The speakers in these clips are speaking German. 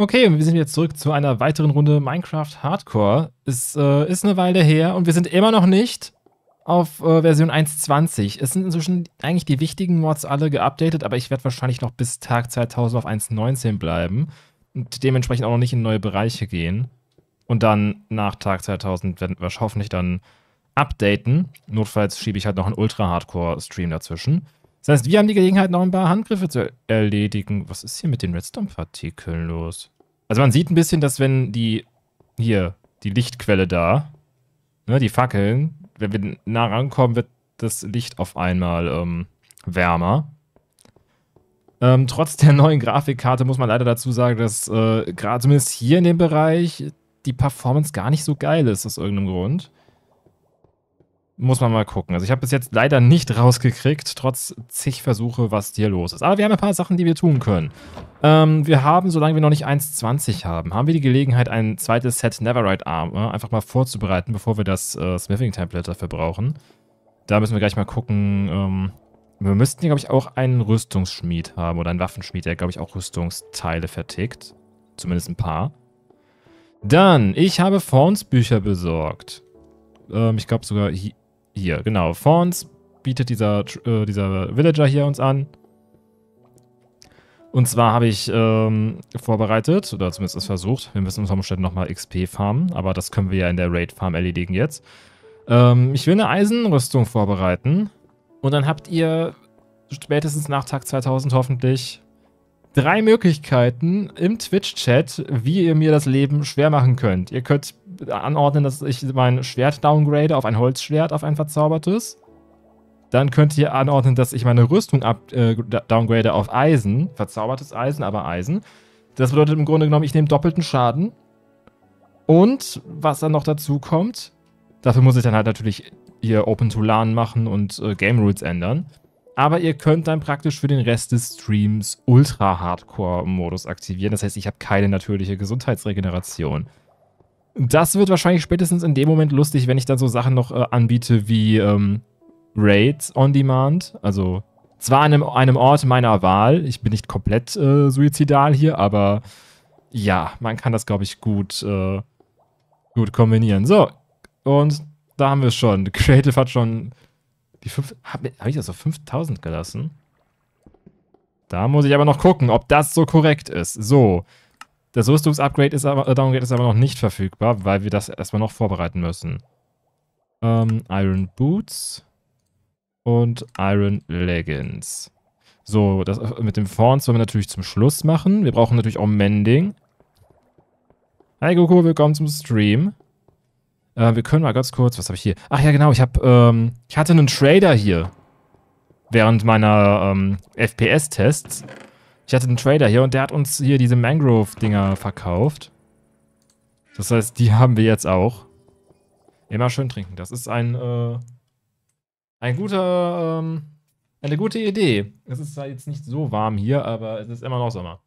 Okay, wir sind jetzt zurück zu einer weiteren Runde Minecraft Hardcore. Es äh, ist eine Weile her und wir sind immer noch nicht auf äh, Version 1.20. Es sind inzwischen eigentlich die wichtigen Mods alle geupdatet, aber ich werde wahrscheinlich noch bis Tag 2000 auf 1.19 bleiben und dementsprechend auch noch nicht in neue Bereiche gehen. Und dann nach Tag 2000 werden wir hoffentlich dann updaten. Notfalls schiebe ich halt noch einen Ultra-Hardcore-Stream dazwischen. Das heißt, wir haben die Gelegenheit, noch ein paar Handgriffe zu erledigen. Was ist hier mit den Redstone-Partikeln los? Also man sieht ein bisschen, dass wenn die, hier, die Lichtquelle da, ne, die Fackeln, wenn wir nah rankommen, wird das Licht auf einmal ähm, wärmer. Ähm, trotz der neuen Grafikkarte muss man leider dazu sagen, dass äh, gerade zumindest hier in dem Bereich die Performance gar nicht so geil ist, aus irgendeinem Grund. Muss man mal gucken. Also ich habe bis jetzt leider nicht rausgekriegt, trotz zig Versuche, was hier los ist. Aber wir haben ein paar Sachen, die wir tun können. Ähm, wir haben, solange wir noch nicht 1,20 haben, haben wir die Gelegenheit, ein zweites Set Neverite Armor einfach mal vorzubereiten, bevor wir das äh, Smithing Template dafür brauchen. Da müssen wir gleich mal gucken. Ähm, wir müssten hier, glaube ich, auch einen Rüstungsschmied haben oder einen Waffenschmied, der, glaube ich, auch Rüstungsteile vertickt. Zumindest ein paar. Dann, ich habe Fawns Bücher besorgt. Ähm, ich glaube sogar hier genau. Fawns bietet dieser, äh, dieser Villager hier uns an. Und zwar habe ich ähm, vorbereitet, oder zumindest es versucht, wir müssen unter Umständen nochmal XP farmen, aber das können wir ja in der Raid-Farm erledigen jetzt. Ähm, ich will eine Eisenrüstung vorbereiten. Und dann habt ihr spätestens nach Tag 2000 hoffentlich drei Möglichkeiten im Twitch-Chat, wie ihr mir das Leben schwer machen könnt. Ihr könnt anordnen, dass ich mein Schwert downgrade auf ein Holzschwert, auf ein verzaubertes. Dann könnt ihr anordnen, dass ich meine Rüstung up, äh, downgrade auf Eisen. Verzaubertes Eisen, aber Eisen. Das bedeutet im Grunde genommen, ich nehme doppelten Schaden. Und was dann noch dazu kommt, dafür muss ich dann halt natürlich hier Open to LAN machen und äh, Game Rules ändern. Aber ihr könnt dann praktisch für den Rest des Streams Ultra-Hardcore-Modus aktivieren. Das heißt, ich habe keine natürliche Gesundheitsregeneration. Das wird wahrscheinlich spätestens in dem Moment lustig, wenn ich dann so Sachen noch äh, anbiete wie ähm, Raids on Demand. Also zwar an einem, einem Ort meiner Wahl. Ich bin nicht komplett äh, suizidal hier, aber ja, man kann das, glaube ich, gut, äh, gut kombinieren. So, und da haben wir es schon. Creative hat schon die fünf, habe hab ich das auf 5000 gelassen? Da muss ich aber noch gucken, ob das so korrekt ist. So, das Rüstungsupgrade ist aber, äh, Downgrade ist aber noch nicht verfügbar, weil wir das erstmal noch vorbereiten müssen. Ähm, Iron Boots und Iron Leggings. So, das äh, mit dem Fawns wollen wir natürlich zum Schluss machen. Wir brauchen natürlich auch Mending. Hi Goku, willkommen zum Stream. Äh, wir können mal ganz kurz, was habe ich hier? Ach ja, genau, ich habe, ähm, ich hatte einen Trader hier. Während meiner ähm, FPS-Tests. Ich hatte einen Trader hier und der hat uns hier diese Mangrove-Dinger verkauft. Das heißt, die haben wir jetzt auch. Immer schön trinken. Das ist ein, äh, ein guter, ähm, eine gute Idee. Es ist zwar jetzt nicht so warm hier, aber es ist immer noch Sommer.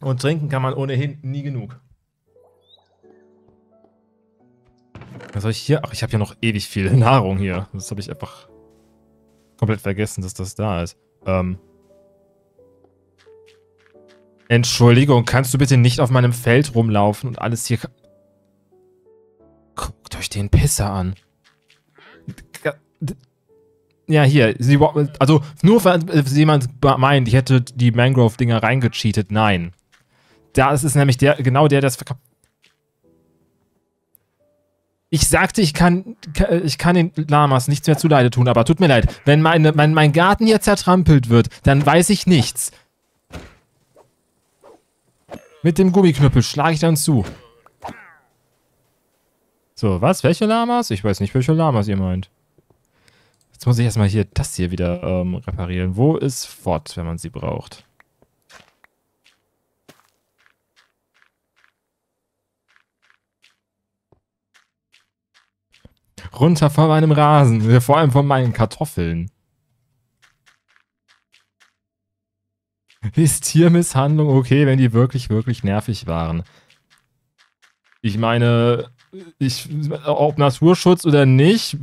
Und trinken kann man ohnehin nie genug. Was soll ich hier? Ach, ich habe ja noch ewig viel Nahrung hier. Das habe ich einfach komplett vergessen, dass das da ist. Ähm. Entschuldigung, kannst du bitte nicht auf meinem Feld rumlaufen und alles hier... Guckt euch den Pisser an. Ja, hier. Sie, also, nur wenn jemand meint, ich hätte die Mangrove-Dinger reingecheatet. Nein. Da ist nämlich der, genau der, der es verkauft. Ich sagte, ich kann, ich kann den Lamas nichts mehr zuleide tun, aber tut mir leid. Wenn meine, mein, mein Garten hier zertrampelt wird, dann weiß ich nichts. Mit dem Gummiknüppel schlage ich dann zu. So, was? Welche Lamas? Ich weiß nicht, welche Lamas ihr meint. Jetzt muss ich erstmal hier das hier wieder ähm, reparieren. Wo ist Fort, wenn man sie braucht? runter von meinem Rasen, vor allem von meinen Kartoffeln. Ist Tiermisshandlung okay, wenn die wirklich, wirklich nervig waren? Ich meine, ich, ob Naturschutz oder nicht,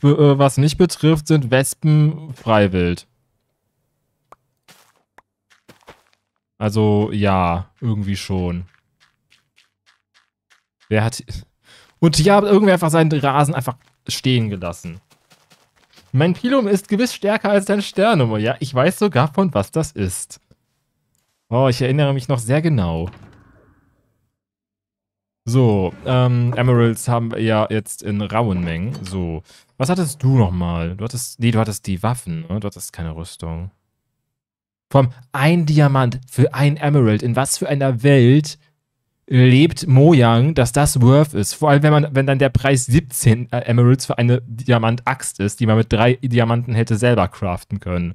was nicht betrifft, sind Wespen freiwillig. Also ja, irgendwie schon. Wer hat... Und hier hat irgendwer einfach seinen Rasen einfach stehen gelassen. Mein Pilum ist gewiss stärker als dein Sternum. Ja, ich weiß sogar, von was das ist. Oh, ich erinnere mich noch sehr genau. So, ähm, Emeralds haben wir ja jetzt in rauen Mengen. So, was hattest du nochmal? Du hattest, nee, du hattest die Waffen, ne? Du hattest keine Rüstung. Vom ein Diamant für ein Emerald. In was für einer Welt lebt Mojang, dass das worth ist? Vor allem, wenn man, wenn dann der Preis 17 äh, Emeralds für eine Diamant-Axt ist, die man mit drei Diamanten hätte selber craften können.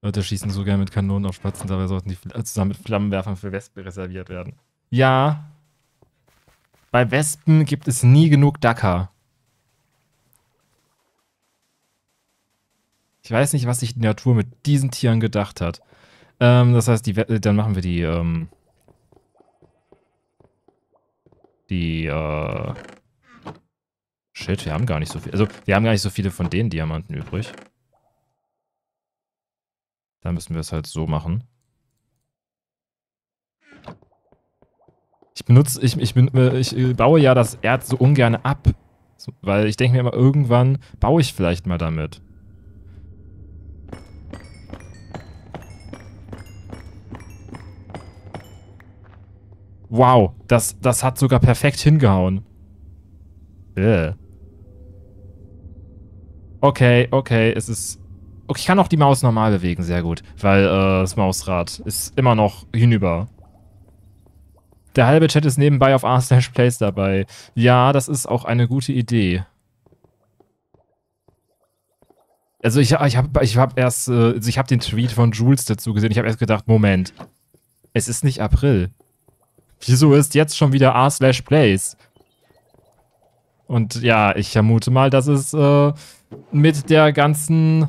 Leute schießen so gerne mit Kanonen auf Spatzen, dabei sollten die zusammen mit Flammenwerfern für Wespen reserviert werden. Ja. Bei Wespen gibt es nie genug Dacker. Ich weiß nicht, was sich die Natur mit diesen Tieren gedacht hat. Ähm, das heißt, die, dann machen wir die, ähm, die, äh, Shit, wir haben gar nicht so viel. Also, wir haben gar nicht so viele von den Diamanten übrig. Dann müssen wir es halt so machen. Ich benutze, ich, ich, bin, äh, ich äh, baue ja das Erz so ungern ab. Weil ich denke mir immer, irgendwann baue ich vielleicht mal damit. Wow, das, das hat sogar perfekt hingehauen. Äh. Okay, okay, es ist Okay, ich kann auch die Maus normal bewegen, sehr gut. Weil äh, das Mausrad ist immer noch hinüber. Der halbe Chat ist nebenbei auf r/plays dabei. Ja, das ist auch eine gute Idee. Also ich, ich habe ich hab erst, äh, also ich habe den Tweet von Jules dazu gesehen. Ich habe erst gedacht, Moment, es ist nicht April. Wieso ist jetzt schon wieder r/plays? Und ja, ich vermute mal, dass es äh, mit der ganzen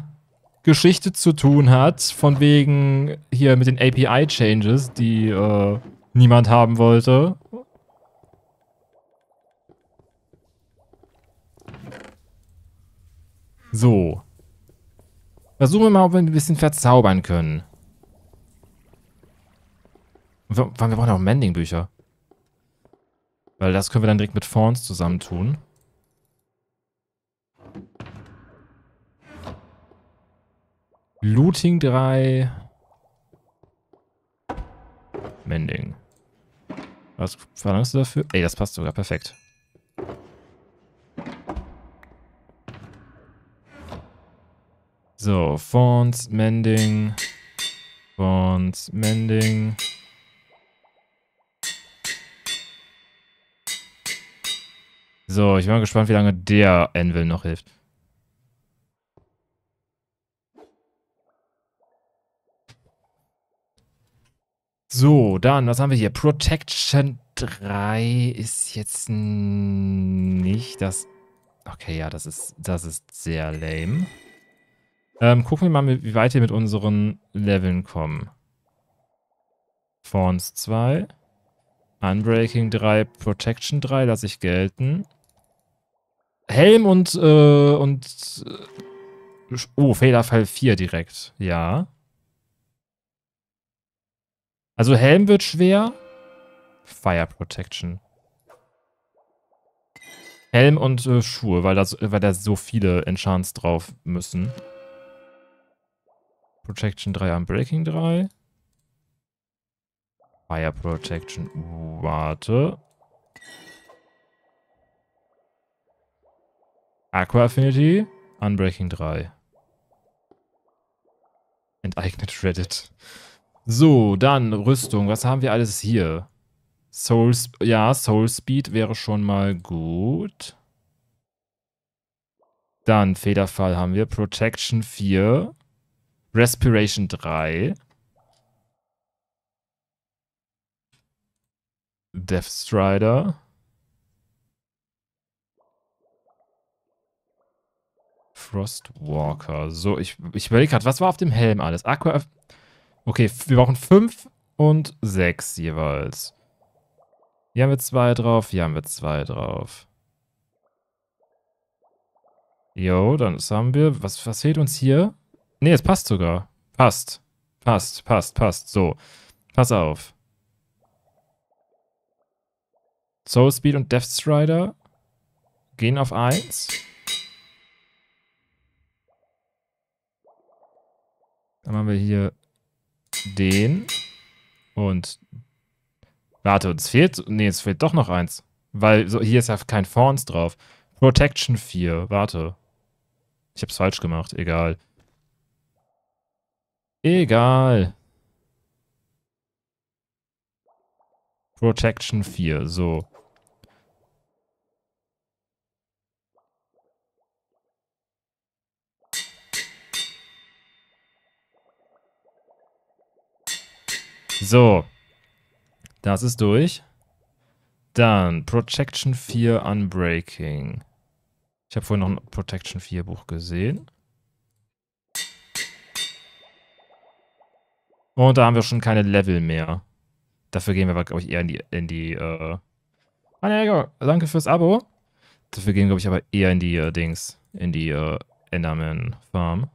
Geschichte zu tun hat, von wegen hier mit den API-Changes, die äh, niemand haben wollte. So. Versuchen wir mal, ob wir ein bisschen verzaubern können. Wir, wir brauchen auch Mending-Bücher. Weil das können wir dann direkt mit Fawns zusammentun. Looting 3. Mending. Was verlangst du dafür? Ey, das passt sogar perfekt. So, Fonts, Mending. Fonts, Mending. So, ich bin mal gespannt, wie lange der Anvil noch hilft. So, dann, was haben wir hier? Protection 3 ist jetzt nicht das... Okay, ja, das ist, das ist sehr lame. Ähm, gucken wir mal, wie weit wir mit unseren Leveln kommen. Fawns 2. Unbreaking 3, Protection 3 lasse ich gelten. Helm und, äh, und... Äh, oh, Fehlerfall 4 direkt. Ja. Also Helm wird schwer. Fire Protection. Helm und äh, Schuhe, weil, das, weil da so viele Enchants drauf müssen. Protection 3 Unbreaking 3. Fire Protection. Warte. Aqua Affinity. Unbreaking 3. Enteignet Reddit. So, dann Rüstung. Was haben wir alles hier? Soul, ja, Soul Speed wäre schon mal gut. Dann Federfall haben wir. Protection 4. Respiration 3. Death Strider. Frostwalker. So, ich, ich überlege gerade, was war auf dem Helm alles? Aqua Okay, wir brauchen fünf und sechs jeweils. Hier haben wir zwei drauf, hier haben wir zwei drauf. Jo, dann haben wir. Was, was fehlt uns hier? Nee, es passt sogar. Passt. Passt, passt, passt. So. Pass auf. Soul Speed und Death Strider gehen auf 1. Dann haben wir hier den. Und. Warte, es fehlt. Nee, es fehlt doch noch eins. Weil so, hier ist ja kein Fawns drauf. Protection 4. Warte. Ich hab's falsch gemacht. Egal. Egal. Protection 4. So. So. Das ist durch. Dann Protection 4 Unbreaking. Ich habe vorhin noch ein Protection 4 Buch gesehen. Und da haben wir schon keine Level mehr. Dafür gehen wir aber, glaube ich, eher in die, in die, äh... Ah, ja, danke fürs Abo. Dafür gehen, glaube ich, aber eher in die, äh, Dings, in die, äh, Enderman Farm.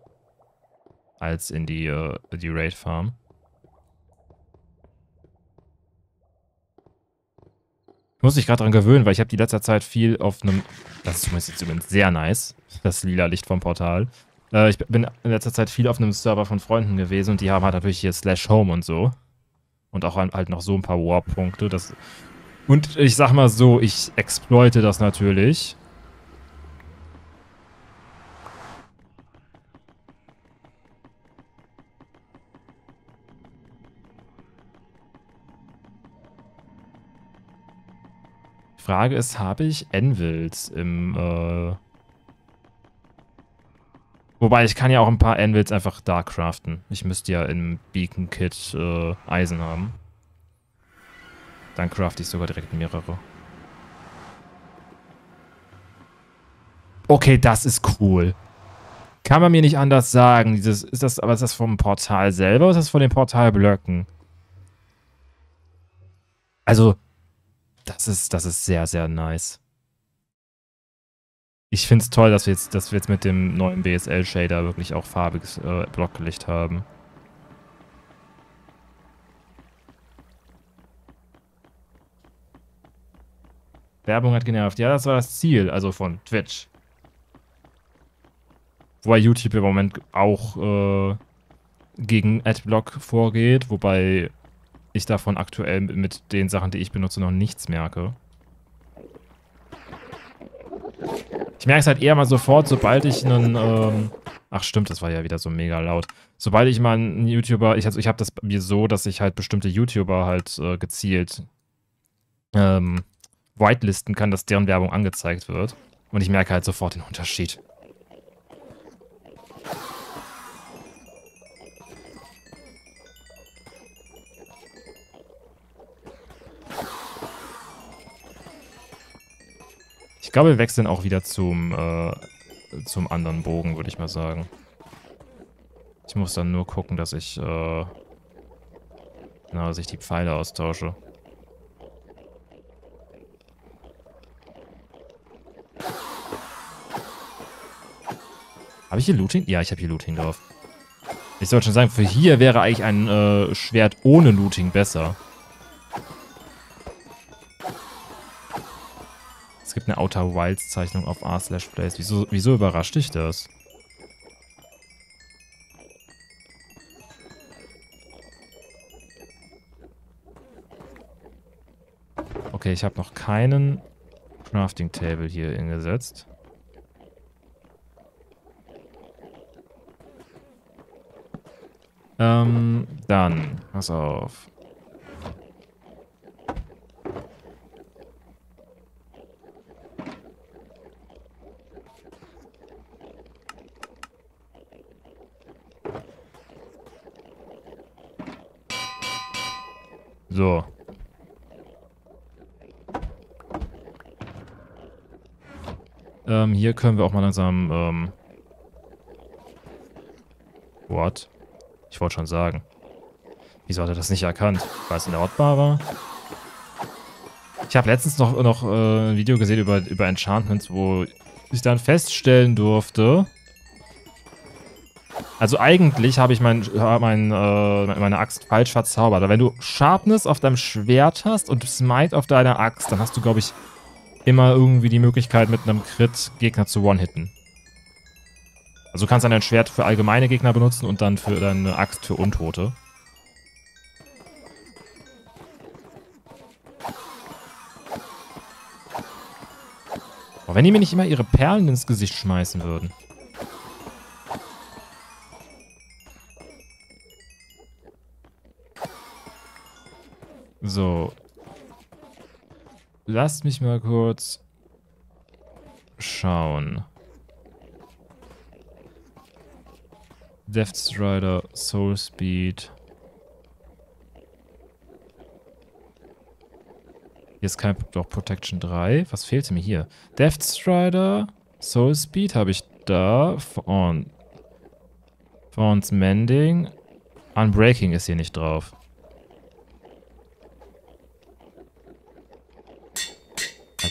Als in die, äh, die Raid Farm. Muss mich gerade dran gewöhnen, weil ich habe die letzte Zeit viel auf einem, das ist zumindest, jetzt übrigens sehr nice, das lila Licht vom Portal. Äh, ich bin in letzter Zeit viel auf einem Server von Freunden gewesen und die haben halt natürlich hier Slash Home und so. Und auch halt noch so ein paar Warp-Punkte. Und ich sag mal so, ich exploite das natürlich. Frage ist, habe ich Anvils im, äh Wobei, ich kann ja auch ein paar Anvils einfach da craften. Ich müsste ja im Beacon Kit äh, Eisen haben. Dann crafte ich sogar direkt mehrere. Okay, das ist cool. Kann man mir nicht anders sagen. Dieses, ist das, aber ist das vom Portal selber oder ist das von den Portalblöcken? Also, das ist, das ist sehr, sehr nice. Ich finde es toll, dass wir, jetzt, dass wir jetzt mit dem neuen BSL-Shader wirklich auch farbiges äh, Blocklicht haben. Werbung hat genervt. Ja, das war das Ziel, also von Twitch. Wobei YouTube im Moment auch äh, gegen Adblock vorgeht, wobei ich davon aktuell mit den Sachen, die ich benutze, noch nichts merke. Ich merke es halt eher mal sofort, sobald ich einen, ähm ach stimmt, das war ja wieder so mega laut. Sobald ich mal einen YouTuber, ich, also ich habe das mir so, dass ich halt bestimmte YouTuber halt äh, gezielt ähm, whitelisten kann, dass deren Werbung angezeigt wird. Und ich merke halt sofort den Unterschied. Glaube, wir wechseln auch wieder zum, äh, zum anderen Bogen, würde ich mal sagen. Ich muss dann nur gucken, dass ich, äh, na, dass ich die Pfeile austausche. Habe ich hier Looting? Ja, ich habe hier Looting drauf. Ich sollte schon sagen, für hier wäre eigentlich ein äh, Schwert ohne Looting besser. Es gibt eine Outer Wilds Zeichnung auf r slash plays. Wieso, wieso überrascht dich das? Okay, ich habe noch keinen Crafting Table hier hingesetzt. Ähm, dann, pass auf. So. Ähm, hier können wir auch mal langsam, ähm... What? Ich wollte schon sagen. Wieso hat er das nicht erkannt? Weil es in der Hotbar war? Ich habe letztens noch, noch äh, ein Video gesehen über, über Enchantments, wo ich dann feststellen durfte, also eigentlich habe ich mein, mein, äh, meine Axt falsch verzaubert. Aber wenn du Sharpness auf deinem Schwert hast und Smite auf deiner Axt, dann hast du, glaube ich, immer irgendwie die Möglichkeit, mit einem Crit Gegner zu one-hitten. Also du kannst dann dein Schwert für allgemeine Gegner benutzen und dann für deine Axt für Untote. Aber wenn die mir nicht immer ihre Perlen ins Gesicht schmeißen würden. So. Lasst mich mal kurz schauen. Death Strider, Soul Speed. Hier ist kein... Doch, Protection 3. Was fehlte mir hier? Death Strider, Soul Speed habe ich da. Und... Fawns Mending. Unbreaking ist hier nicht drauf.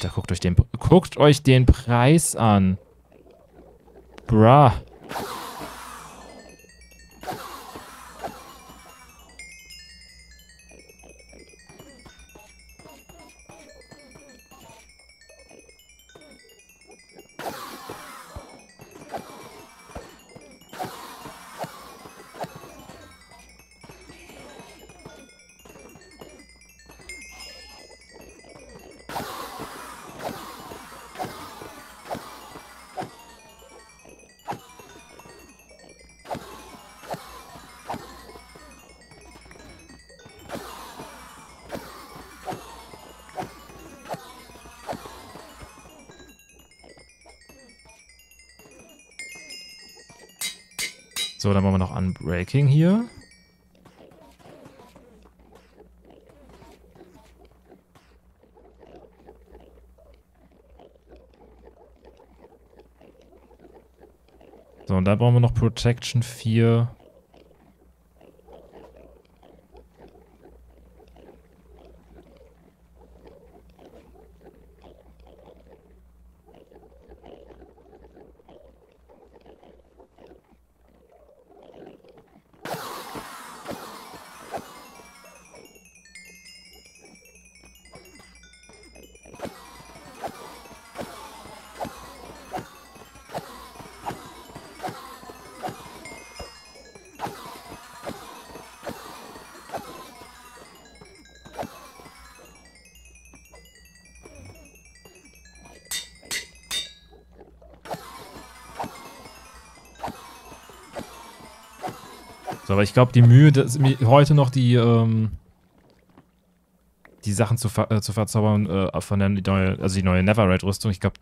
Alter, guckt euch den, guckt euch den Preis an. Bruh. Unbreaking hier. So, und dann brauchen wir noch Protection 4. aber ich glaube, die Mühe, dass, heute noch die, ähm, die Sachen zu, ver äh, zu verzaubern äh, von der neue, also die neue Neverite-Rüstung, ich glaube,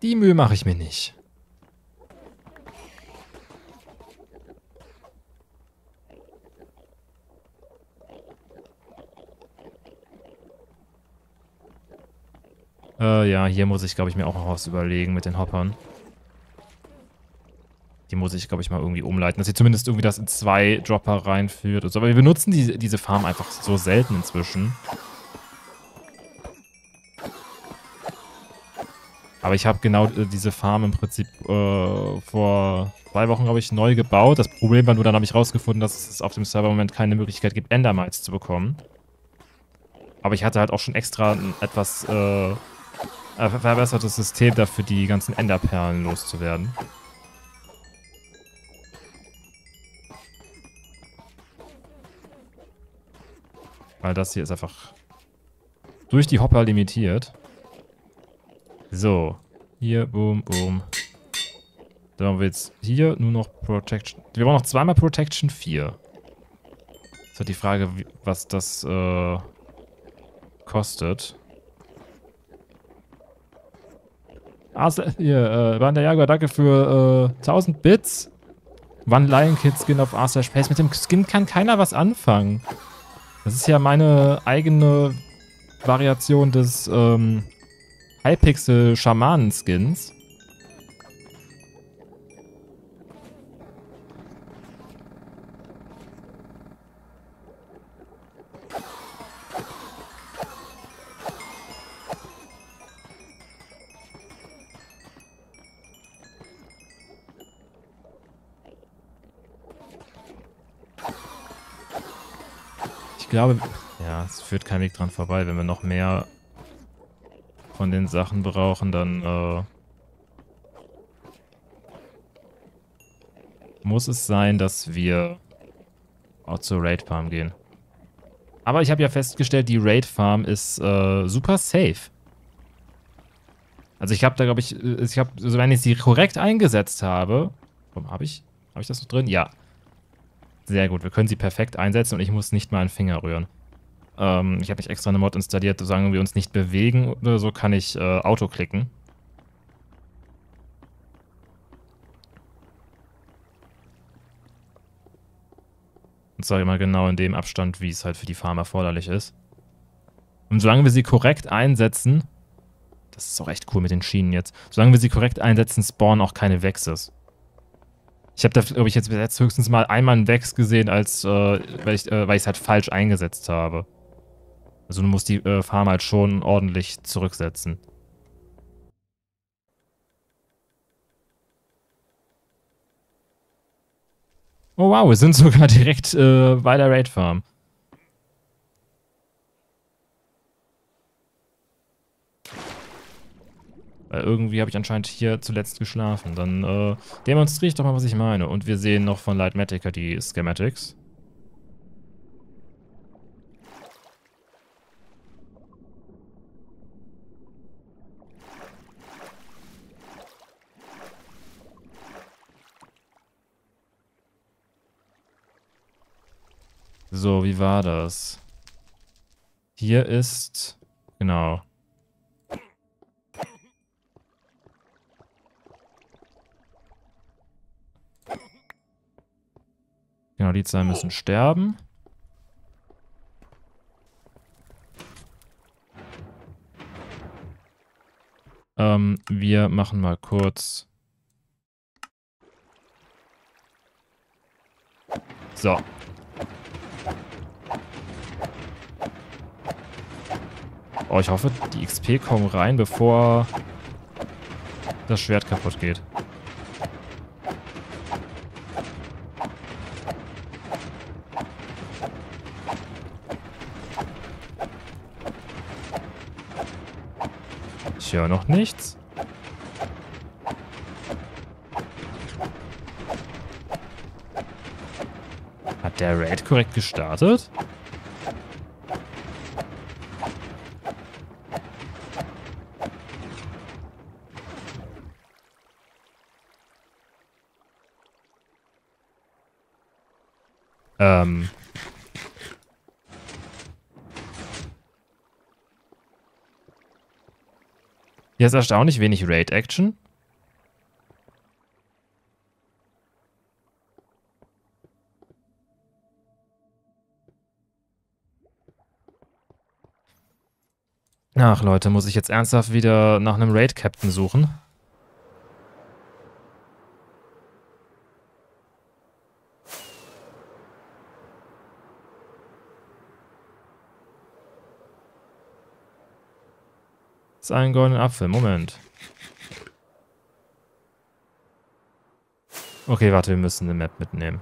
die Mühe mache ich mir nicht. Äh, ja, hier muss ich, glaube ich, mir auch noch was überlegen mit den Hoppern. Die muss ich, glaube ich, mal irgendwie umleiten, dass sie zumindest irgendwie das in zwei Dropper reinführt. Und so. Aber wir benutzen die, diese Farm einfach so selten inzwischen. Aber ich habe genau äh, diese Farm im Prinzip äh, vor zwei Wochen, glaube ich, neu gebaut. Das Problem war nur, dann habe ich rausgefunden, dass es auf dem Server im Moment keine Möglichkeit gibt, Endermites zu bekommen. Aber ich hatte halt auch schon extra ein etwas äh, verbessertes System dafür, die ganzen Enderperlen loszuwerden. Weil das hier ist einfach durch die Hopper limitiert. So. Hier, boom, boom. Dann haben wir jetzt hier nur noch Protection. Wir brauchen noch zweimal Protection 4. Ist halt die Frage, was das äh, kostet. Ah, hier, äh, Banda Jaguar, danke für äh, 1000 Bits. One Lion Kid Skin auf Arthur Space. Mit dem Skin kann keiner was anfangen. Das ist ja meine eigene Variation des ähm, Hypixel-Schamanen-Skins. ich glaube, ja, es führt kein Weg dran vorbei. Wenn wir noch mehr von den Sachen brauchen, dann äh, muss es sein, dass wir auch zur Raid Farm gehen. Aber ich habe ja festgestellt, die Raid Farm ist äh, super safe. Also ich habe da, glaube ich, äh, ich habe, also wenn ich sie korrekt eingesetzt habe, habe ich, habe ich das noch drin? Ja. Sehr gut, wir können sie perfekt einsetzen und ich muss nicht mal einen Finger rühren. Ähm, ich habe nicht extra eine Mod installiert, solange wir uns nicht bewegen oder so, kann ich äh, Auto klicken. Und zwar immer genau in dem Abstand, wie es halt für die Farm erforderlich ist. Und solange wir sie korrekt einsetzen, das ist auch echt cool mit den Schienen jetzt, solange wir sie korrekt einsetzen, spawnen auch keine Wexes. Ich habe da, glaube ich, jetzt, jetzt höchstens mal einmal einen Vex gesehen, als, äh, weil ich äh, es halt falsch eingesetzt habe. Also du musst die äh, Farm halt schon ordentlich zurücksetzen. Oh wow, wir sind sogar direkt äh, bei der Raid Farm. Weil irgendwie habe ich anscheinend hier zuletzt geschlafen. Dann äh, demonstriere ich doch mal, was ich meine. Und wir sehen noch von Lightmatica die Schematics. So, wie war das? Hier ist... Genau. Genau, die zwei müssen sterben. Ähm, wir machen mal kurz... So. Oh, ich hoffe, die XP kommen rein, bevor das Schwert kaputt geht. Ich höre noch nichts. Hat der Raid korrekt gestartet? Ähm. Hier ist erstaunlich wenig Raid-Action. Ach Leute, muss ich jetzt ernsthaft wieder nach einem Raid-Captain suchen? Ist ein goldenen Apfel. Moment. Okay, warte, wir müssen eine Map mitnehmen.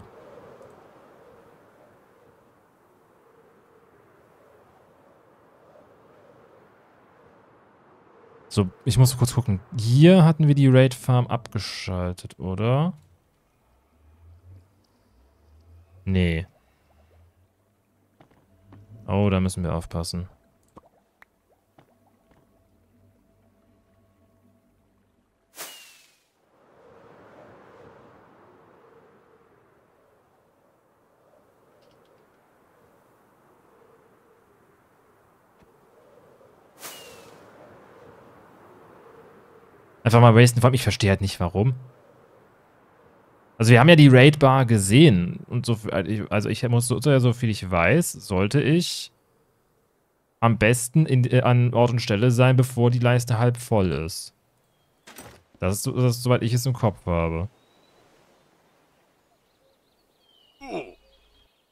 So, ich muss kurz gucken. Hier hatten wir die Raid Farm abgeschaltet, oder? Nee. Oh, da müssen wir aufpassen. Einfach mal wasten. Vor allem, ich verstehe halt nicht, warum. Also wir haben ja die Raid-Bar gesehen. Und so, also ich muss so, so viel ich weiß, sollte ich am besten in, äh, an Ort und Stelle sein, bevor die Leiste halb voll ist. Das ist, das ist soweit ich es im Kopf habe. Hier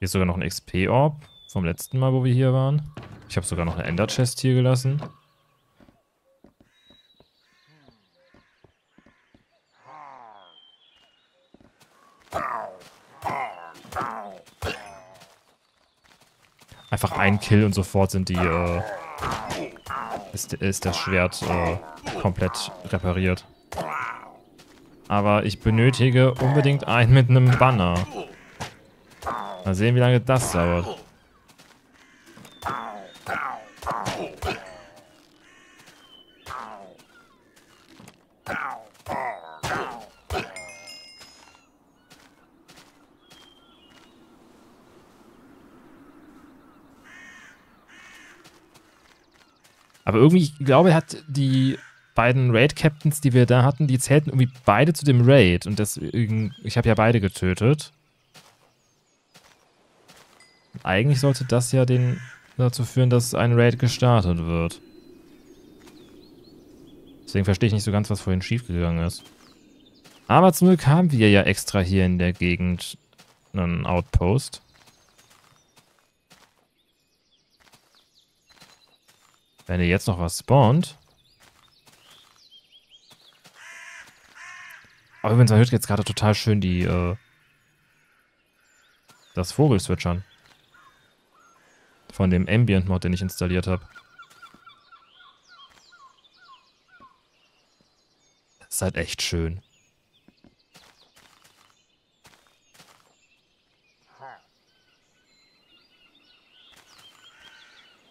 ist sogar noch ein XP-Orb vom letzten Mal, wo wir hier waren. Ich habe sogar noch eine Ender-Chest hier gelassen. Einfach ein Kill und sofort sind die, äh, ist, ist das Schwert äh, komplett repariert. Aber ich benötige unbedingt einen mit einem Banner. Mal sehen, wie lange das dauert. Aber irgendwie, ich glaube, er hat die beiden Raid-Captains, die wir da hatten, die zählten irgendwie beide zu dem Raid. Und deswegen, ich habe ja beide getötet. Eigentlich sollte das ja den dazu führen, dass ein Raid gestartet wird. Deswegen verstehe ich nicht so ganz, was vorhin schiefgegangen ist. Aber zum Glück haben wir ja extra hier in der Gegend einen Outpost. Wenn ihr jetzt noch was spawnt. Aber übrigens, man hört jetzt gerade total schön die, äh, das Vogelswitchern. Von dem Ambient-Mod, den ich installiert habe. Das ist halt echt schön.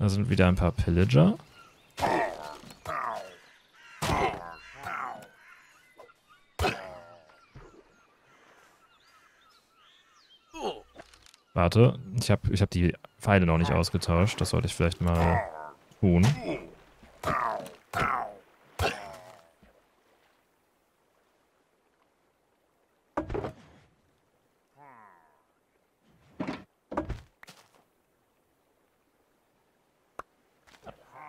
Da sind wieder ein paar Pillager. Warte, ich habe ich hab die Pfeile noch nicht ausgetauscht. Das sollte ich vielleicht mal tun.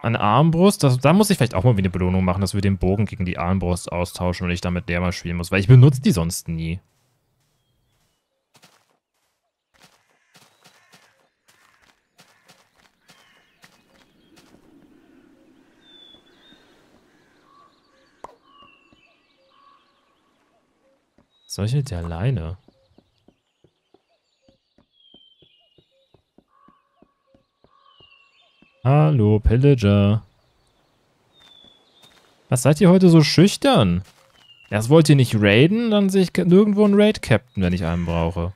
Eine Armbrust, das, da muss ich vielleicht auch mal wie eine Belohnung machen, dass wir den Bogen gegen die Armbrust austauschen und ich damit der mal spielen muss, weil ich benutze die sonst nie. Soll ich jetzt alleine? Hallo, Pillager. Was seid ihr heute so schüchtern? Erst wollt ihr nicht raiden, dann sehe ich nirgendwo einen Raid-Captain, wenn ich einen brauche.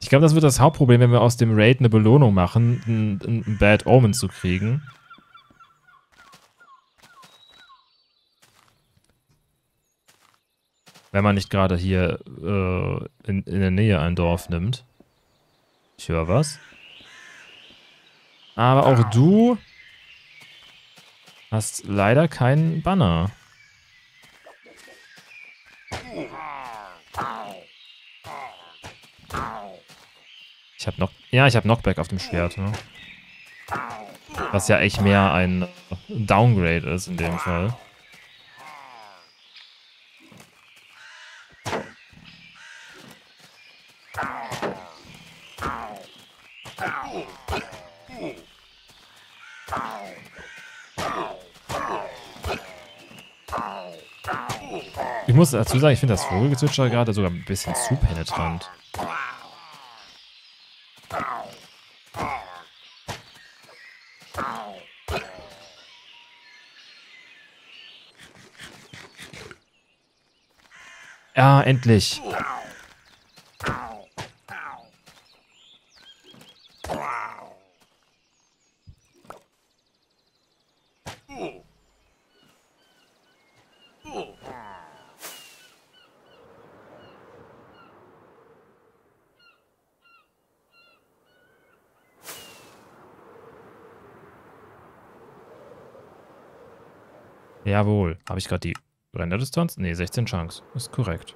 Ich glaube, das wird das Hauptproblem, wenn wir aus dem Raid eine Belohnung machen, ein, Bad Omen zu kriegen. Wenn man nicht gerade hier äh, in, in der Nähe ein Dorf nimmt. Ich höre was. Aber auch du hast leider keinen Banner. Ich habe noch, ja, ich habe Knockback auf dem Schwert. Ne? Was ja echt mehr ein Downgrade ist in dem Fall. Ich muss dazu sagen, ich finde das Vogelgezwitscher gerade sogar ein bisschen zu penetrant. Ja, endlich. Jawohl. Habe ich gerade die Renderdistanz? Ne, 16 Chance. Ist korrekt.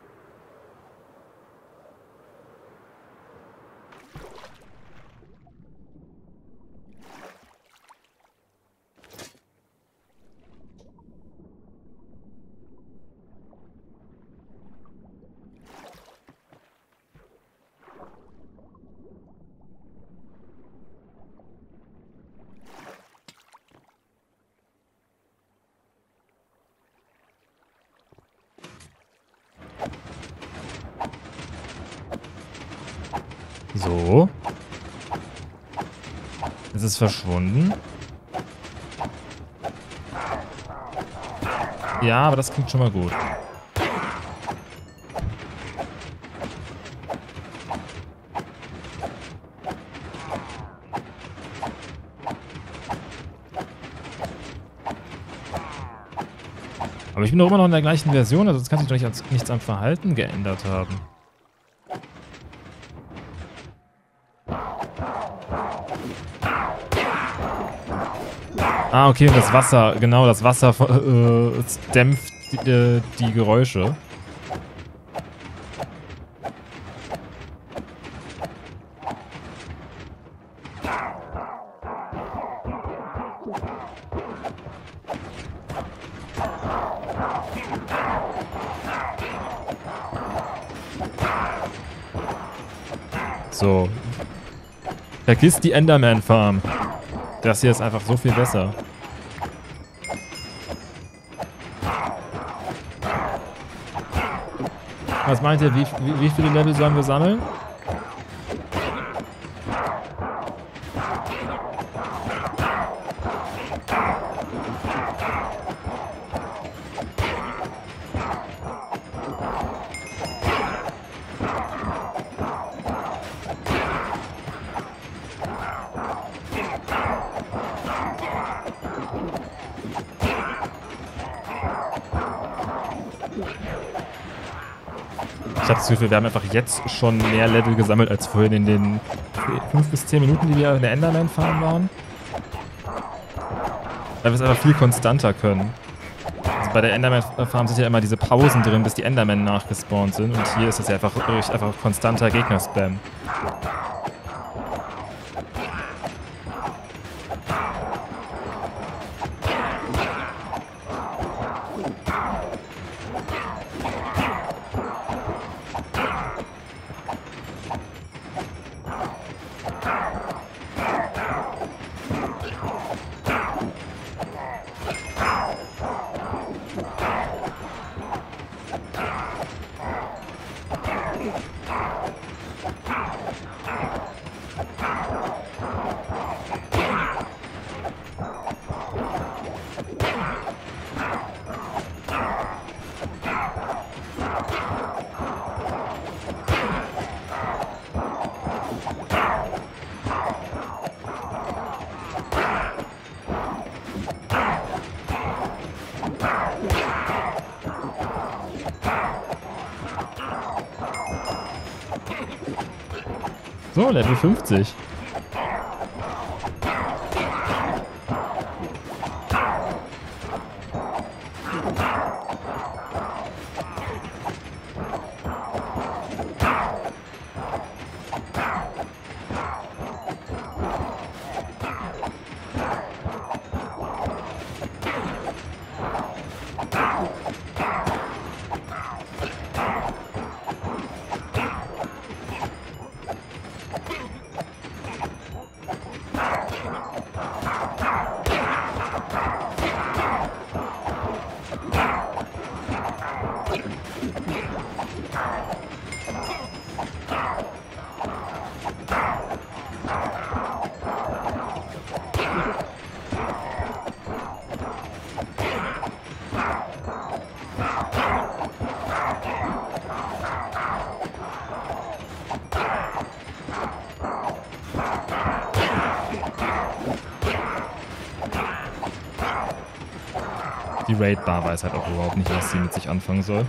Ist verschwunden? Ja, aber das klingt schon mal gut. Aber ich bin doch immer noch in der gleichen Version, also das kann sich doch nicht, nichts am Verhalten geändert haben. Ah, okay, das Wasser, genau, das Wasser äh, dämpft äh, die Geräusche. So. Vergiss die Enderman Farm. Das hier ist einfach so viel besser. Was meint ihr, wie, wie, wie viele Level sollen wir sammeln? Gefühl, wir haben einfach jetzt schon mehr Level gesammelt als vorhin in den 5 bis 10 Minuten, die wir in der Enderman Farm waren. Weil wir es einfach viel konstanter können. Also bei der Enderman Farm sind ja immer diese Pausen drin, bis die Endermen nachgespawnt sind. Und hier ist es ja einfach, einfach konstanter Gegner-Spam. 50. Raid-Bar weiß halt auch überhaupt nicht, was sie mit sich anfangen soll.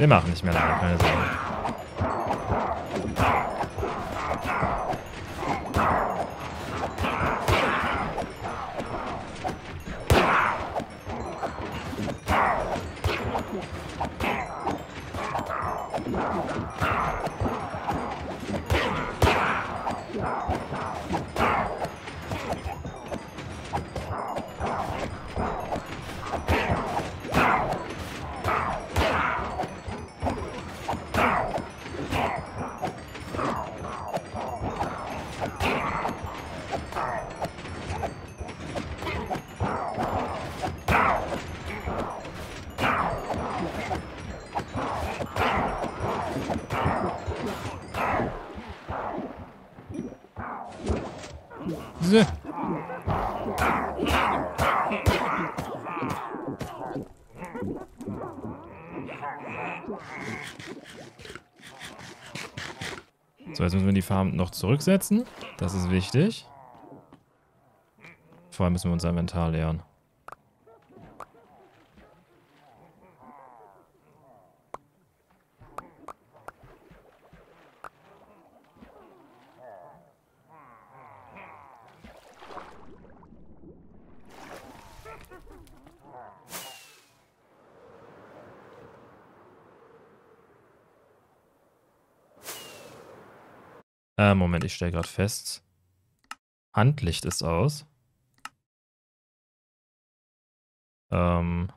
Wir machen nicht mehr lange, keine Sorge. Jetzt müssen wir die Farm noch zurücksetzen. Das ist wichtig. Vor allem müssen wir unser Inventar leeren. Äh, Moment, ich stelle gerade fest. Handlicht ist aus. Ähm,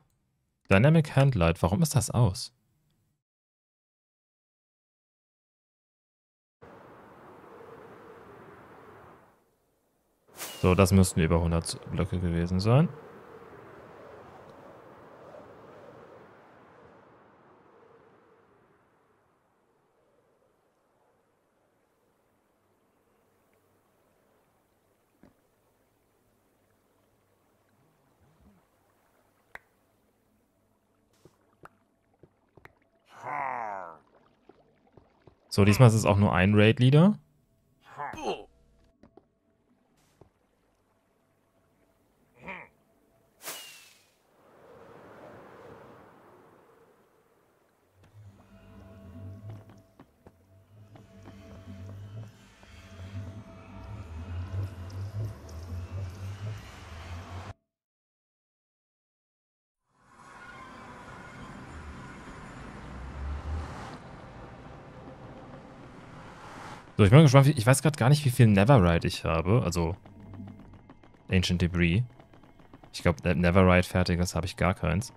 Dynamic Handlight, warum ist das aus? So, das müssten über 100 Blöcke gewesen sein. So, diesmal ist es auch nur ein Raid-Leader. So, ich bin gespannt. Ich weiß gerade gar nicht, wie viel Neverride ich habe. Also Ancient Debris. Ich glaube, Neverride fertiges habe ich gar keins.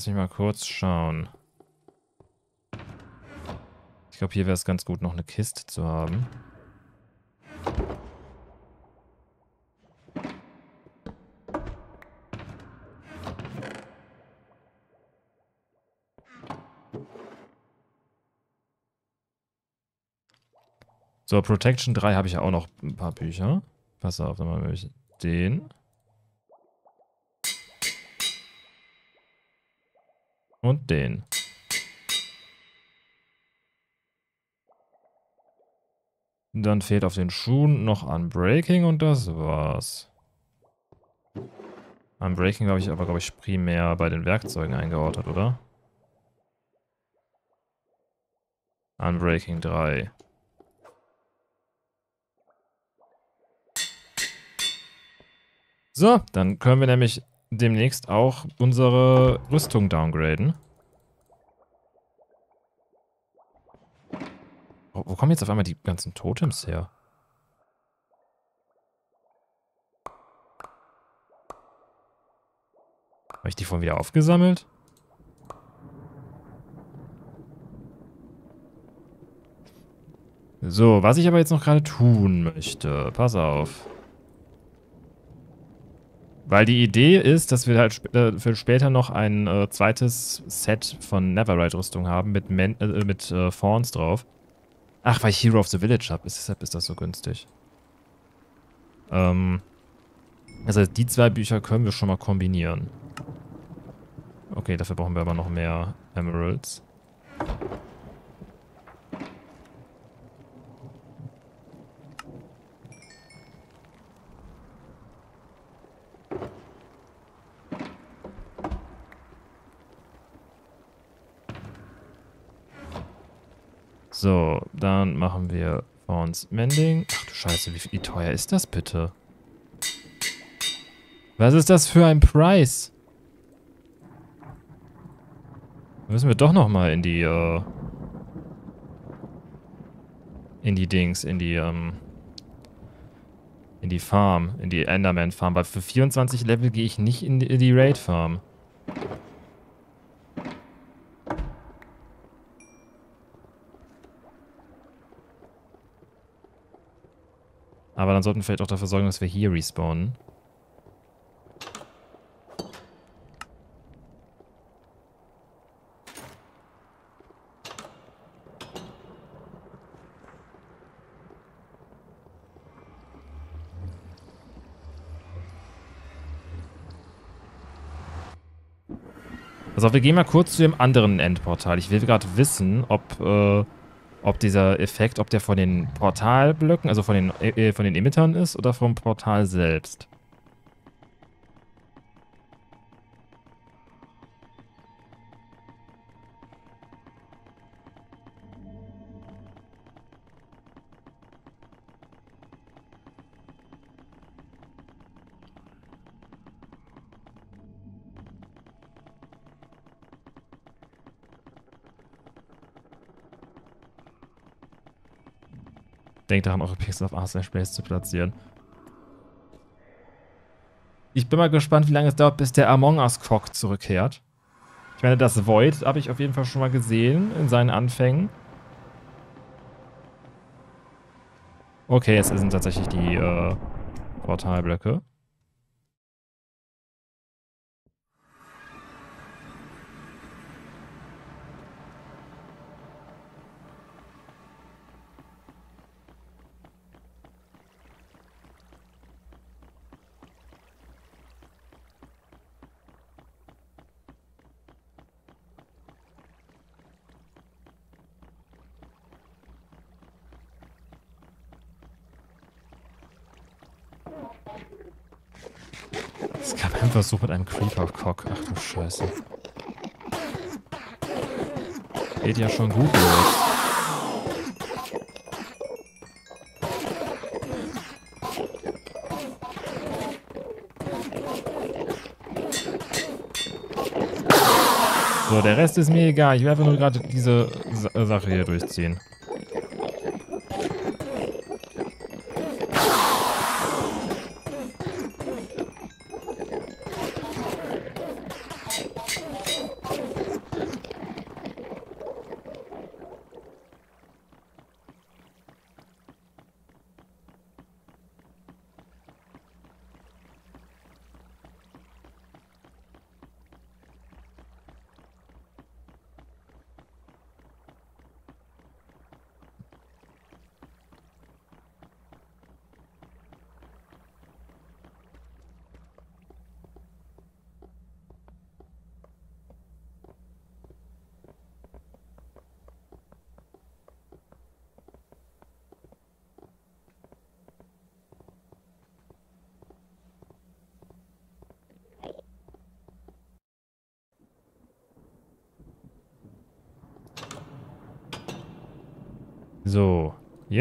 Lass mich mal kurz schauen. Ich glaube, hier wäre es ganz gut, noch eine Kiste zu haben. So, Protection 3 habe ich ja auch noch ein paar Bücher. Pass auf, dann machen wir den. Und den. Dann fehlt auf den Schuhen noch Unbreaking und das war's. Unbreaking habe ich aber, glaube ich, primär bei den Werkzeugen eingeordnet, oder? Unbreaking 3. So, dann können wir nämlich demnächst auch unsere Rüstung downgraden. Wo, kommen jetzt auf einmal die ganzen Totems her? Habe ich die vorhin wieder aufgesammelt? So, was ich aber jetzt noch gerade tun möchte. Pass auf. Weil die Idee ist, dass wir halt sp äh, für später noch ein äh, zweites Set von Neverride-Rüstung haben mit, Men äh, mit äh, Fawns drauf. Ach, weil ich Hero of the Village habe, deshalb ist das so günstig. Ähm, also die zwei Bücher können wir schon mal kombinieren. Okay, dafür brauchen wir aber noch mehr Emeralds. So, dann machen wir Fawns Mending. Ach du Scheiße, wie, wie teuer ist das bitte? Was ist das für ein Preis? Müssen wir doch nochmal in die, äh, in die Dings, in die, ähm, in die Farm, in die Enderman Farm. Weil für 24 Level gehe ich nicht in die, die Raid Farm. Aber dann sollten wir vielleicht auch dafür sorgen, dass wir hier respawnen. Also wir gehen mal kurz zu dem anderen Endportal. Ich will gerade wissen, ob... Äh, ob dieser Effekt, ob der von den Portalblöcken, also von den, äh, von den Emittern ist oder vom Portal selbst. Denkt daran, eure Pixel auf Arsenal Space zu platzieren. Ich bin mal gespannt, wie lange es dauert, bis der Among Us Cock zurückkehrt. Ich meine, das Void habe ich auf jeden Fall schon mal gesehen in seinen Anfängen. Okay, es sind tatsächlich die äh, Portalblöcke. Versuch mit einem Creeper-Cock. Ach du Scheiße. Geht ja schon gut los. So, der Rest ist mir egal. Ich einfach nur gerade diese Sache hier durchziehen.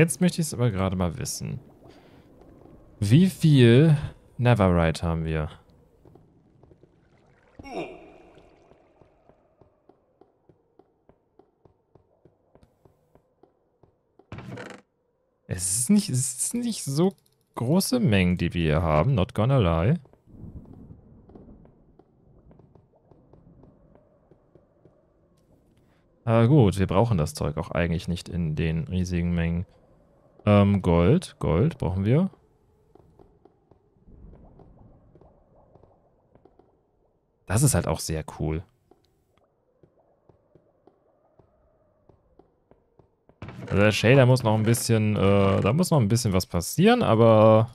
Jetzt möchte ich es aber gerade mal wissen. Wie viel Neverride haben wir? Es ist nicht, es ist nicht so große Mengen, die wir hier haben, not gonna lie. Aber gut, wir brauchen das Zeug auch eigentlich nicht in den riesigen Mengen. Ähm, Gold. Gold brauchen wir. Das ist halt auch sehr cool. Also der Shader muss noch ein bisschen, äh, da muss noch ein bisschen was passieren, aber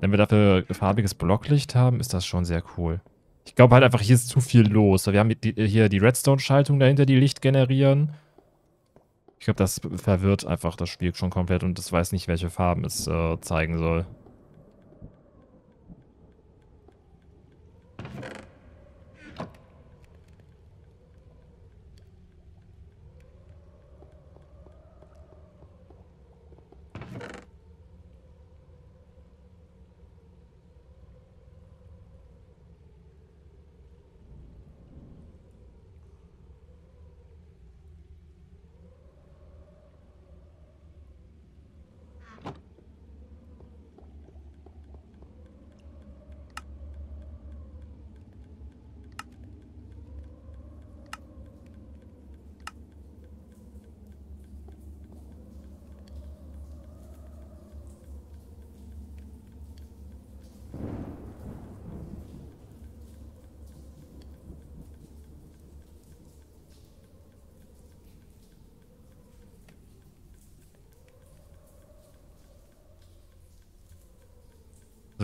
wenn wir dafür farbiges Blocklicht haben, ist das schon sehr cool. Ich glaube halt einfach, hier ist zu viel los. Wir haben hier die Redstone-Schaltung dahinter, die Licht generieren. Ich glaube, das verwirrt einfach das Spiel schon komplett und es weiß nicht, welche Farben es äh, zeigen soll.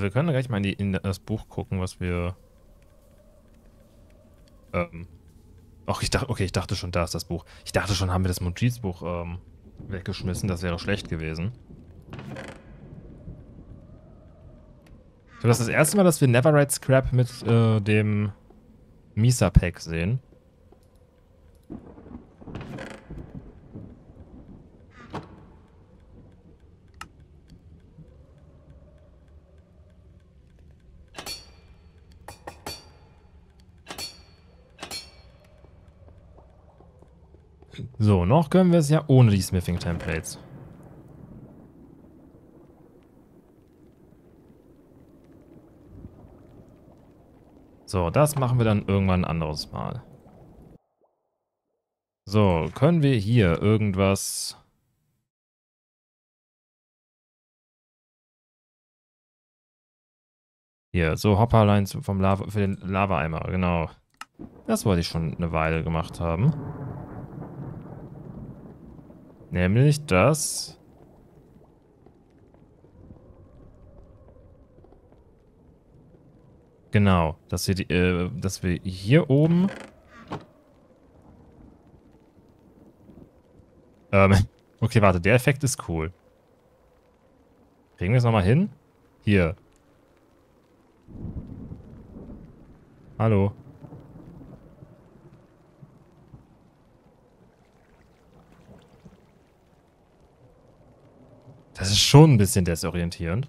Wir können gleich mal in, die, in das Buch gucken, was wir... Ähm... Ach, ich dachte, okay, ich dachte schon, da ist das Buch. Ich dachte schon, haben wir das Notizbuch ähm, weggeschmissen. Das wäre schlecht gewesen. So, das ist das erste Mal, dass wir Neverite Scrap mit äh, dem Misa-Pack sehen. So, noch können wir es ja ohne die Smithing Templates. So, das machen wir dann irgendwann ein anderes Mal. So, können wir hier irgendwas... Hier, so Hopperlines vom Lava, für den Lava-Eimer, genau. Das wollte ich schon eine Weile gemacht haben. Nämlich das... Genau, dass wir, die, äh, dass wir hier oben... Ähm, okay, warte, der Effekt ist cool. Kriegen wir es nochmal hin? Hier. Hallo. Das ist schon ein bisschen desorientierend.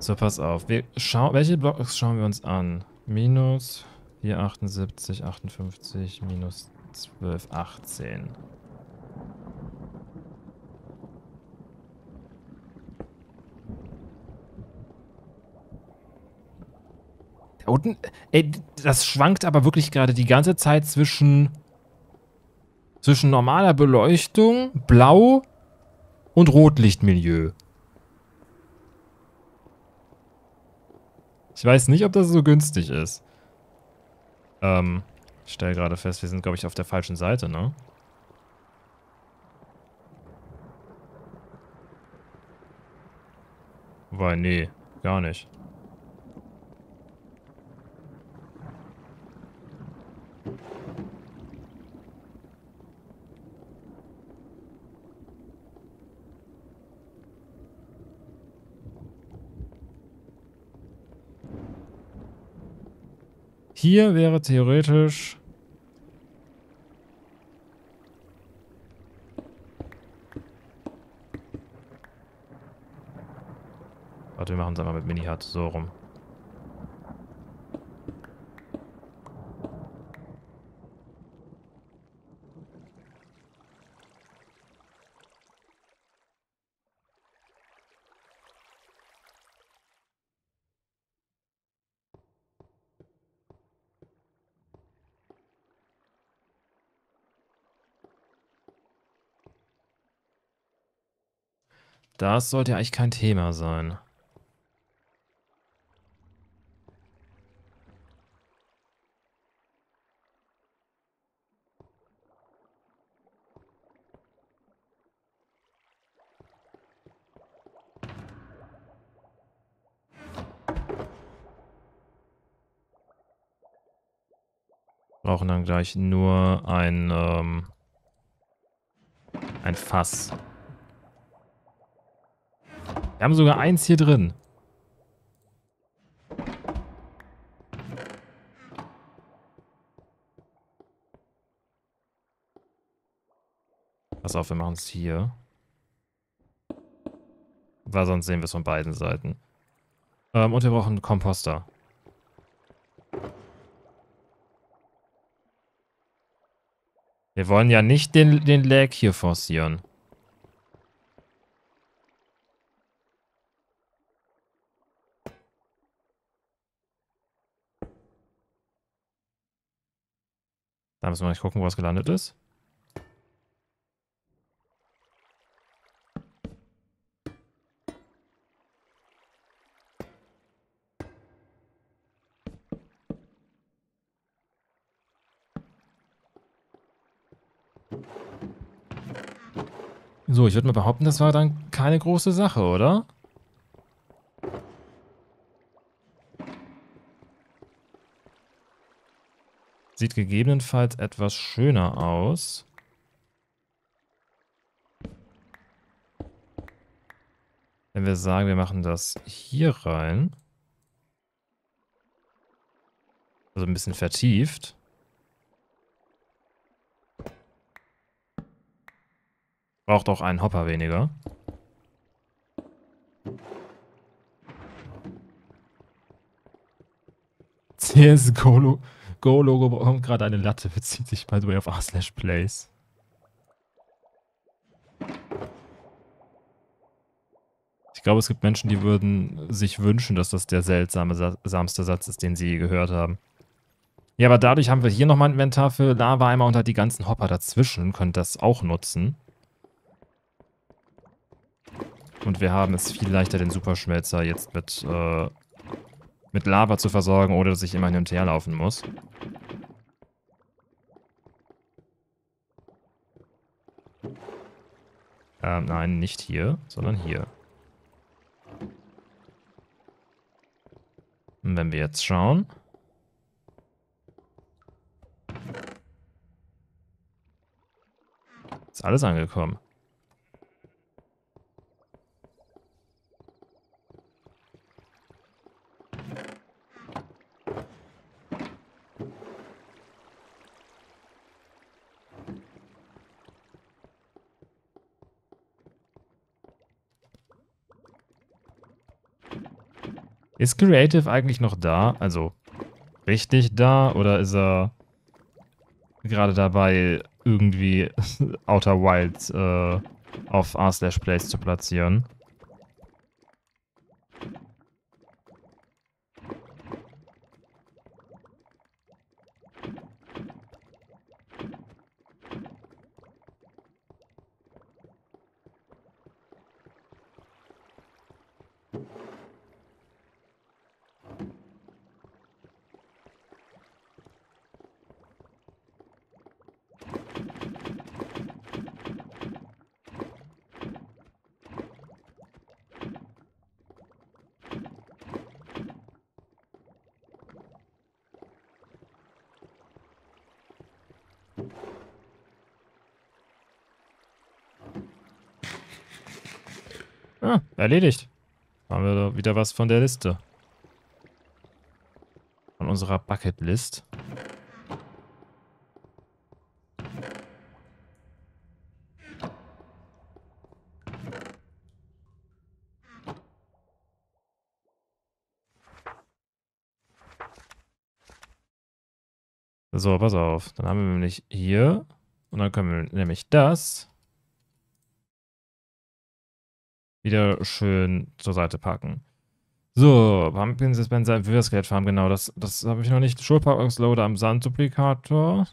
So, pass auf. Wir welche Blocks schauen wir uns an? Minus 478, 58, minus 12, 18. unten, ey, das schwankt aber wirklich gerade die ganze Zeit zwischen, zwischen normaler Beleuchtung, Blau und Rotlichtmilieu. Ich weiß nicht, ob das so günstig ist. Ähm, ich stelle gerade fest, wir sind, glaube ich, auf der falschen Seite, ne? Wobei, nee, gar nicht. Hier wäre theoretisch... Warte, wir machen es einmal mit Mini-Hut, so rum. Das sollte eigentlich kein Thema sein. brauchen dann gleich nur ein, ähm, ein Fass. Wir haben sogar eins hier drin. Pass auf, wir machen es hier. Weil sonst sehen wir es von beiden Seiten. Ähm, und wir brauchen einen Komposter. Wir wollen ja nicht den, den Lag hier forcieren. Da müssen wir nicht gucken, wo es gelandet ist. So, ich würde mal behaupten, das war dann keine große Sache, oder? Sieht gegebenenfalls etwas schöner aus. Wenn wir sagen, wir machen das hier rein. Also ein bisschen vertieft. Braucht auch einen Hopper weniger. CSGO Go-Logo bekommt gerade eine Latte, bezieht sich by the way auf r slash plays. Ich glaube, es gibt Menschen, die würden sich wünschen, dass das der seltsamste Satz ist, den sie je gehört haben. Ja, aber dadurch haben wir hier nochmal ein Inventar für Lava-Eimer und halt die ganzen Hopper dazwischen können das auch nutzen. Und wir haben es viel leichter, den Superschmelzer jetzt mit, äh, mit Lava zu versorgen, ohne dass ich immer hin und her laufen muss. Ähm, nein, nicht hier, sondern hier. Und wenn wir jetzt schauen... Ist alles angekommen. Ist Creative eigentlich noch da? Also richtig da? Oder ist er gerade dabei, irgendwie Outer Wilds äh, auf r/plays zu platzieren? Ah, erledigt. Haben wir da wieder was von der Liste. Von unserer Bucketlist. So, pass auf. Dann haben wir nämlich hier. Und dann können wir nämlich das wieder schön zur Seite packen. So, Pumpkin für das Farm, genau, das, das habe ich noch nicht. Schulpackungsloader am Sandduplikator.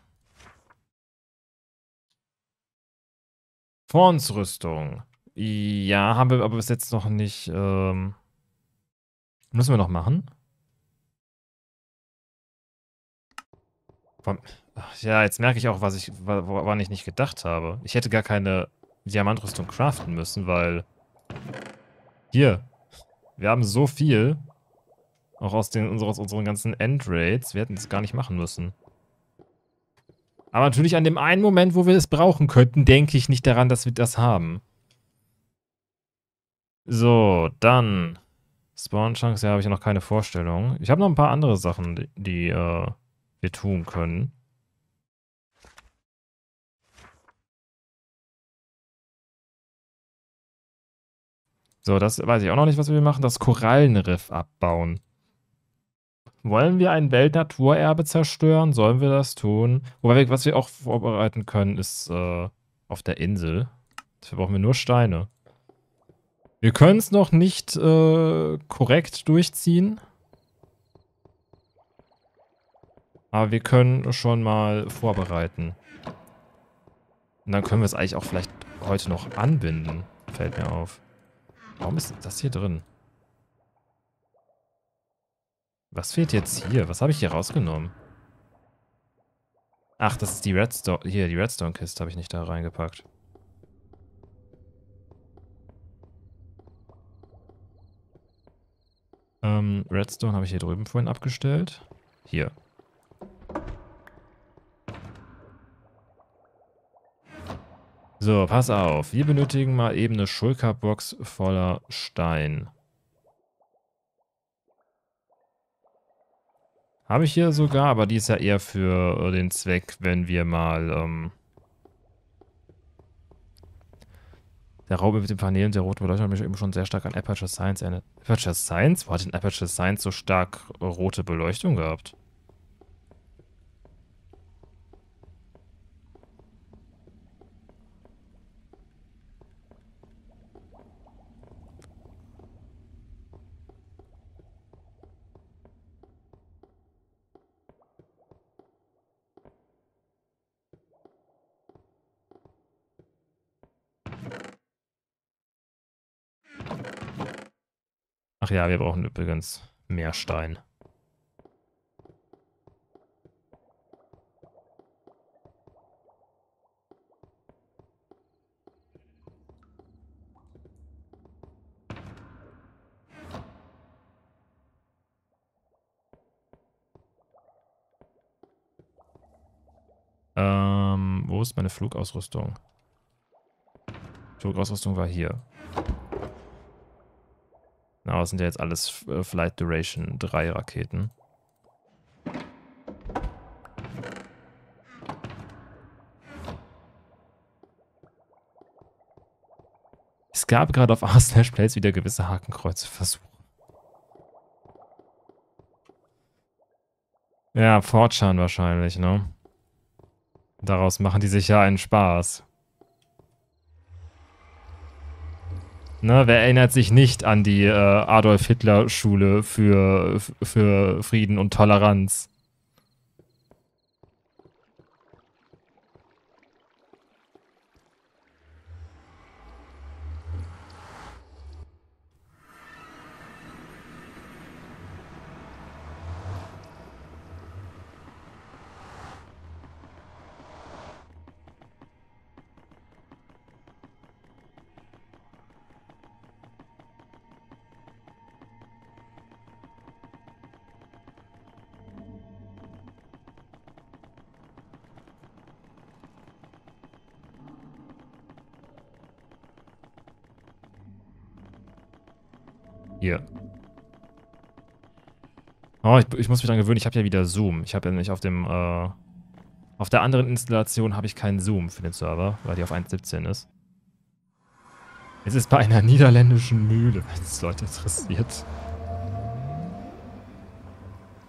Fronsrüstung. Ja, haben wir aber bis jetzt noch nicht. Ähm, müssen wir noch machen? Ja, jetzt merke ich auch, was ich, woran ich nicht gedacht habe. Ich hätte gar keine Diamantrüstung craften müssen, weil... Hier. Wir haben so viel. Auch aus, den, aus unseren ganzen Endraids. Wir hätten es gar nicht machen müssen. Aber natürlich an dem einen Moment, wo wir es brauchen könnten, denke ich nicht daran, dass wir das haben. So, dann... Spawn-Chunks, ja, habe ich noch keine Vorstellung. Ich habe noch ein paar andere Sachen, die, die äh, wir tun können. So, das weiß ich auch noch nicht, was wir machen. Das Korallenriff abbauen. Wollen wir ein Weltnaturerbe zerstören? Sollen wir das tun? Wobei, was wir auch vorbereiten können, ist äh, auf der Insel. Dafür brauchen wir nur Steine. Wir können es noch nicht äh, korrekt durchziehen. Aber wir können schon mal vorbereiten. Und dann können wir es eigentlich auch vielleicht heute noch anbinden. Fällt mir auf. Warum ist das hier drin? Was fehlt jetzt hier? Was habe ich hier rausgenommen? Ach, das ist die Redstone. Hier, die Redstone-Kiste habe ich nicht da reingepackt. Ähm, Redstone habe ich hier drüben vorhin abgestellt. Hier. So, pass auf. Wir benötigen mal eben eine Schulterbox voller Stein. Habe ich hier sogar, aber die ist ja eher für den Zweck, wenn wir mal... Ähm der Raube mit dem Panel und der roten Beleuchtung hat mich eben schon sehr stark an Aperture Science erinnert. Aperture Science? Wo hat denn Aperture Science so stark rote Beleuchtung gehabt? Ach ja, wir brauchen übrigens mehr Stein. Ähm, wo ist meine Flugausrüstung? Flugausrüstung war hier. Na, das sind ja jetzt alles äh, Flight Duration 3 Raketen. Es gab gerade auf R-Slash Plays wieder gewisse Hakenkreuze-Versuche. Ja, Fortran wahrscheinlich, ne? Daraus machen die sich ja einen Spaß. Ne, wer erinnert sich nicht an die äh, Adolf Hitler Schule für, für Frieden und Toleranz? Oh, ich, ich muss mich daran gewöhnen, ich habe ja wieder Zoom. Ich habe ja nicht auf dem, äh, auf der anderen Installation habe ich keinen Zoom für den Server, weil die auf 1.17 ist. Es ist bei einer niederländischen Mühle, wenn es Leute interessiert.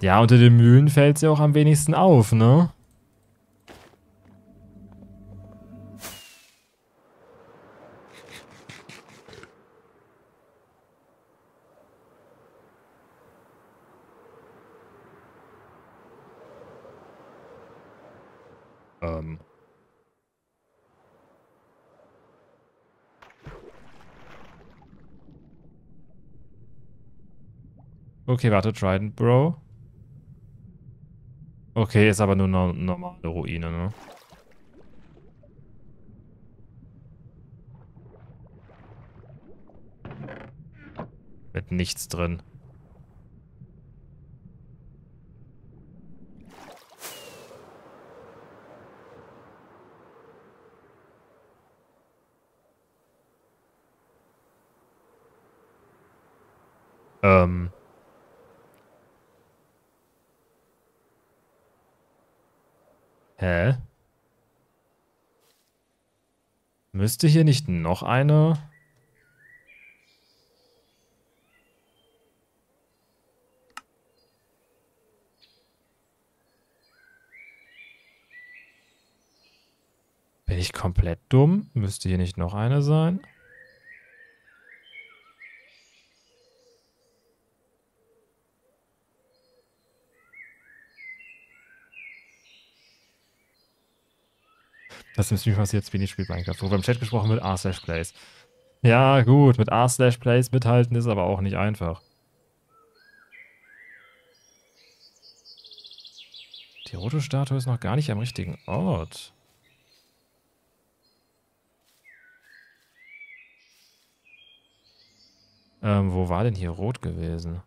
Ja, unter den Mühlen fällt es ja auch am wenigsten auf, ne? Okay, warte, Trident Bro. Okay, ist aber nur eine normale Ruine, ne? Mit nichts drin. Ähm. Hä? Müsste hier nicht noch eine... Bin ich komplett dumm? Müsste hier nicht noch eine sein? Das ist nämlich was jetzt wenig spielt Minecraft. Wo beim Chat gesprochen wird, r slash plays. Ja, gut, mit r slash plays mithalten ist aber auch nicht einfach. Die rote Statue ist noch gar nicht am richtigen Ort. Ähm, wo war denn hier rot gewesen?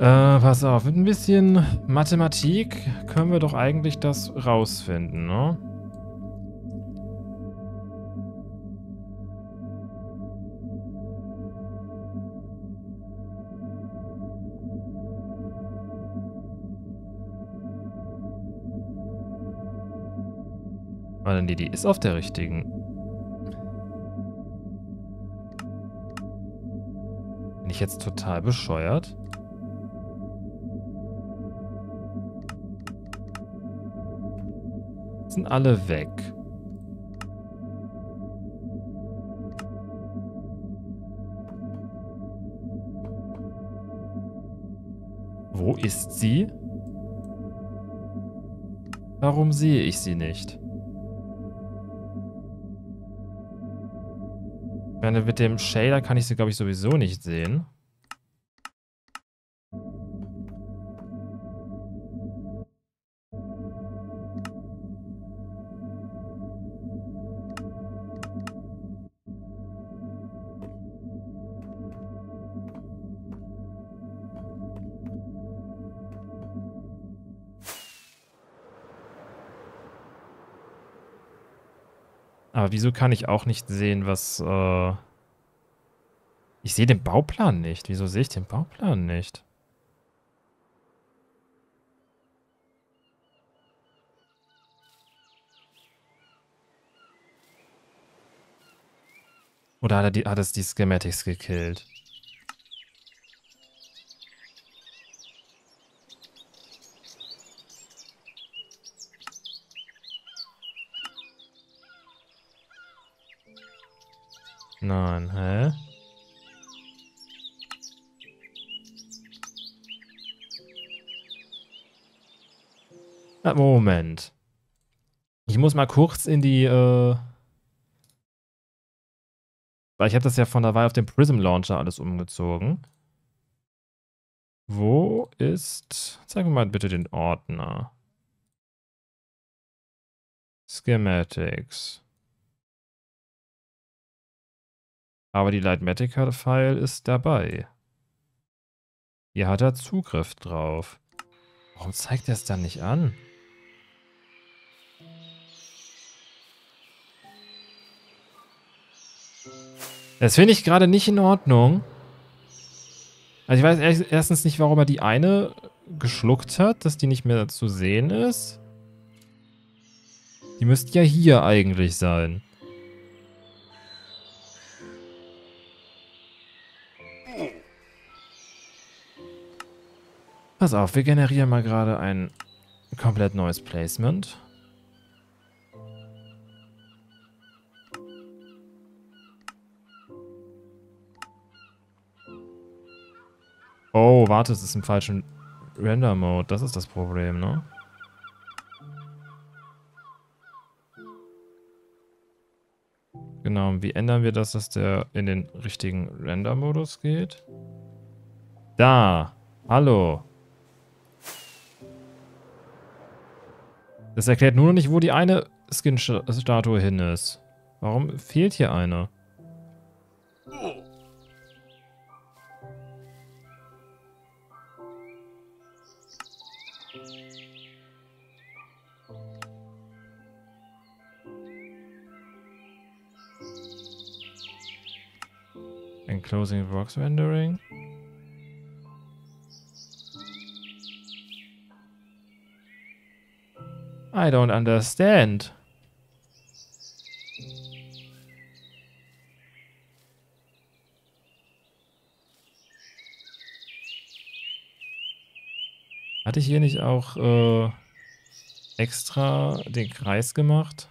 Äh, pass auf, mit ein bisschen Mathematik können wir doch eigentlich das rausfinden, ne? Warte, nee, die ist auf der richtigen. Bin ich jetzt total bescheuert? Sind alle weg. Wo ist sie? Warum sehe ich sie nicht? Ich meine, mit dem Shader kann ich sie, glaube ich, sowieso nicht sehen. Aber wieso kann ich auch nicht sehen, was... Äh ich sehe den Bauplan nicht. Wieso sehe ich den Bauplan nicht? Oder hat, er die, hat es die Schematics gekillt? Nein, hä? Ah, Moment. Ich muss mal kurz in die, äh Weil ich habe das ja von der Weile auf dem Prism Launcher alles umgezogen. Wo ist... Zeig mir mal bitte den Ordner. Schematics. Aber die Lightmatica-File ist dabei. Hier hat er Zugriff drauf. Warum zeigt er es dann nicht an? Das finde ich gerade nicht in Ordnung. Also ich weiß erstens nicht, warum er die eine geschluckt hat, dass die nicht mehr zu sehen ist. Die müsste ja hier eigentlich sein. Pass auf, wir generieren mal gerade ein komplett neues Placement. Oh, warte, es ist im falschen Render-Mode. Das ist das Problem, ne? Genau, wie ändern wir das, dass der in den richtigen Render-Modus geht? Da, hallo. Das erklärt nur noch nicht, wo die eine Skin-Statue hin ist. Warum fehlt hier eine? Enclosing Rocks Rendering. I don't understand. Hatte ich hier nicht auch äh, extra den Kreis gemacht?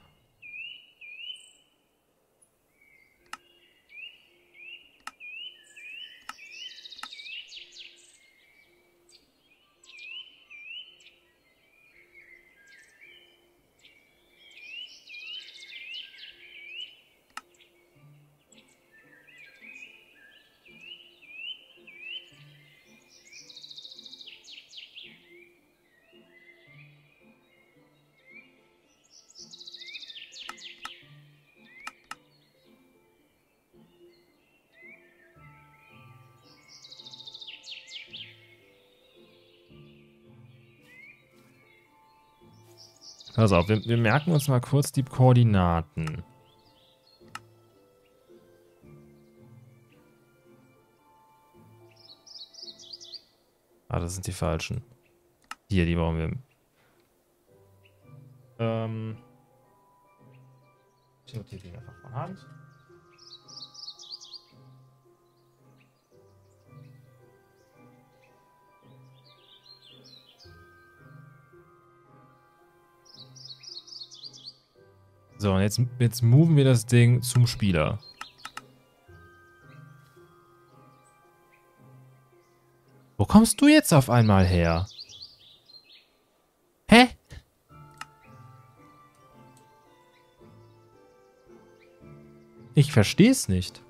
Pass auf, wir, wir merken uns mal kurz die Koordinaten. Ah, das sind die falschen. Hier, die brauchen wir. Ähm. Ich notiere die einfach von Hand. So, und jetzt, jetzt moven wir das Ding zum Spieler. Wo kommst du jetzt auf einmal her? Hä? Ich versteh's nicht.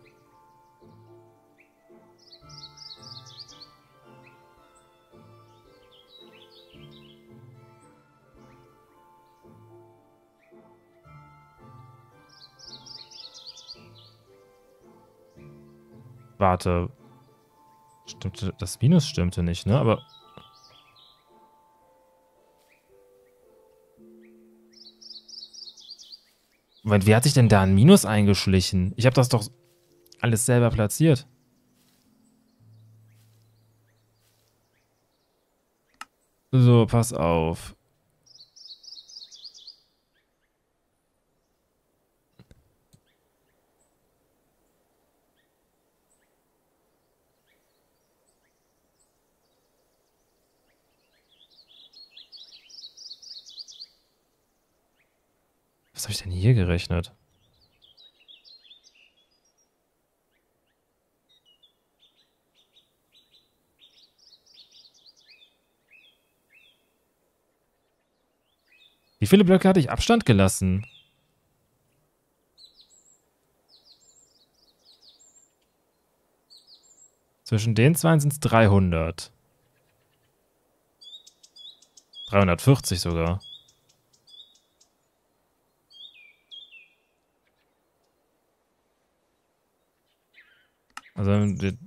Warte. Stimmte, das Minus stimmte nicht, ne? Aber... Moment, wie hat sich denn da ein Minus eingeschlichen? Ich habe das doch alles selber platziert. So, pass auf. Was habe ich denn hier gerechnet? Wie viele Blöcke hatte ich Abstand gelassen? Zwischen den zwei sind es 300. 340 sogar. Also haben wir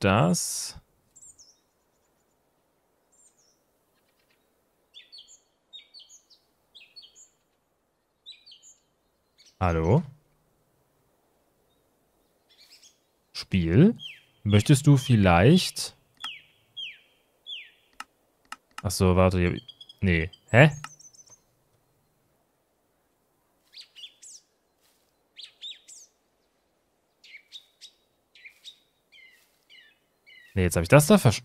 das. Hallo? Spiel? Möchtest du vielleicht... Achso, warte. Nee. Hä? Nee, jetzt habe ich das da versch...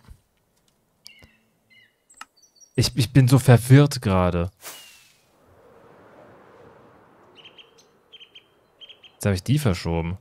Ich, ich bin so verwirrt gerade. Jetzt habe ich die verschoben.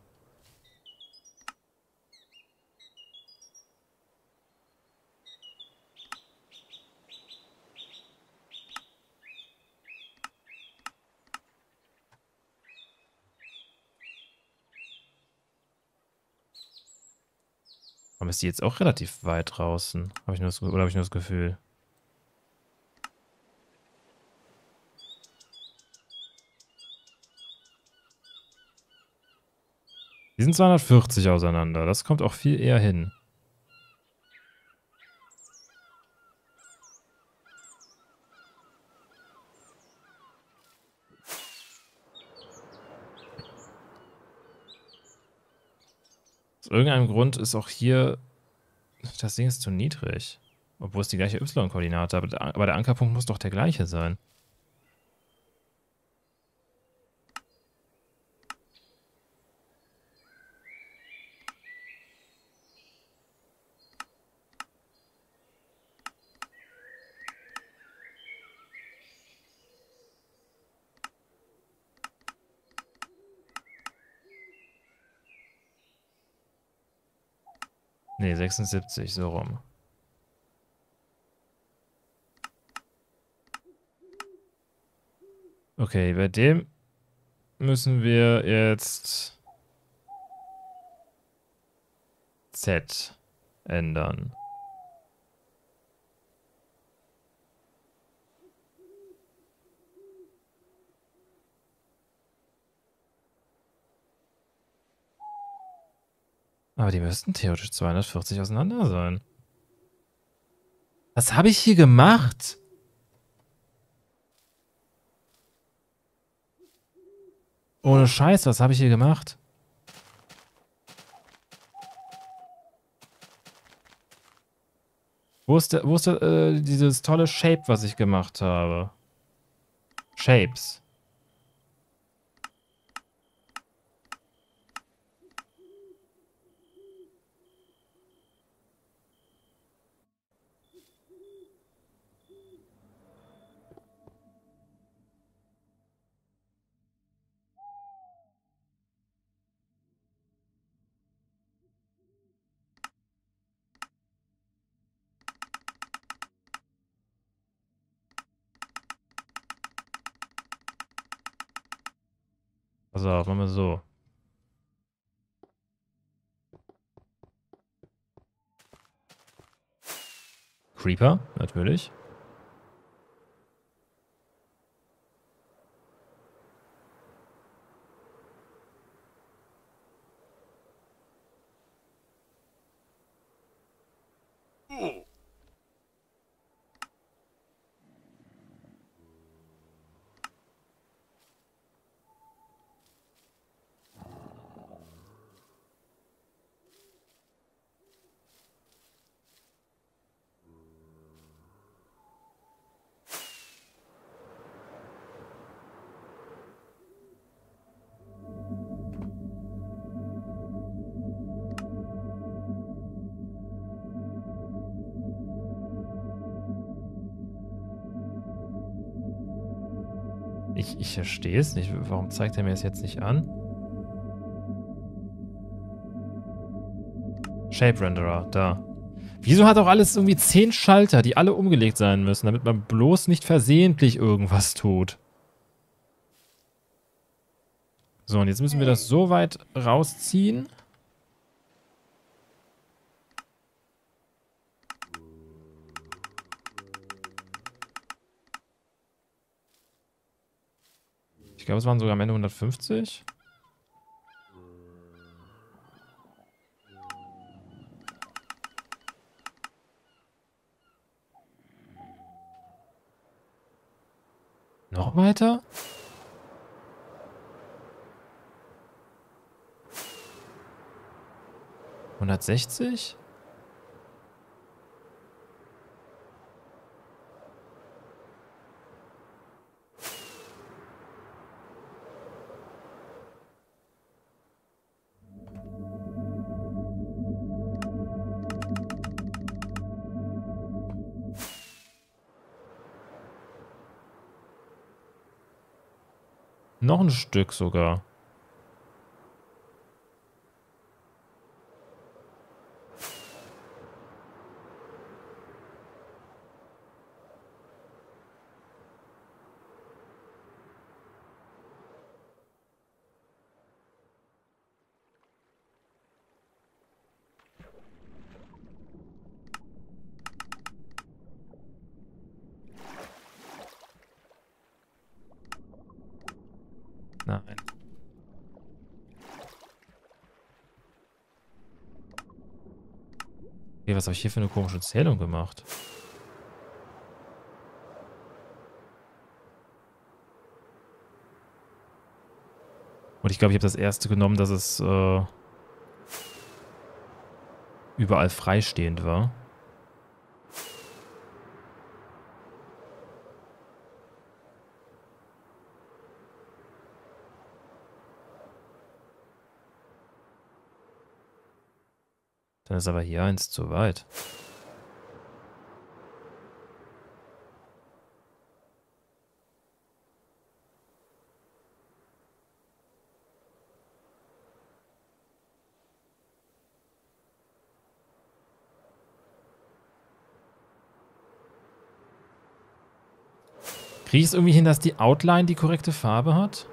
Warum ist die jetzt auch relativ weit draußen? Hab ich nur das, oder habe ich nur das Gefühl? Die sind 240 auseinander. Das kommt auch viel eher hin. Irgendeinem Grund ist auch hier... Das Ding ist zu niedrig. Obwohl es die gleiche Y-Koordinate hat. Aber der Ankerpunkt muss doch der gleiche sein. Nee, 76, so rum. Okay, bei dem müssen wir jetzt Z ändern. Aber die müssten theoretisch 240 auseinander sein. Was habe ich hier gemacht? Ohne Scheiß, was habe ich hier gemacht? Wo ist, der, wo ist der, äh, dieses tolle Shape, was ich gemacht habe? Shapes. Pass auf, machen wir so. Creeper, natürlich. Es nicht. Warum zeigt er mir es jetzt nicht an? Shape Renderer, da. Wieso hat auch alles irgendwie 10 Schalter, die alle umgelegt sein müssen, damit man bloß nicht versehentlich irgendwas tut? So, und jetzt müssen wir das so weit rausziehen. Glaube, es waren sogar am Ende 150. Noch weiter? Hundertsechzig? Noch ein Stück sogar. Habe ich hier für eine komische Zählung gemacht? Und ich glaube, ich habe das erste genommen, dass es äh, überall freistehend war. Ist aber hier eins zu weit. Kriege ich es irgendwie hin, dass die Outline die korrekte Farbe hat?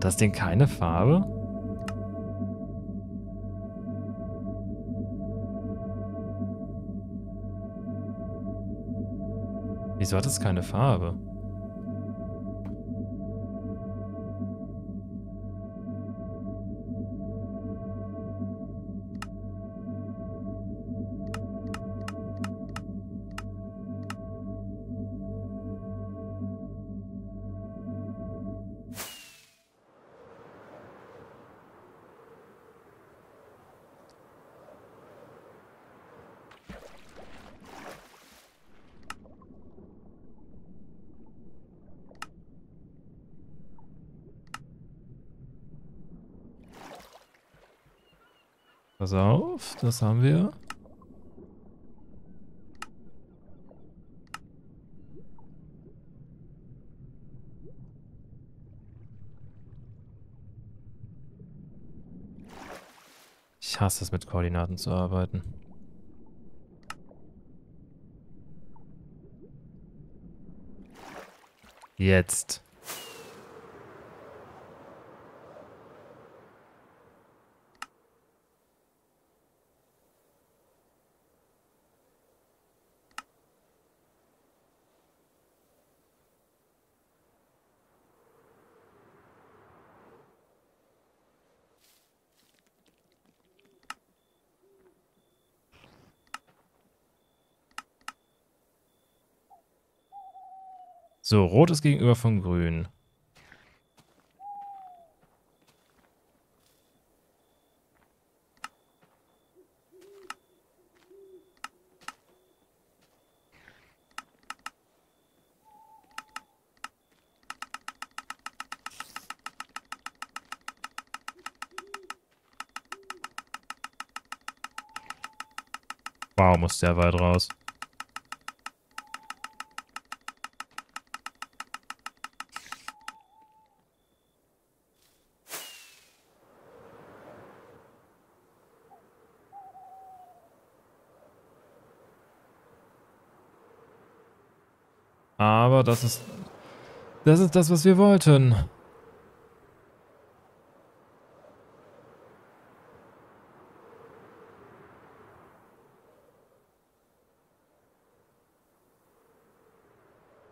Hat das Ding keine Farbe? Wieso hat es keine Farbe? Pass auf, das haben wir. Ich hasse es, mit Koordinaten zu arbeiten. Jetzt. So, rot ist gegenüber von grün. Wow, muss der weit raus. Aber das ist... Das ist das, was wir wollten.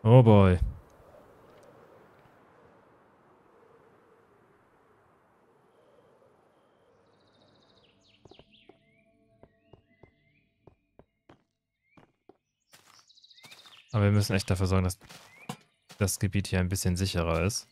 Oh boy. Müssen echt dafür sorgen, dass das Gebiet hier ein bisschen sicherer ist.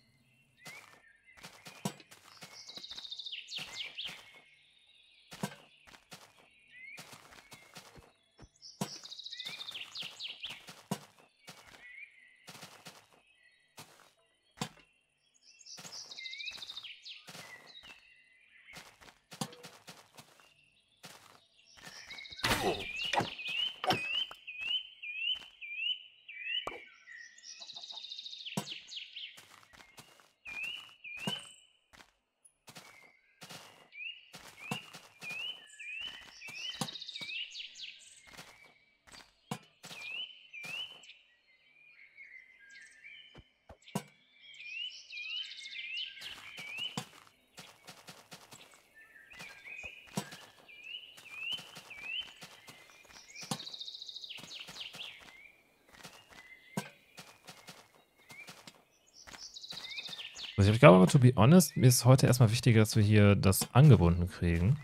Glaube aber, to be honest, mir ist heute erstmal wichtiger, dass wir hier das angebunden kriegen.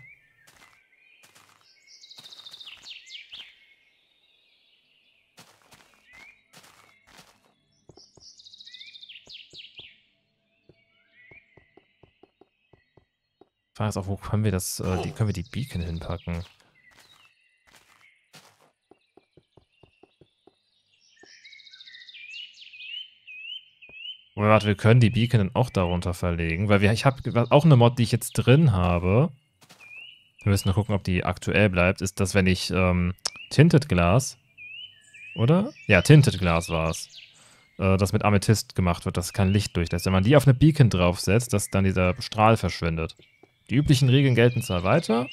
Frage ist auch, wo können wir das, äh, die, können wir die Beacon hinpacken? Warte, wir können die Beacon dann auch darunter verlegen, weil wir, ich habe auch eine Mod, die ich jetzt drin habe. Wir müssen nur gucken, ob die aktuell bleibt. Ist das, wenn ich ähm, Tinted Glas, oder? Ja, Tinted Glas war es. Äh, das mit Amethyst gemacht wird, das kein Licht durchlässt. Wenn man die auf eine Beacon draufsetzt, dass dann dieser Strahl verschwindet. Die üblichen Regeln gelten zwar weiter,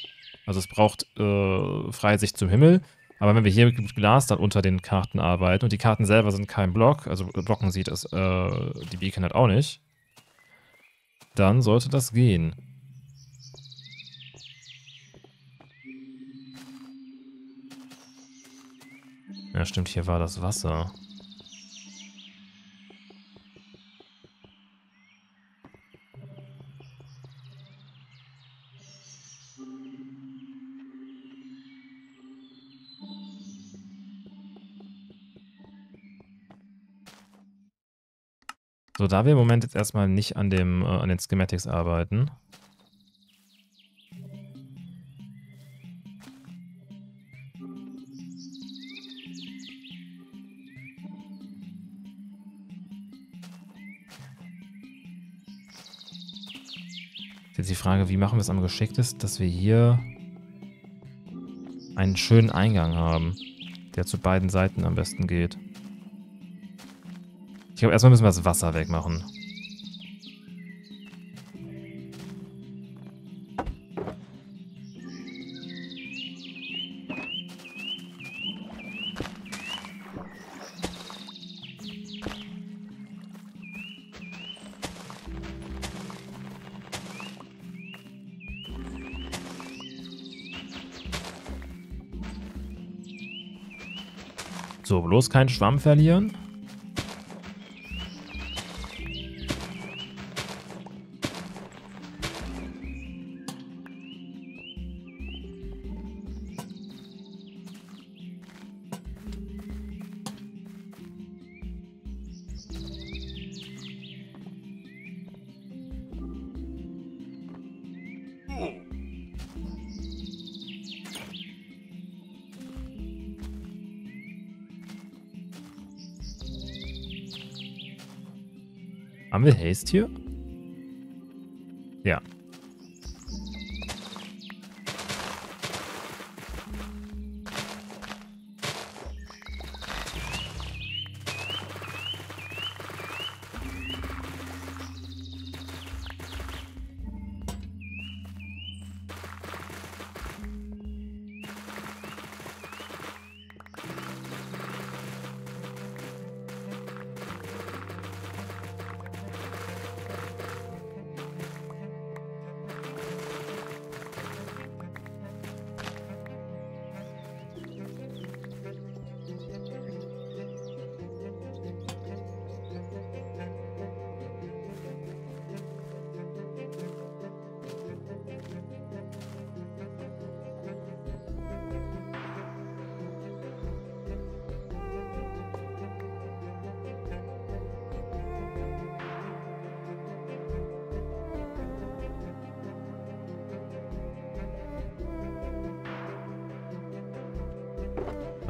also es braucht äh, freie Sicht zum Himmel, aber wenn wir hier mit Glas dann unter den Karten arbeiten und die Karten selber sind kein Block, also Blocken sieht es äh, die Beacon halt auch nicht, dann sollte das gehen. Ja, stimmt, hier war das Wasser. So, da wir im Moment jetzt erstmal nicht an, dem, äh, an den Schematics arbeiten. Jetzt die Frage, wie machen wir es am geschicktesten, dass wir hier einen schönen Eingang haben, der zu beiden Seiten am besten geht. Ich glaube, erstmal müssen wir das Wasser wegmachen. So, bloß keinen Schwamm verlieren. Haben wir Haste hier?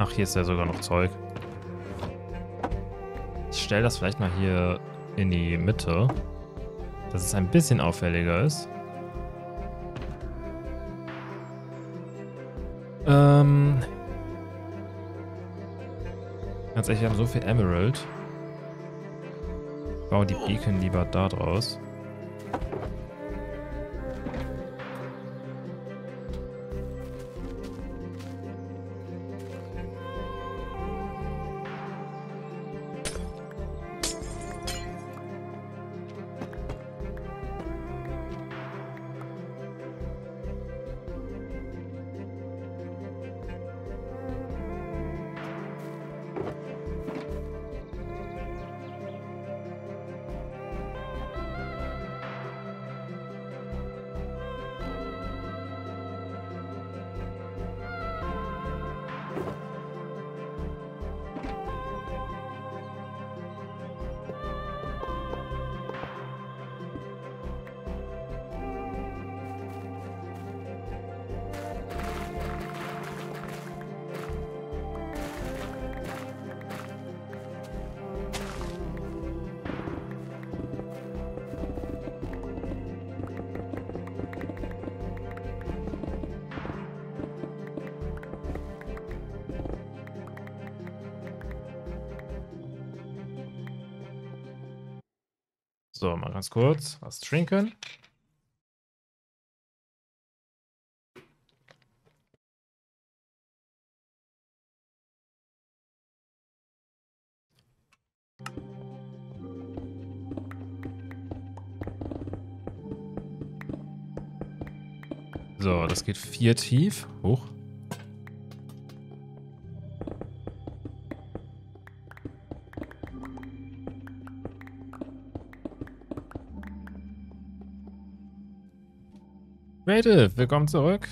Ach, hier ist ja sogar noch Zeug. Ich stelle das vielleicht mal hier in die Mitte, dass es ein bisschen auffälliger ist. Ähm. Ganz ehrlich, wir haben so viel Emerald. Ich baue die Beacon lieber da draus. Ganz kurz was trinken. So, das geht vier tief. Hoch. Creative, willkommen zurück.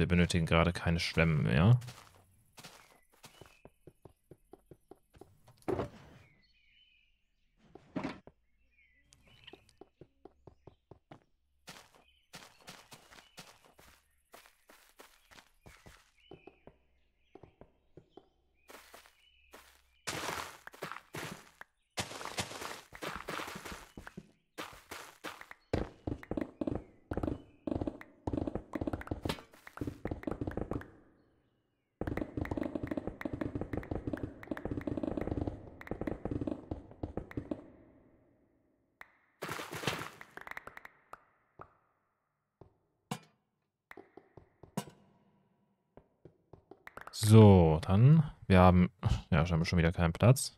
Wir benötigen gerade keine Schwämme mehr. So, dann, wir haben, ja, scheinbar schon wieder keinen Platz.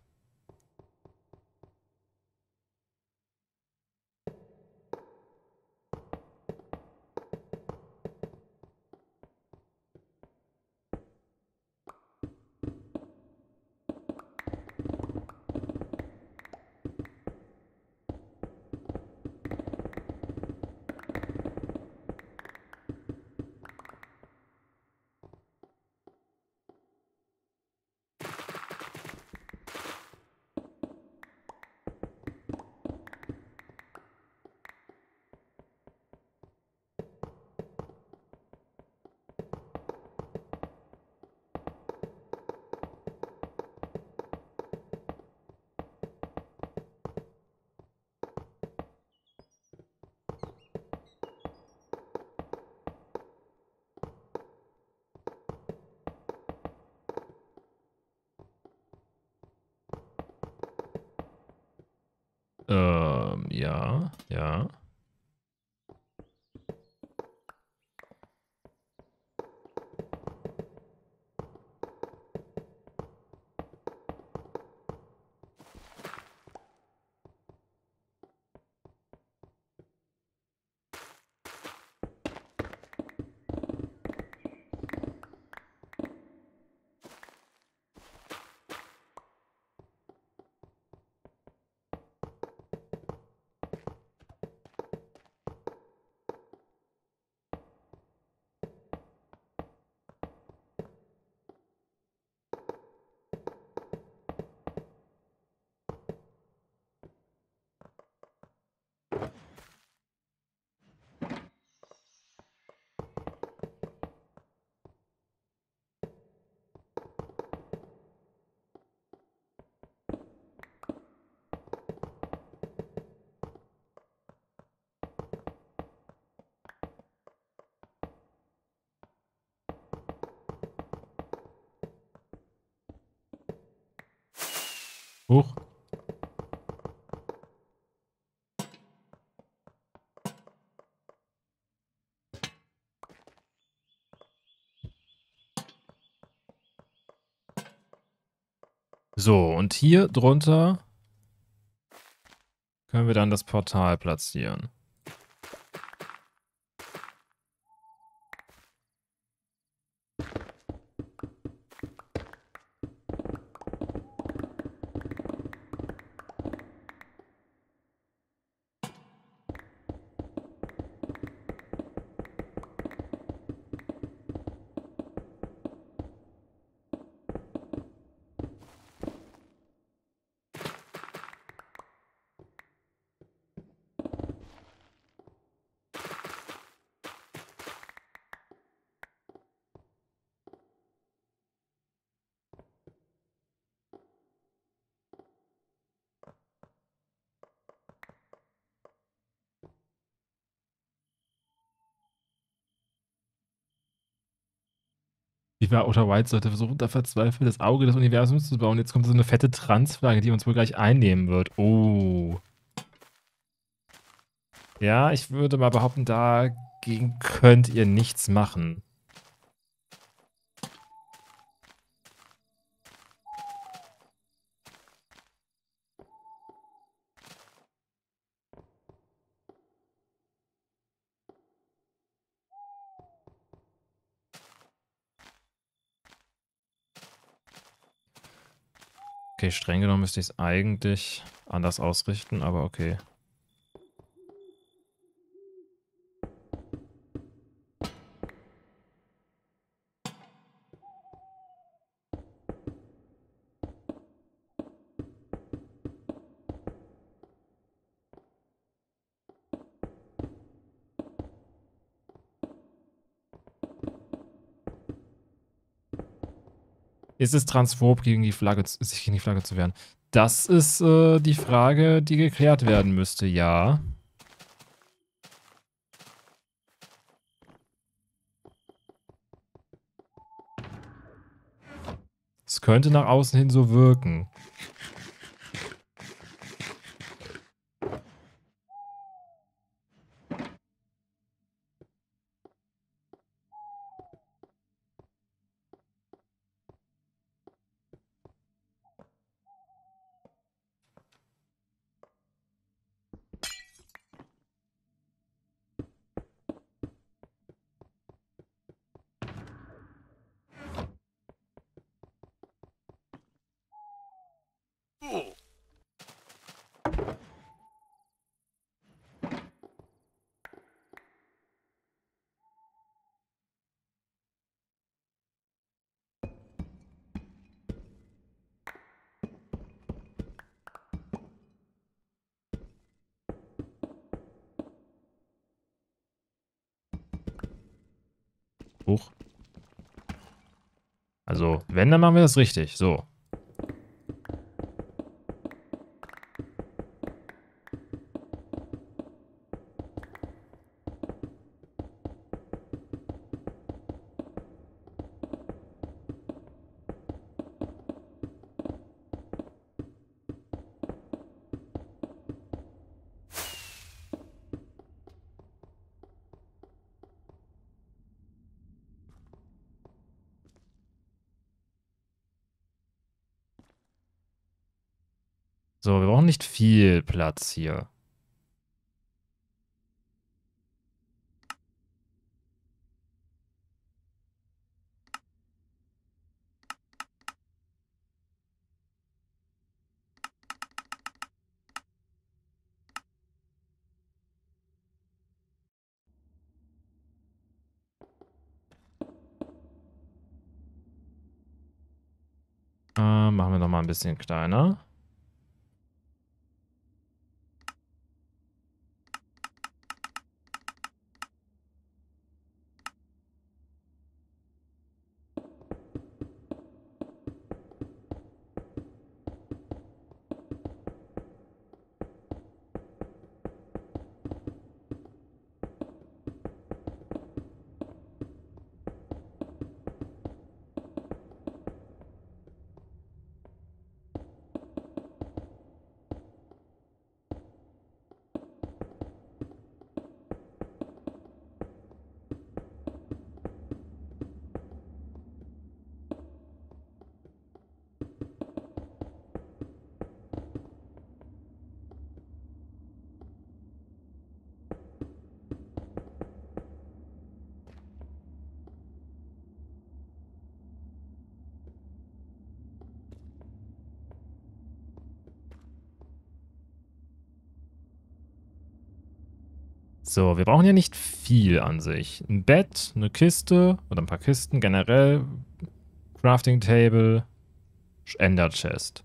Huch. So, und hier drunter können wir dann das Portal platzieren. War Outer White sollte versuchen, da verzweifelt das Auge des Universums zu bauen. Jetzt kommt so eine fette Transflagge, die uns wohl gleich einnehmen wird. Oh. Ja, ich würde mal behaupten, dagegen könnt ihr nichts machen. Okay, streng genommen müsste ich es eigentlich anders ausrichten, aber okay. Ist es transphob, gegen die Flagge, sich gegen die Flagge zu wehren? Das ist äh, die Frage, die geklärt werden müsste, ja. Es könnte nach außen hin so wirken. Machen wir das richtig. So. Platz hier. Äh, machen wir noch mal ein bisschen kleiner. So, wir brauchen ja nicht viel an sich. Ein Bett, eine Kiste oder ein paar Kisten generell, Crafting Table, Ender Chest.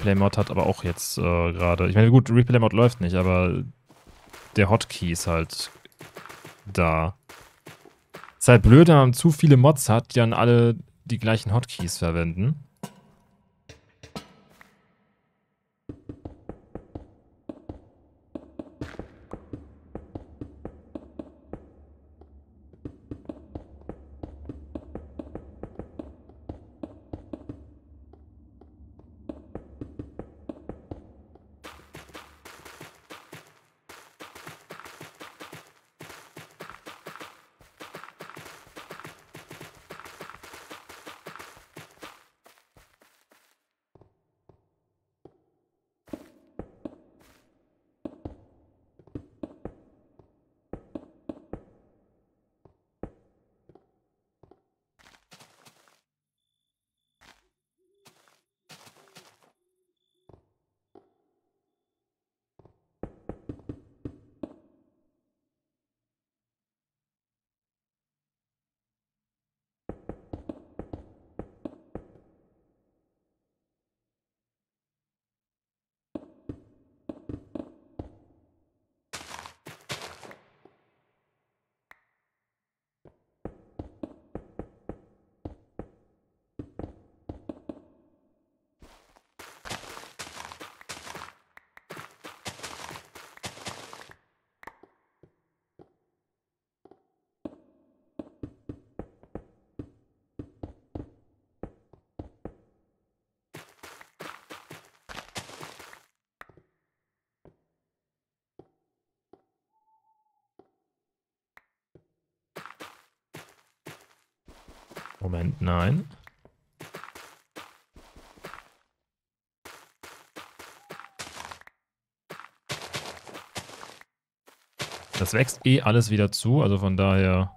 Replay-Mod hat aber auch jetzt äh, gerade. Ich meine, gut, Replay-Mod läuft nicht, aber der Hotkey ist halt da. Ist halt blöd, wenn man zu viele Mods hat, die dann alle die gleichen Hotkeys verwenden. Moment, nein. Das wächst eh alles wieder zu, also von daher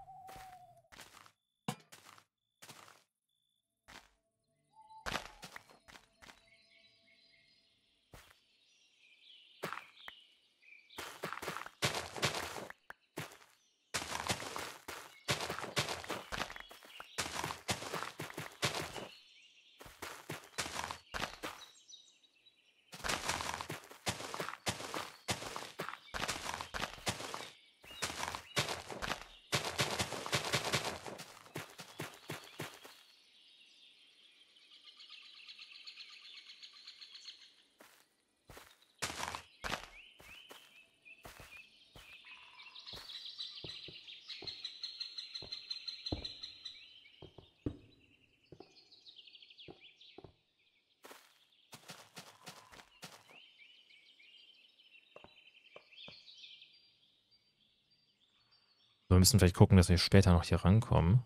müssen vielleicht gucken, dass wir später noch hier rankommen.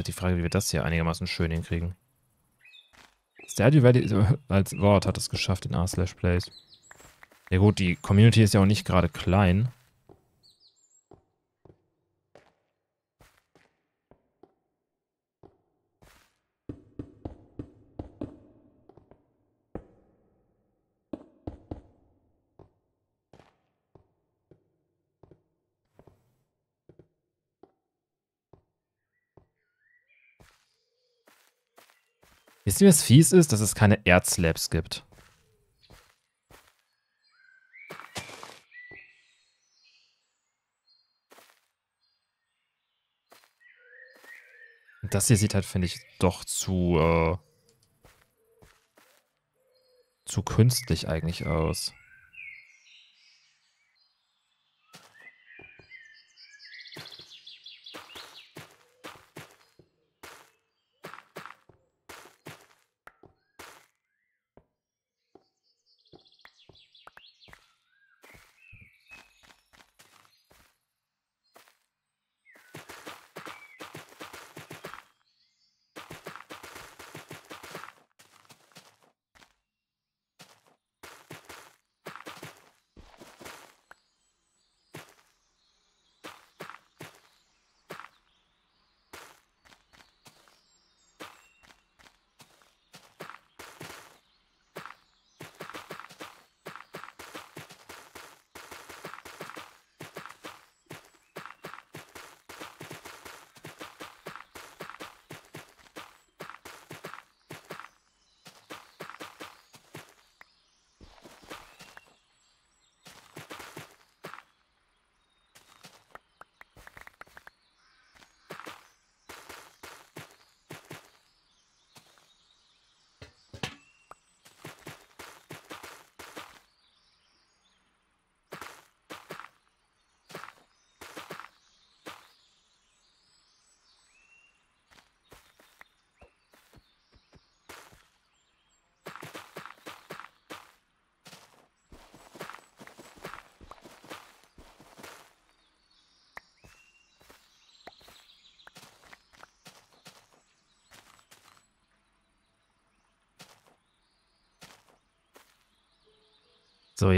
Ja die Frage, wie wir das hier einigermaßen schön hinkriegen. Stardew Valley als Wort hat es geschafft in r/plays. Ja gut, die Community ist ja auch nicht gerade klein. Wisst ihr, was fies ist? Dass es keine Erzlabs gibt. Das hier sieht halt, finde ich, doch zu, äh, zu künstlich eigentlich aus.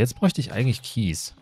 Jetzt bräuchte ich eigentlich Kies.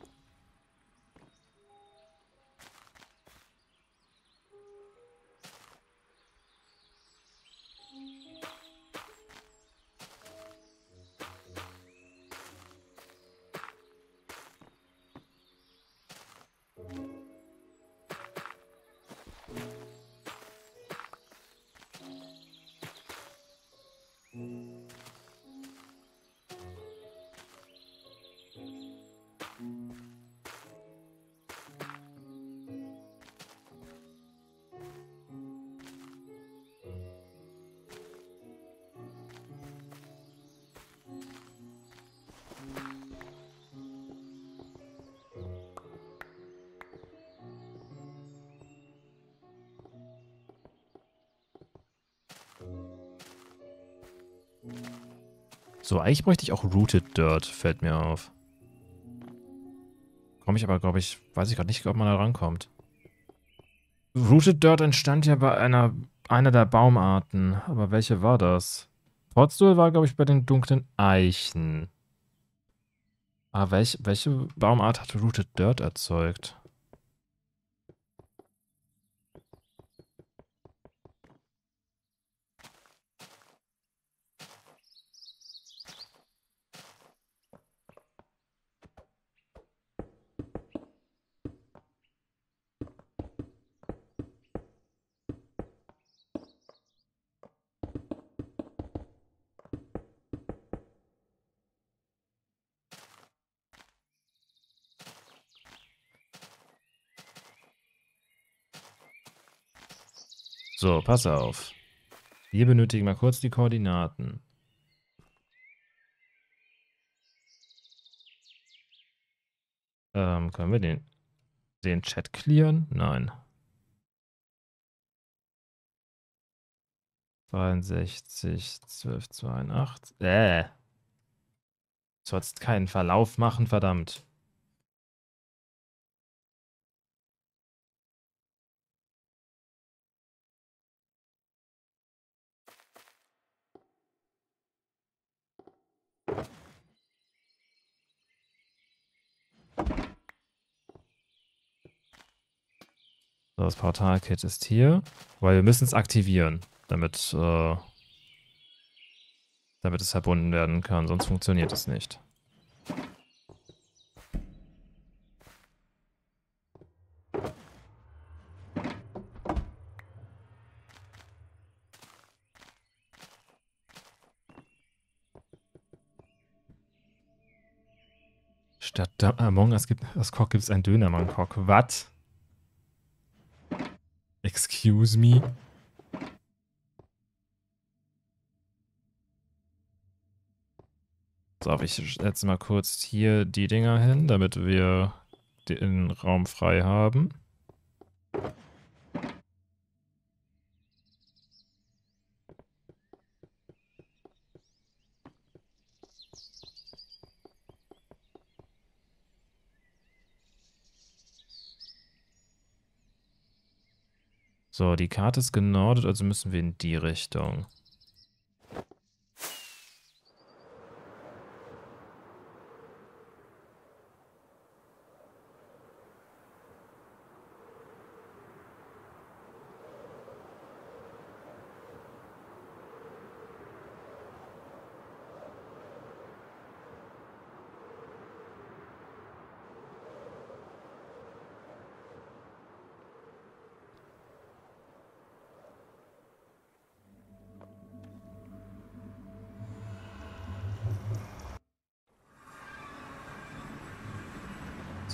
So, eigentlich bräuchte ich auch Rooted Dirt, fällt mir auf. Komme ich aber, glaube ich, weiß ich gerade nicht, ob man da rankommt. Rooted Dirt entstand ja bei einer, einer der Baumarten. Aber welche war das? Potstool war, glaube ich, bei den dunklen Eichen. Aber welch, welche Baumart hat Rooted Dirt erzeugt? Pass auf. Wir benötigen mal kurz die Koordinaten. Ähm, können wir den, den Chat clearen? Nein. 62, 12, 82. Äh. Sollst keinen Verlauf machen, verdammt. Das Portal-Kit ist hier. Weil wir müssen es aktivieren, damit, äh, damit es verbunden werden kann. Sonst funktioniert es nicht. Statt Among Us gibt es gibt es ein Dönermann-Cock. Was? Excuse me? So, ich setze mal kurz hier die Dinger hin, damit wir den Raum frei haben. So, die Karte ist genordet, also müssen wir in die Richtung.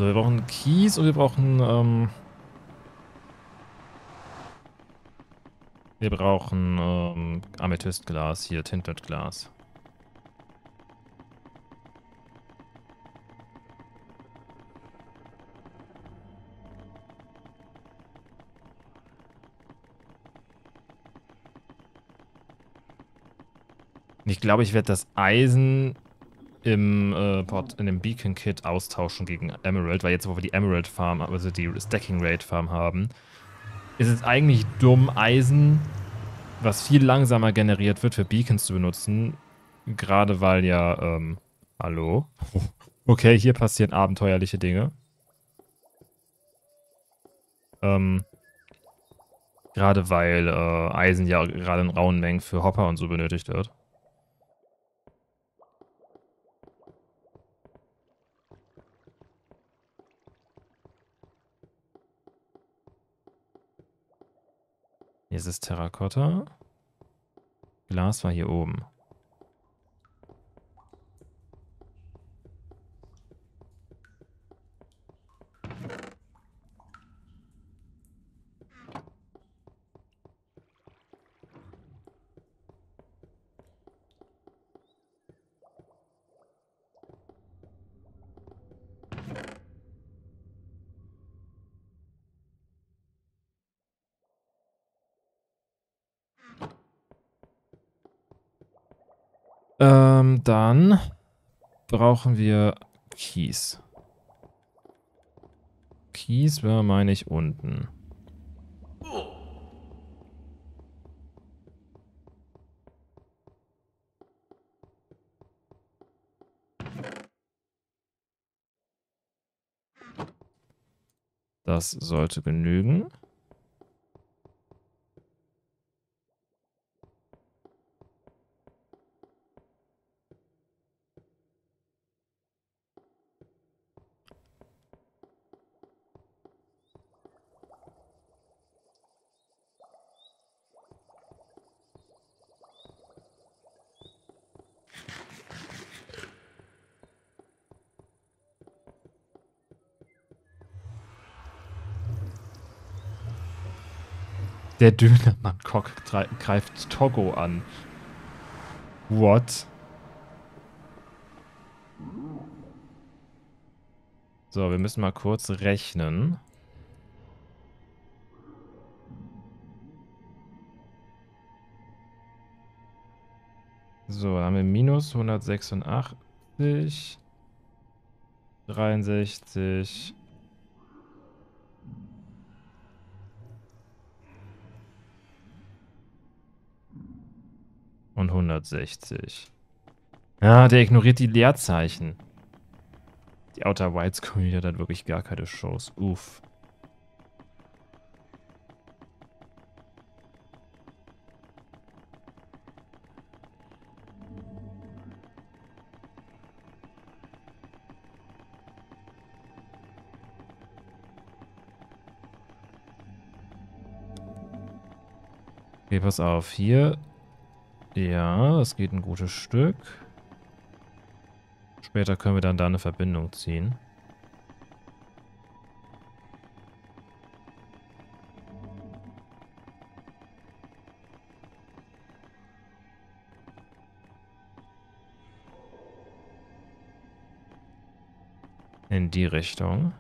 Wir brauchen Kies und wir brauchen, ähm, wir brauchen, ähm, Amethystglas hier, Tinted. Ich glaube, ich werde das Eisen im, äh, Port, in dem Beacon Kit austauschen gegen Emerald, weil jetzt, wo wir die Emerald Farm, also die Stacking Raid Farm haben, ist es eigentlich dumm, Eisen, was viel langsamer generiert wird, für Beacons zu benutzen. Gerade weil ja, ähm, hallo? Okay, hier passieren abenteuerliche Dinge. Ähm, gerade weil äh, Eisen ja gerade in rauen Mengen für Hopper und so benötigt wird. Hier ist es Terrakotta. Glas war hier oben. Ähm, dann brauchen wir Kies. Kies wäre, meine ich, unten. Das sollte genügen. Der Dönermann-Cock greift Togo an. What? So, wir müssen mal kurz rechnen. So, haben wir minus 186, 63, Und 160. Ja, der ignoriert die Leerzeichen. Die Outer Wilds Community hat halt wirklich gar keine Shows. Uff. Okay, pass auf. Hier ja, das geht ein gutes Stück. Später können wir dann da eine Verbindung ziehen. In die Richtung.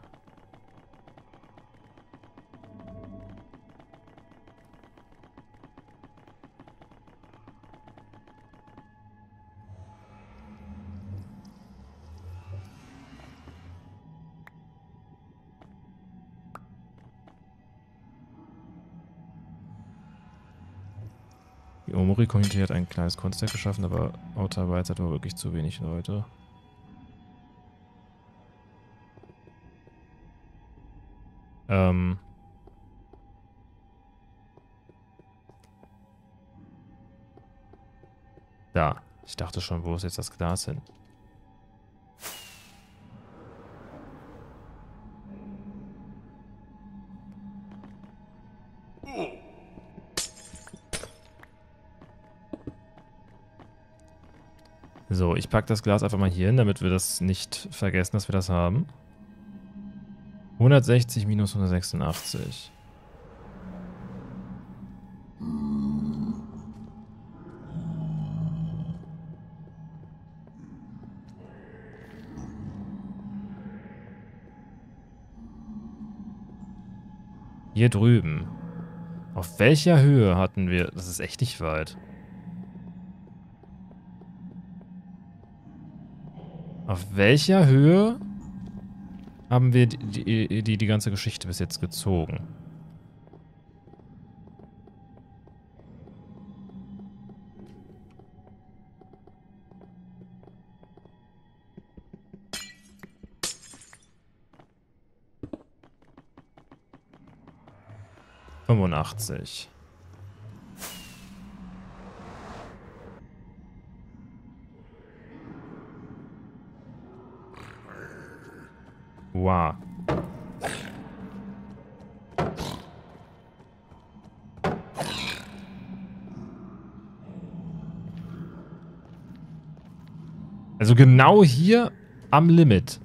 Community hat ein kleines Kunstwerk geschaffen, aber Outer Wilds hat aber wirklich zu wenig Leute. Ähm. Da. Ich dachte schon, wo ist jetzt das Glas hin? So, ich packe das Glas einfach mal hier hin, damit wir das nicht vergessen, dass wir das haben. 160 minus 186. Hier drüben. Auf welcher Höhe hatten wir... Das ist echt nicht weit. Auf welcher Höhe haben wir die, die, die, ganze Geschichte bis jetzt gezogen? Fünfundachtzig. Wow. Also genau hier am Limit.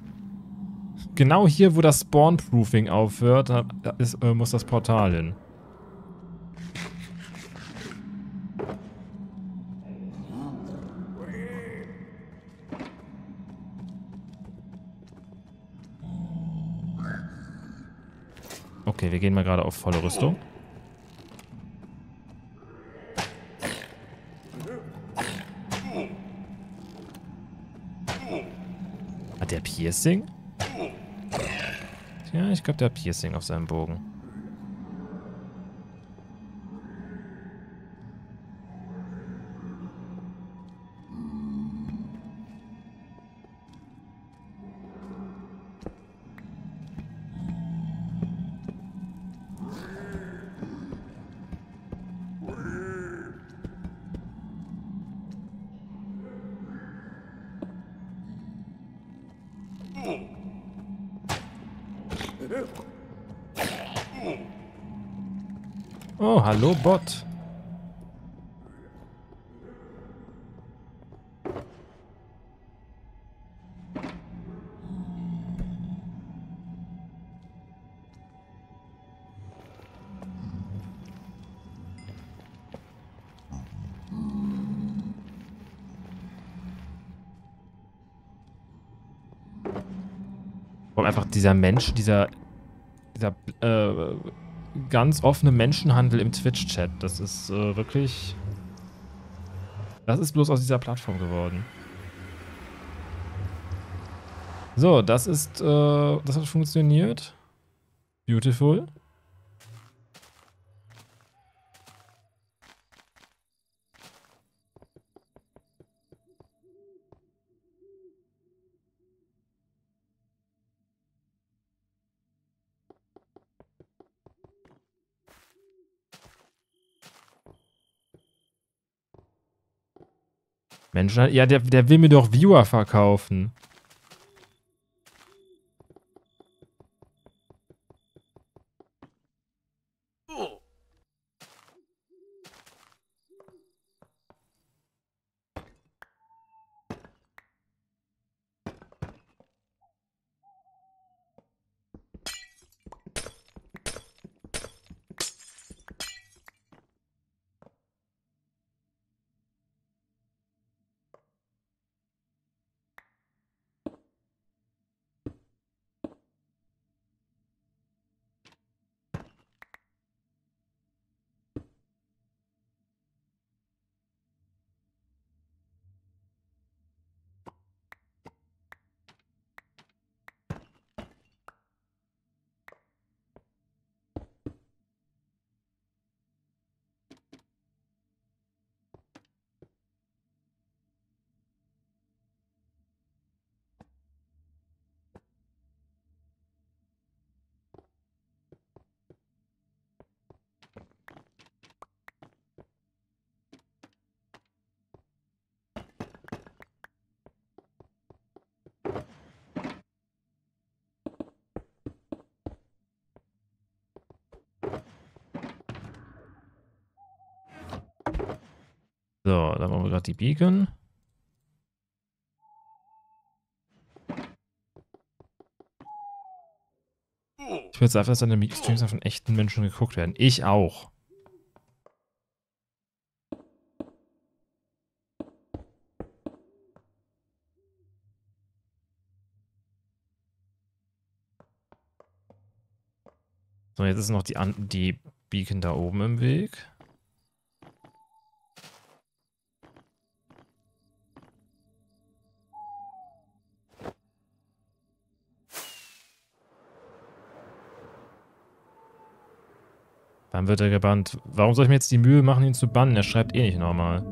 Genau hier, wo das Spawn-Proofing aufhört, da ist, äh, muss das Portal hin. Gehen mal gerade auf volle Rüstung. Hat der Piercing? Ja, ich glaube, der hat Piercing auf seinem Bogen. Hallo Bot. einfach dieser Mensch, dieser, dieser äh, ganz offene Menschenhandel im Twitch-Chat. Das ist äh, wirklich... Das ist bloß aus dieser Plattform geworden. So, das ist... Äh, das hat funktioniert. Beautiful. Mensch, ja, der, der will mir doch Viewer verkaufen. So, Beacon. Ich einfach, dass deine Streams von echten Menschen geguckt werden. Ich auch. So, jetzt ist noch die, die Beacon da oben im Weg. Dann wird er gebannt. Warum soll ich mir jetzt die Mühe machen, ihn zu bannen? Er schreibt eh nicht normal.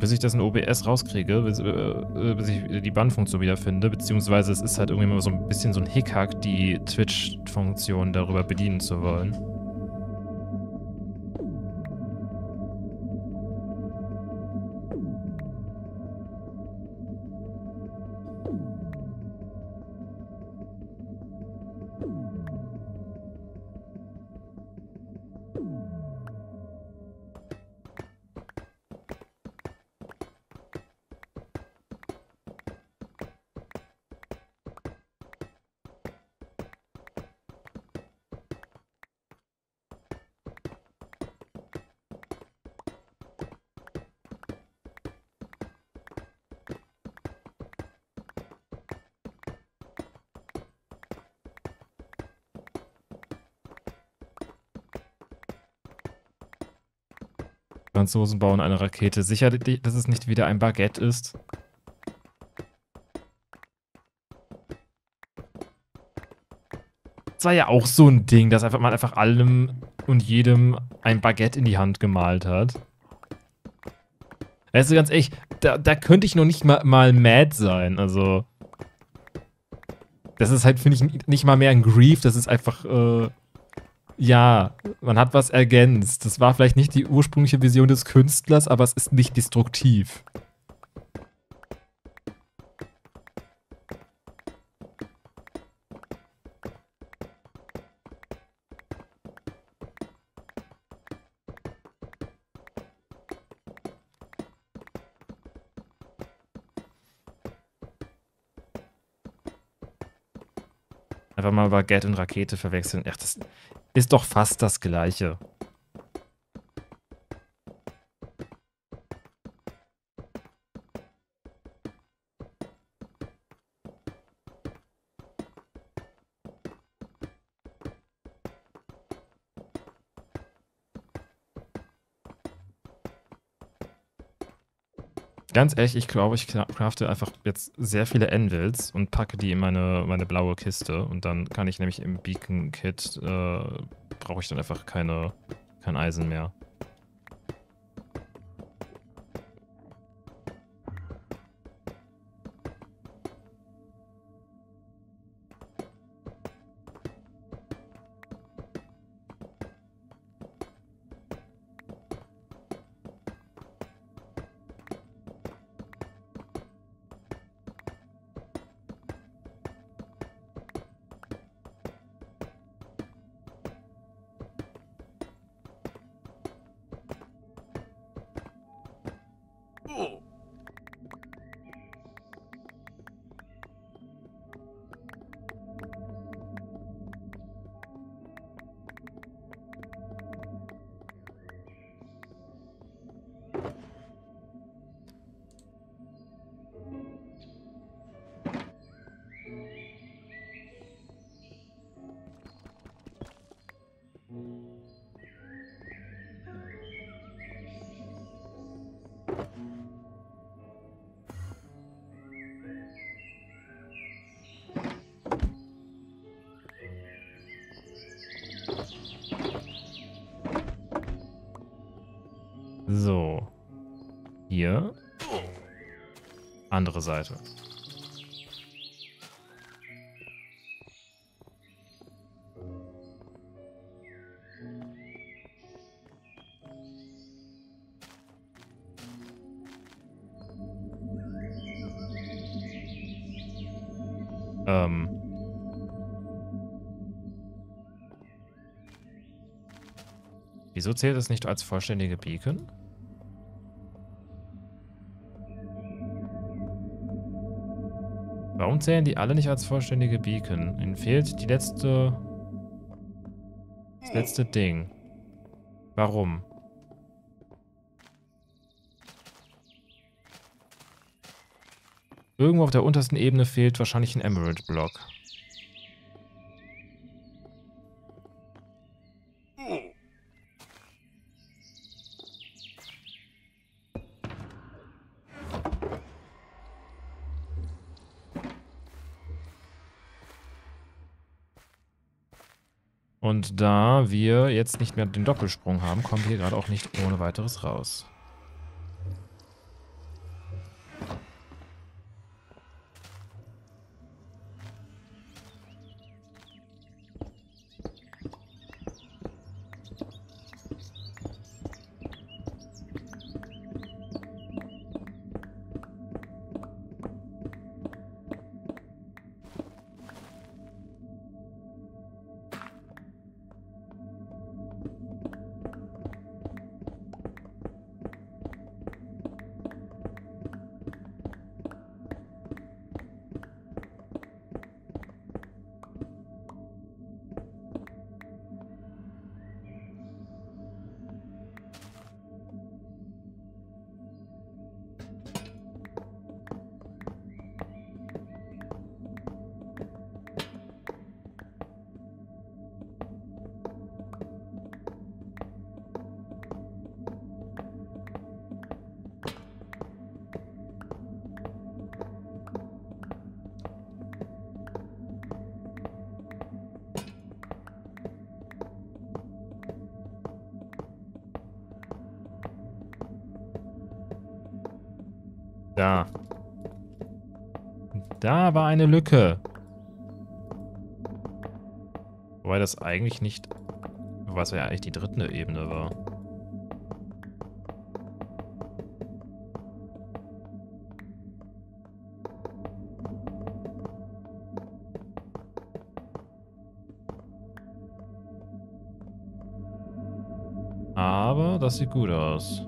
bis ich das in OBS rauskriege, bis, äh, äh, bis ich die Bandfunktion wiederfinde, beziehungsweise es ist halt irgendwie mal so ein bisschen so ein Hickhack, die Twitch-Funktion darüber bedienen zu wollen. Franzosen bauen eine Rakete. Sicher, dass es nicht wieder ein Baguette ist? Das war ja auch so ein Ding, dass einfach man einfach allem und jedem ein Baguette in die Hand gemalt hat. Weißt du, ganz ehrlich, da, da könnte ich noch nicht mal, mal mad sein. Also, das ist halt, finde ich, nicht mal mehr ein Grief. Das ist einfach, äh, ja, man hat was ergänzt. Das war vielleicht nicht die ursprüngliche Vision des Künstlers, aber es ist nicht destruktiv. Einfach mal Baguette und Rakete verwechseln. Ach, das ist doch fast das Gleiche. Ganz ehrlich, ich glaube, ich crafte einfach jetzt sehr viele Anvils und packe die in meine, meine blaue Kiste. Und dann kann ich nämlich im Beacon-Kit, äh, brauche ich dann einfach keine, kein Eisen mehr. Seite. Ähm. Wieso zählt es nicht als vollständige Beacon? Warum zählen die alle nicht als vollständige Beacon? Ihnen fehlt die letzte... Das letzte Ding. Warum? Irgendwo auf der untersten Ebene fehlt wahrscheinlich ein Emerald-Block. Da wir jetzt nicht mehr den Doppelsprung haben, kommen wir gerade auch nicht ohne weiteres raus. Eine Lücke. Wobei das eigentlich nicht... Was ja eigentlich die dritte Ebene war. Aber das sieht gut aus.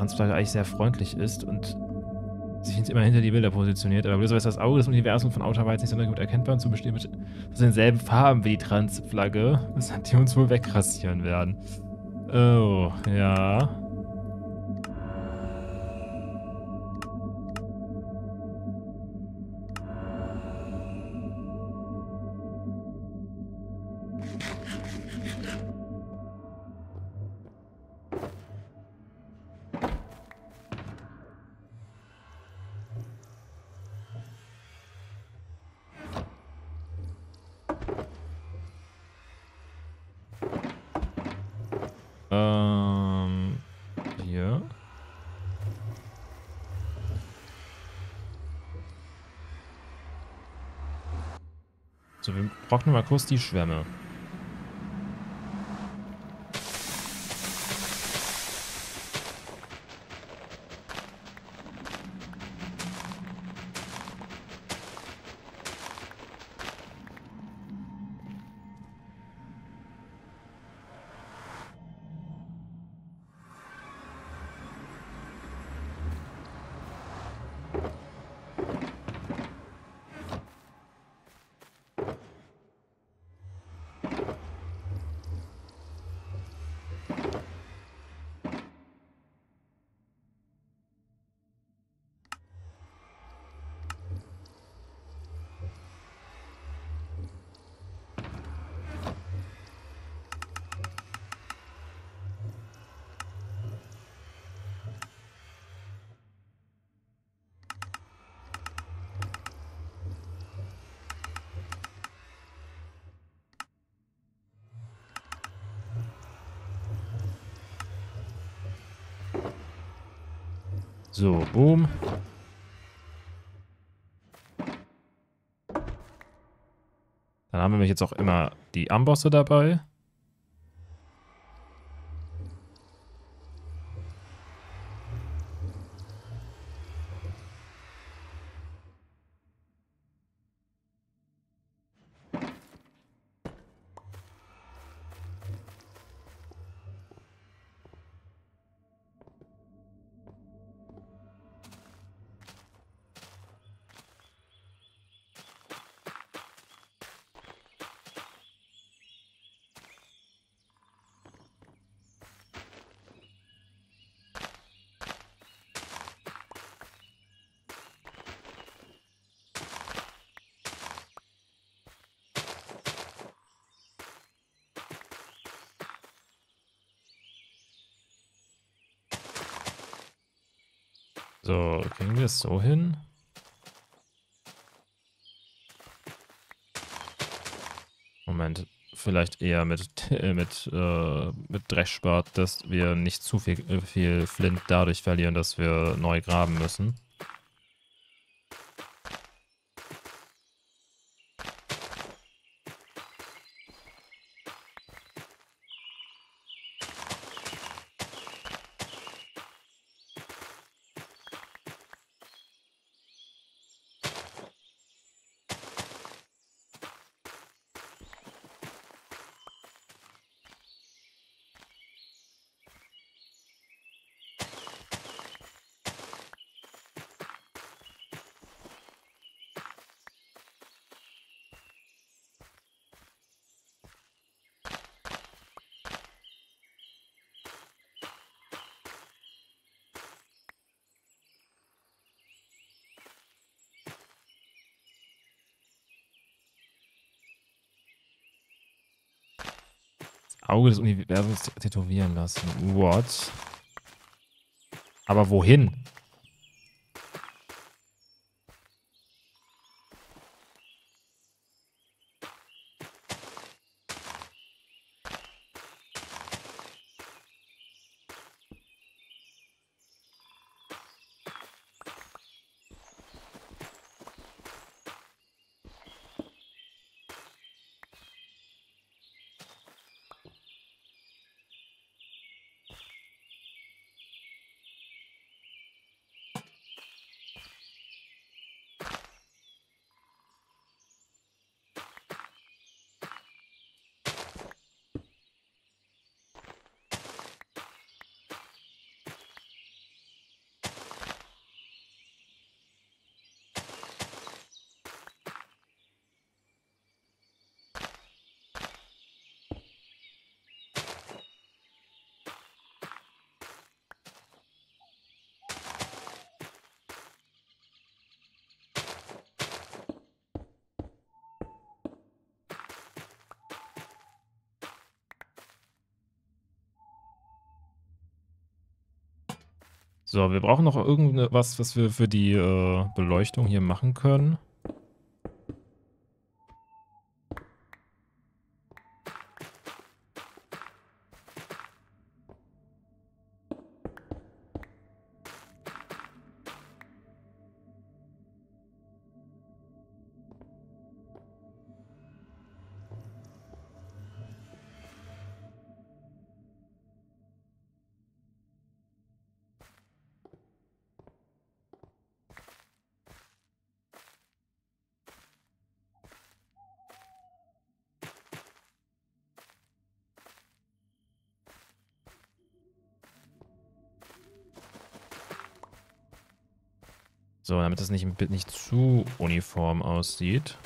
Transflagge eigentlich sehr freundlich ist und sich jetzt immer hinter die Bilder positioniert. Aber blöderweise das Auge des Universums von Outer jetzt nicht sonderlich gut erkennbar und zu bestehen mit denselben Farben wie die Transflagge, weshalb die uns wohl wegrasieren werden. Oh, ja. Brauchen boom. Dann haben wir jetzt auch immer die Ambosse dabei. So, kriegen wir es so hin? Moment, vielleicht eher mit, äh, mit, äh, mit Dreschbart, dass wir nicht zu viel, äh, viel Flint dadurch verlieren, dass wir neu graben müssen. Auge des Universums tätowieren lassen. What? Aber wohin? So, wir brauchen noch irgendwas, was wir für die äh, Beleuchtung hier machen können. Das nicht, zu uniform aussieht.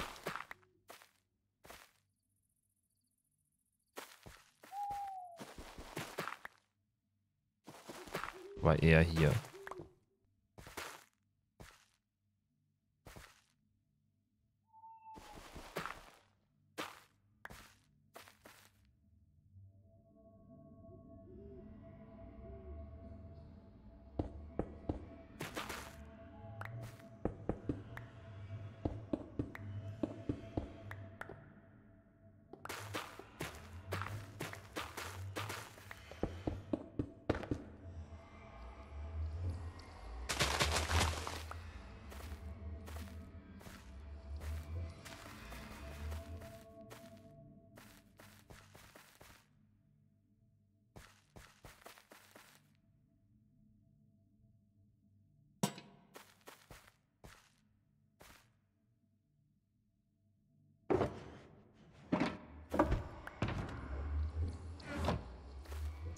War eher hier.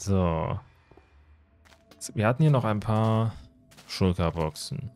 So. Wir hatten hier noch ein paar Schulterboxen.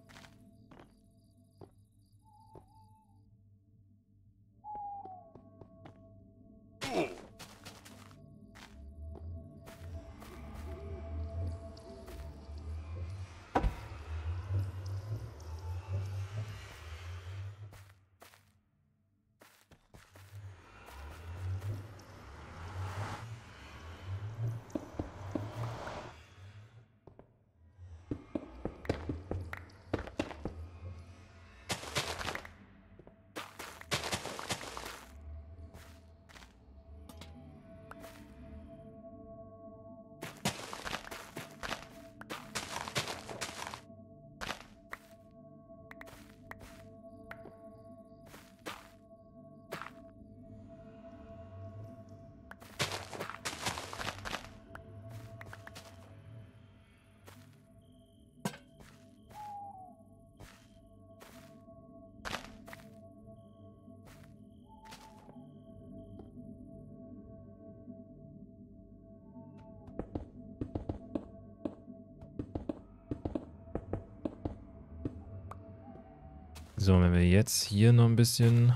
So, wenn wir jetzt hier noch ein bisschen...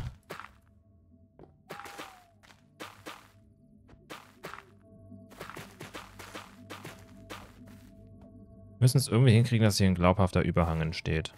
müssen es irgendwie hinkriegen, dass hier ein glaubhafter Überhang entsteht.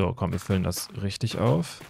So, komm, wir füllen das richtig auf.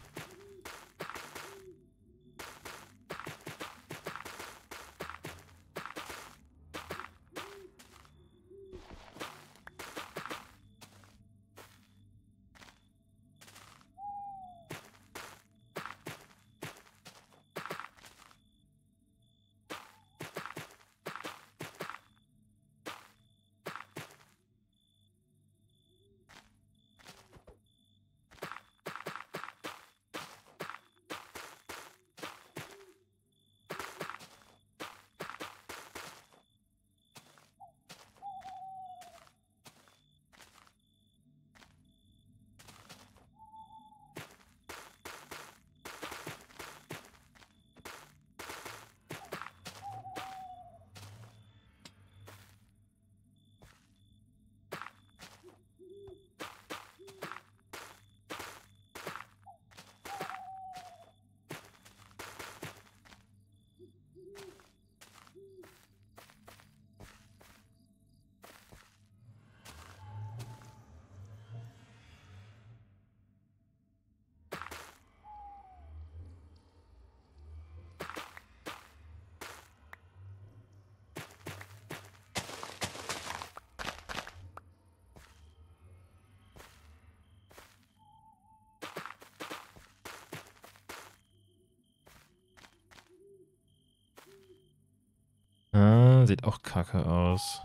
Kacke aus.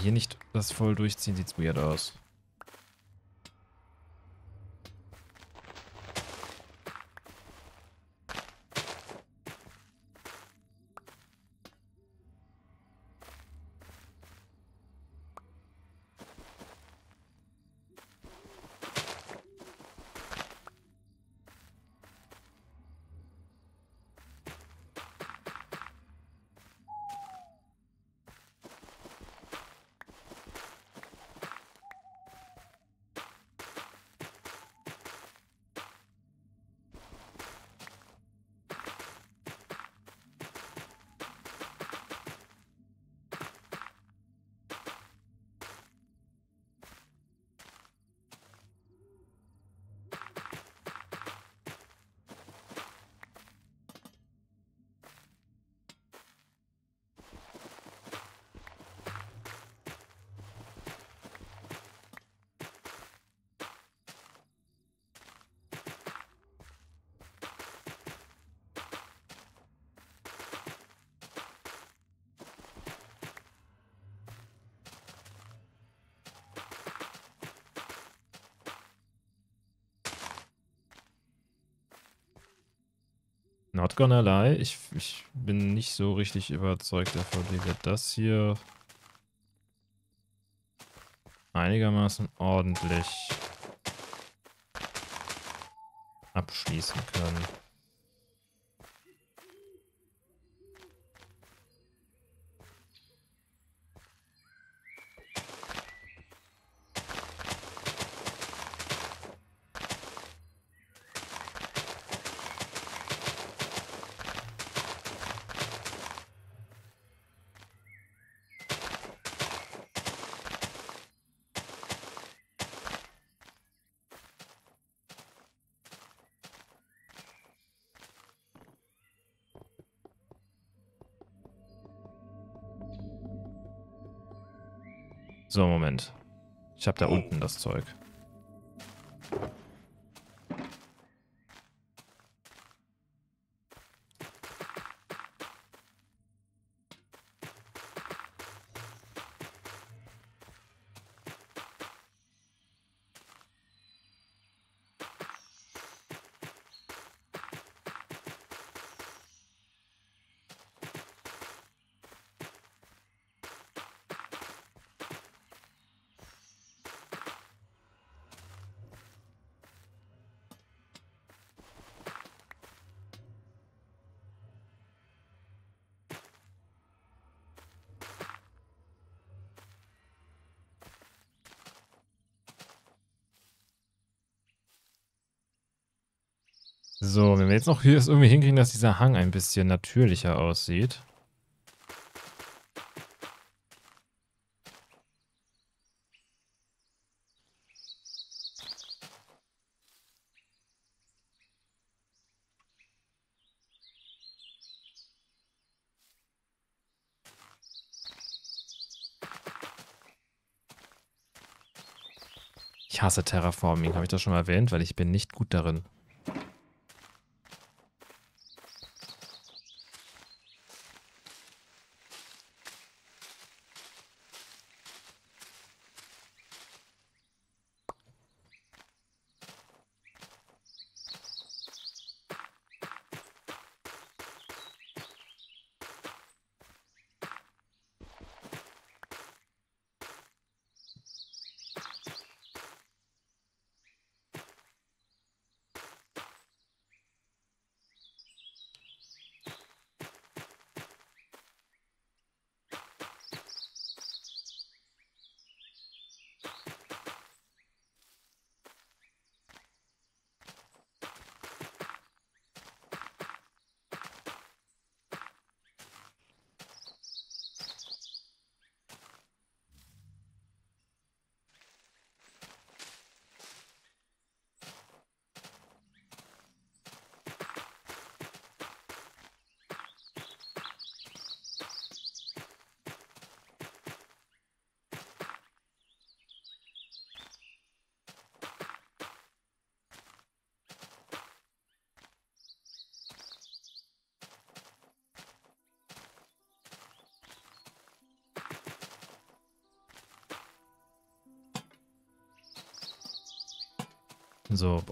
Hier nicht das voll durchziehen, sieht's weird aus. Not gonna lie, ich, ich bin nicht so richtig überzeugt davon, wie wir das hier einigermaßen ordentlich abschließen können. So, Moment. Ich habe da unten das Zeug. So, wenn wir jetzt noch hier es irgendwie hinkriegen, dass dieser Hang ein bisschen natürlicher aussieht. Ich hasse Terraforming, habe ich das schon mal erwähnt, weil ich bin nicht gut darin. So,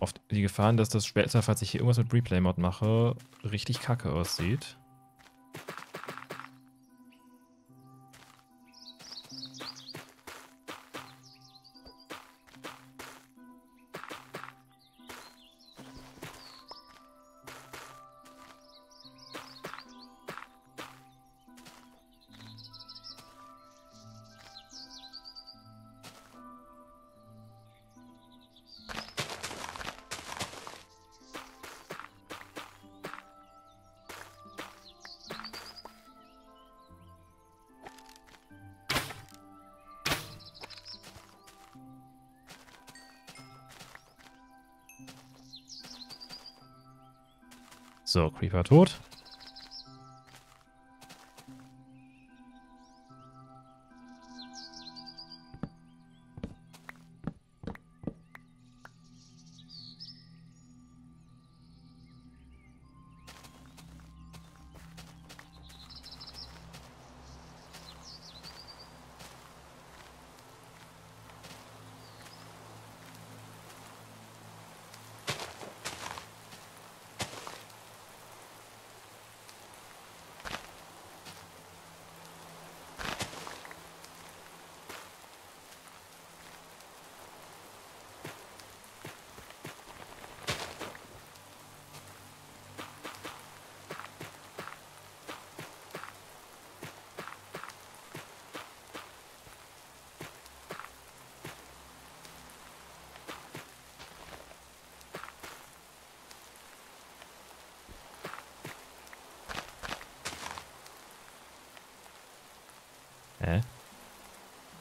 Gefahren, dass das später, falls ich hier irgendwas mit Replay-Mod mache, richtig kacke aussieht. Creeper tot.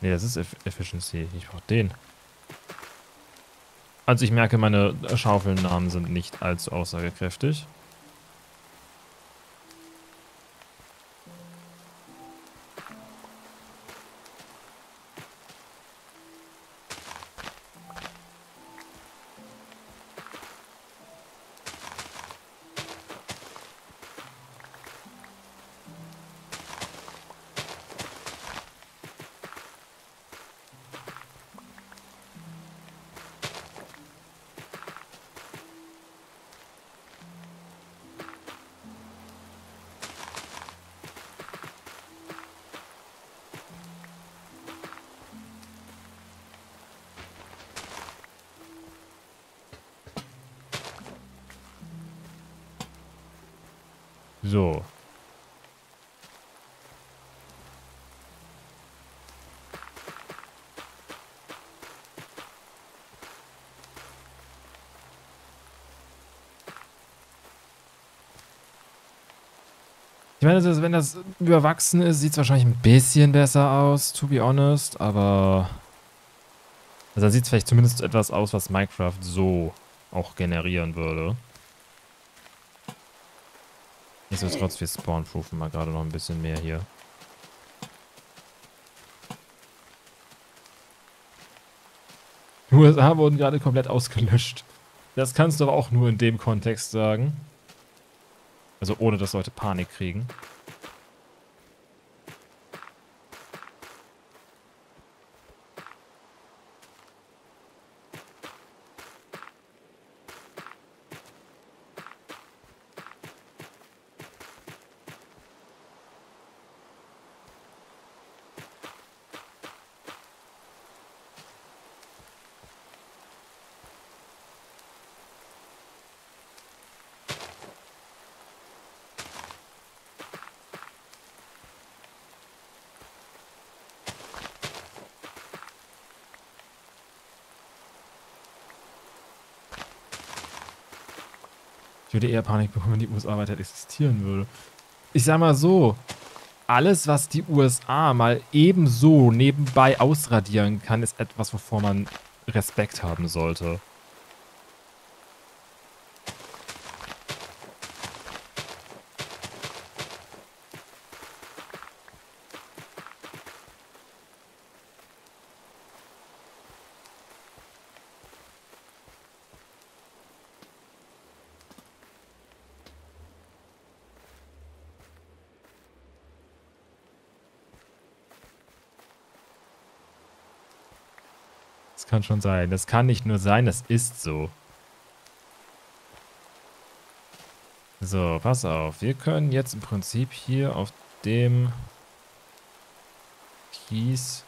Nee, das ist Efficiency. Ich brauche den. Also ich merke, meine Schaufelnamen sind nicht allzu aussagekräftig. Meine, wenn das überwachsen ist, sieht es wahrscheinlich ein bisschen besser aus, to be honest, aber... Also dann sieht es vielleicht zumindest etwas aus, was Minecraft so auch generieren würde. Nichtsdestotrotz, wir spawnproofen mal gerade noch ein bisschen mehr hier. Die USA wurden gerade komplett ausgelöscht. Das kannst du aber auch nur in dem Kontext sagen. Also ohne, dass Leute Panik kriegen. Würde eher Panik bekommen, wenn die USA weiter existieren würde. Ich sag mal so, alles, was die USA mal ebenso nebenbei ausradieren kann, ist etwas, wovor man Respekt haben sollte. Schon sein. Das kann nicht nur sein, das ist so. So, pass auf. Wir können jetzt im Prinzip hier auf dem Kies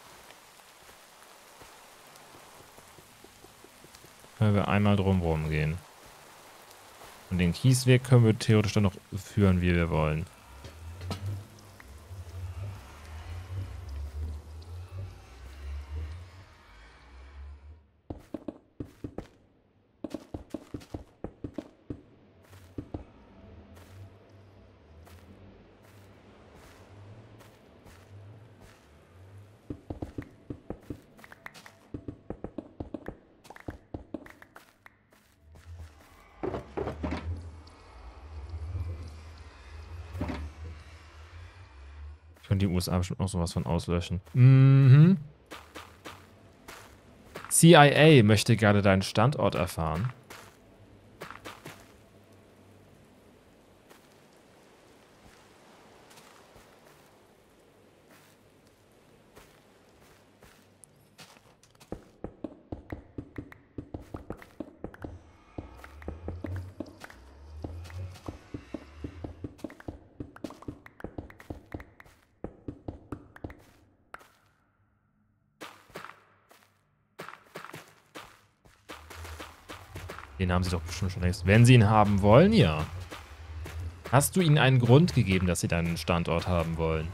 können wir einmal drumherum gehen. Und den Kiesweg können wir theoretisch dann noch führen, wie wir wollen. USA bestimmt noch sowas von auslöschen. Mhm. CIA möchte gerne deinen Standort erfahren. Haben sie doch bestimmt schon längst. Wenn sie ihn haben wollen, ja. Hast du ihnen einen Grund gegeben, dass sie deinen Standort haben wollen?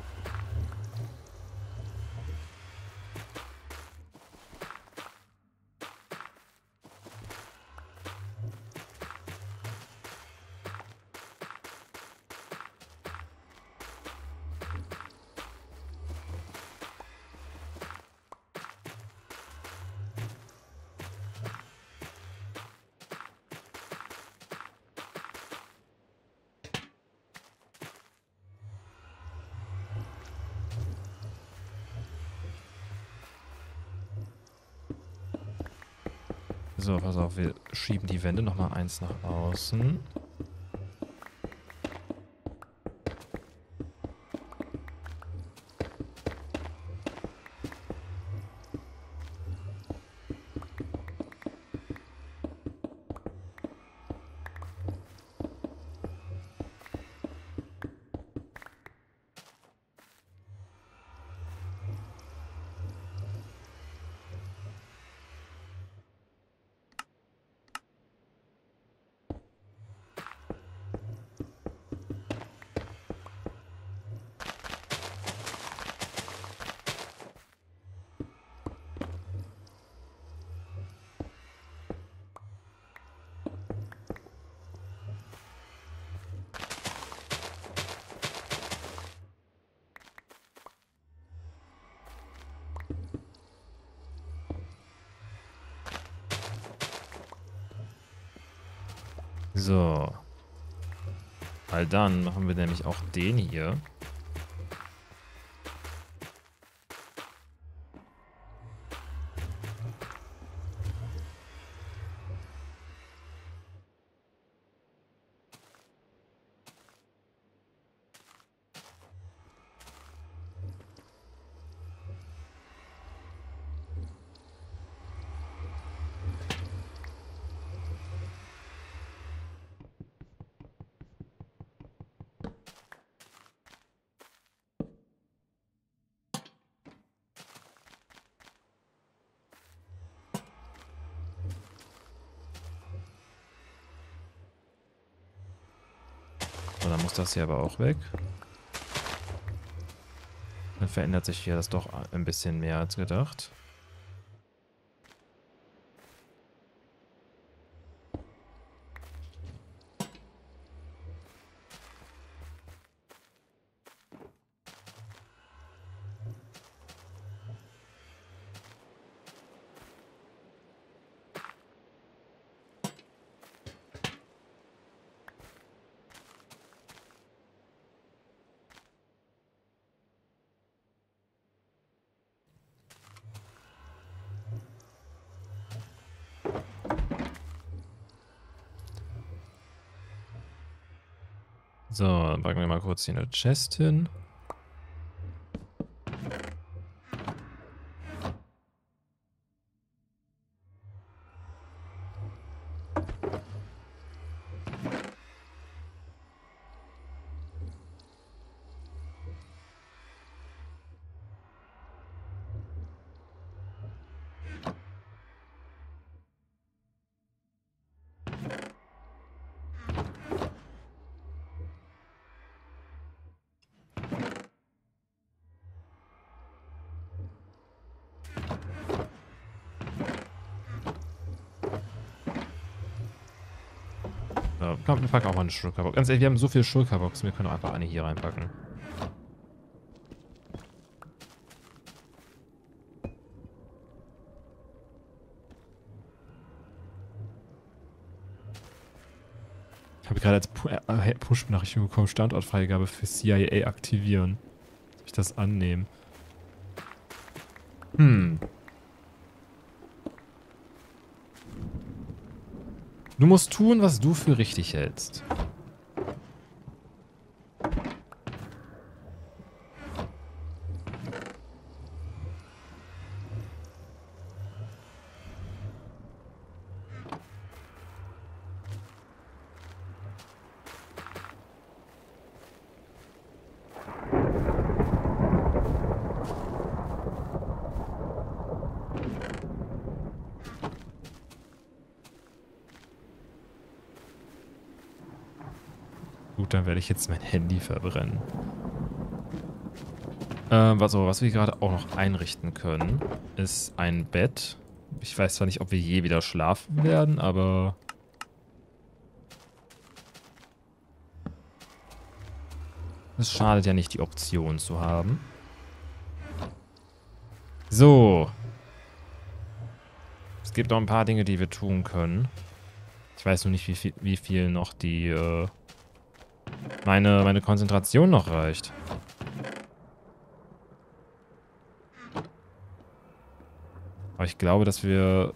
So, pass auf, wir schieben die Wände nochmal eins nach außen. Dann machen wir nämlich auch den hier. So, dann muss das hier aber auch weg. Dann verändert sich hier das doch ein bisschen mehr als gedacht. So, dann packen wir mal kurz hier eine Chest hin. Eine Schulterbox. Ganz ehrlich, wir haben so viele Schulterboxen, wir können auch einfach eine hier reinpacken. Ich habe gerade als äh, äh, Push-Benachrichtigung bekommen, Standortfreigabe für CIA aktivieren. Soll ich das annehmen? Hm. Du musst tun, was du für richtig hältst. Werde ich jetzt mein Handy verbrennen. Ähm, also, was wir gerade auch noch einrichten können, ist ein Bett. Ich weiß zwar nicht, ob wir je wieder schlafen werden, aber... Es schadet ja nicht, die Option zu haben. So. Es gibt noch ein paar Dinge, die wir tun können. Ich weiß nur nicht, wie viel, wie viel noch die... Äh meine, meine Konzentration noch reicht. Aber ich glaube, dass wir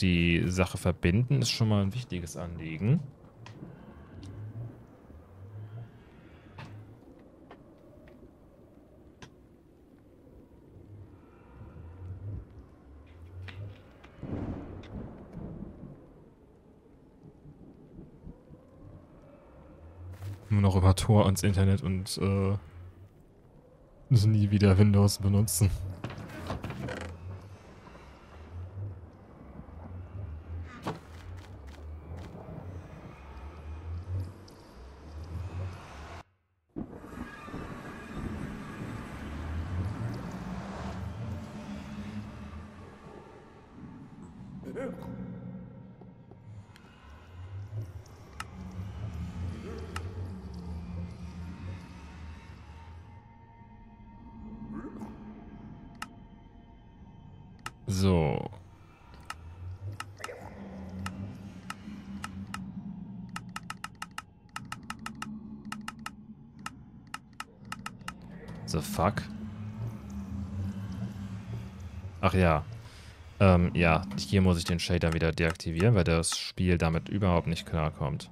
die Sache verbinden, ist schon mal ein wichtiges Anliegen. nur noch über Tor ans Internet und äh, nie wieder Windows benutzen. Hier muss ich den Shader wieder deaktivieren, weil das Spiel damit überhaupt nicht klarkommt.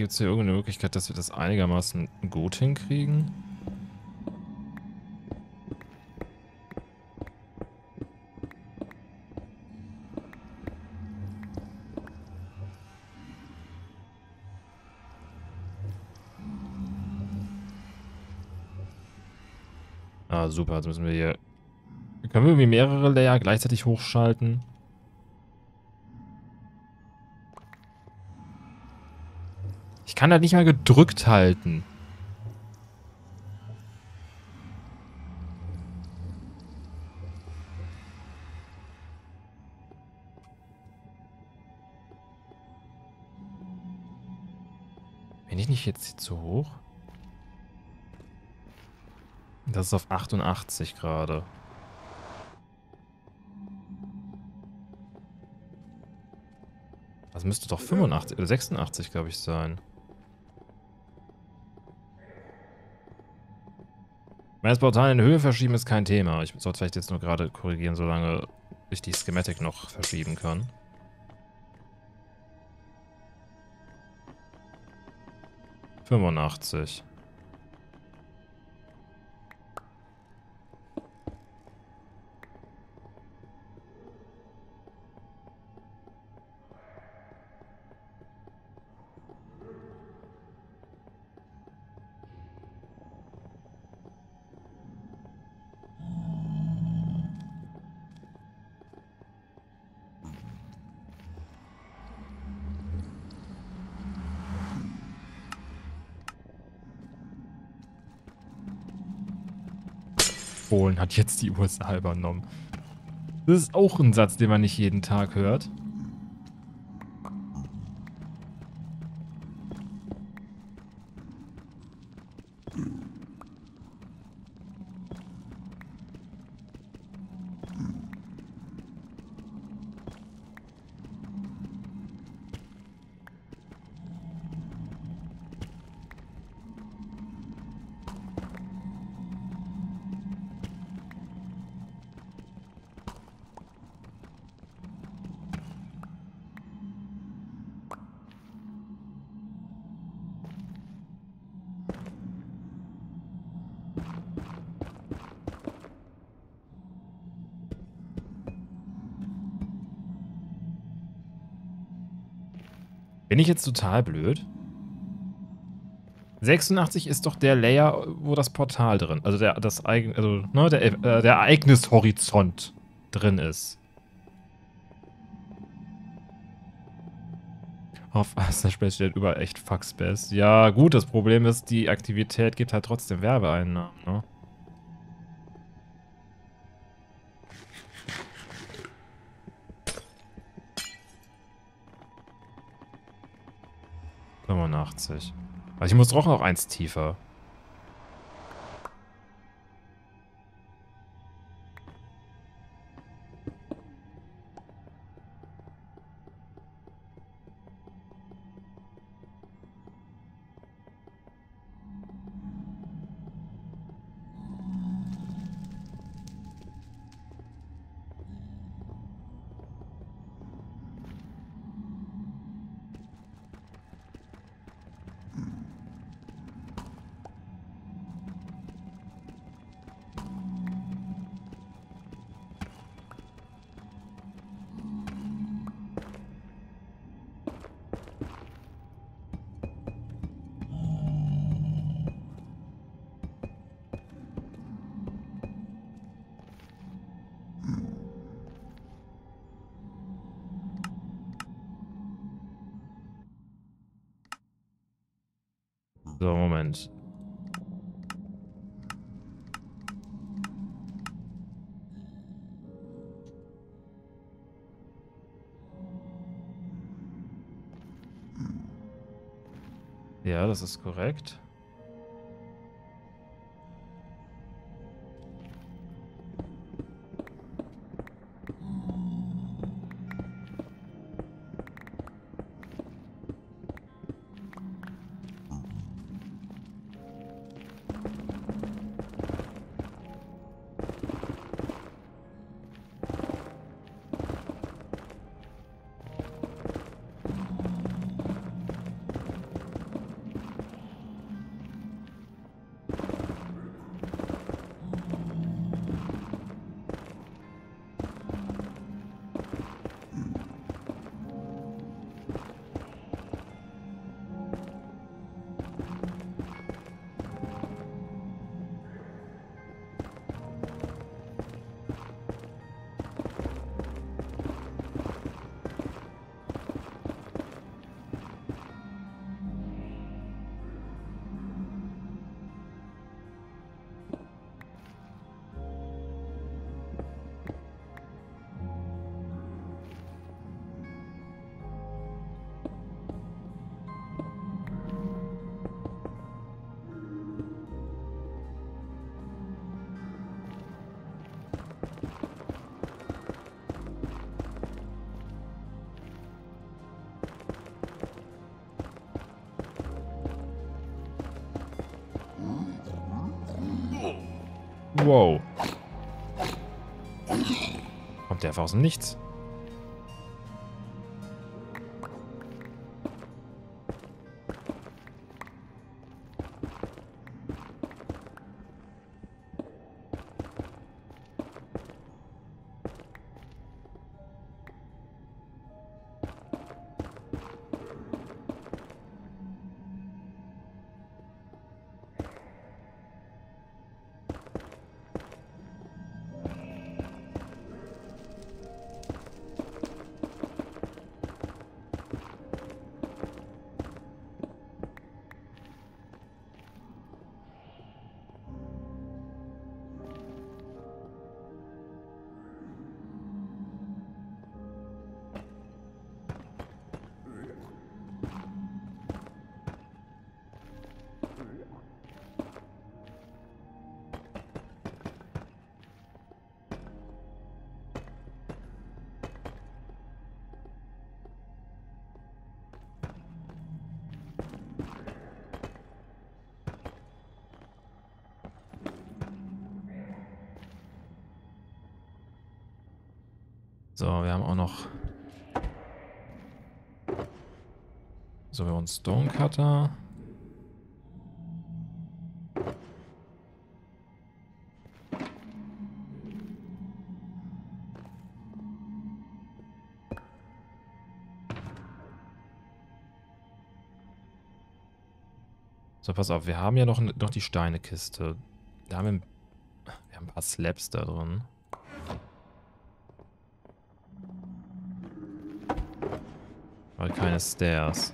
Gibt es hier irgendeine Möglichkeit, dass wir das einigermaßen gut hinkriegen? Ah, super. Jetzt müssen wir hier können wir irgendwie mehrere Layer gleichzeitig hochschalten? Kann das nicht mal gedrückt halten. Bin ich nicht jetzt zu hoch? Das ist auf 88 gerade. Das müsste doch 85 oder 86, glaube ich, sein. Wenn das Portal in Höhe verschieben ist kein Thema. Ich sollte vielleicht jetzt nur gerade korrigieren, solange ich die Schematic noch verschieben kann. Fünfundachtzig. Hat jetzt die USA übernommen. Das ist auch ein Satz, den man nicht jeden Tag hört. Jetzt total blöd? 86 ist doch der Layer, wo das Portal drin, also der, das also, ne, der, äh, der Ereignishorizont drin ist. Auf Space steht über echt Fuckspace. Ja, gut, das Problem ist, die Aktivität gibt halt trotzdem Werbeeinnahmen, ne? 85. Also ich muss doch noch eins tiefer. Das ist korrekt. Wow. Kommt der einfach aus dem Nichts? So wir uns Stonecutter. So, pass auf, wir haben ja noch, noch die Steinekiste. Da haben wir, wir haben ein paar Slabs da drin. Aber keine Stairs.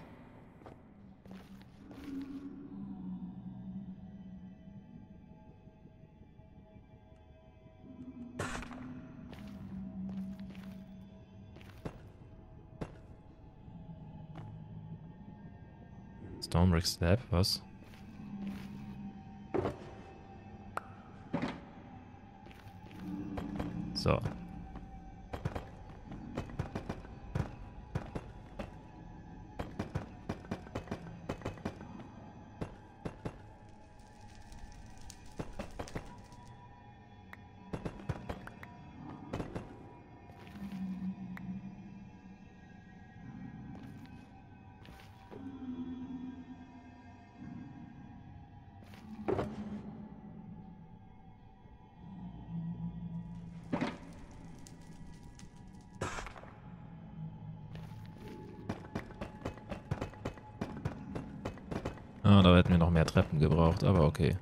Stonebrick Slab, was? So. Gebraucht, aber okay.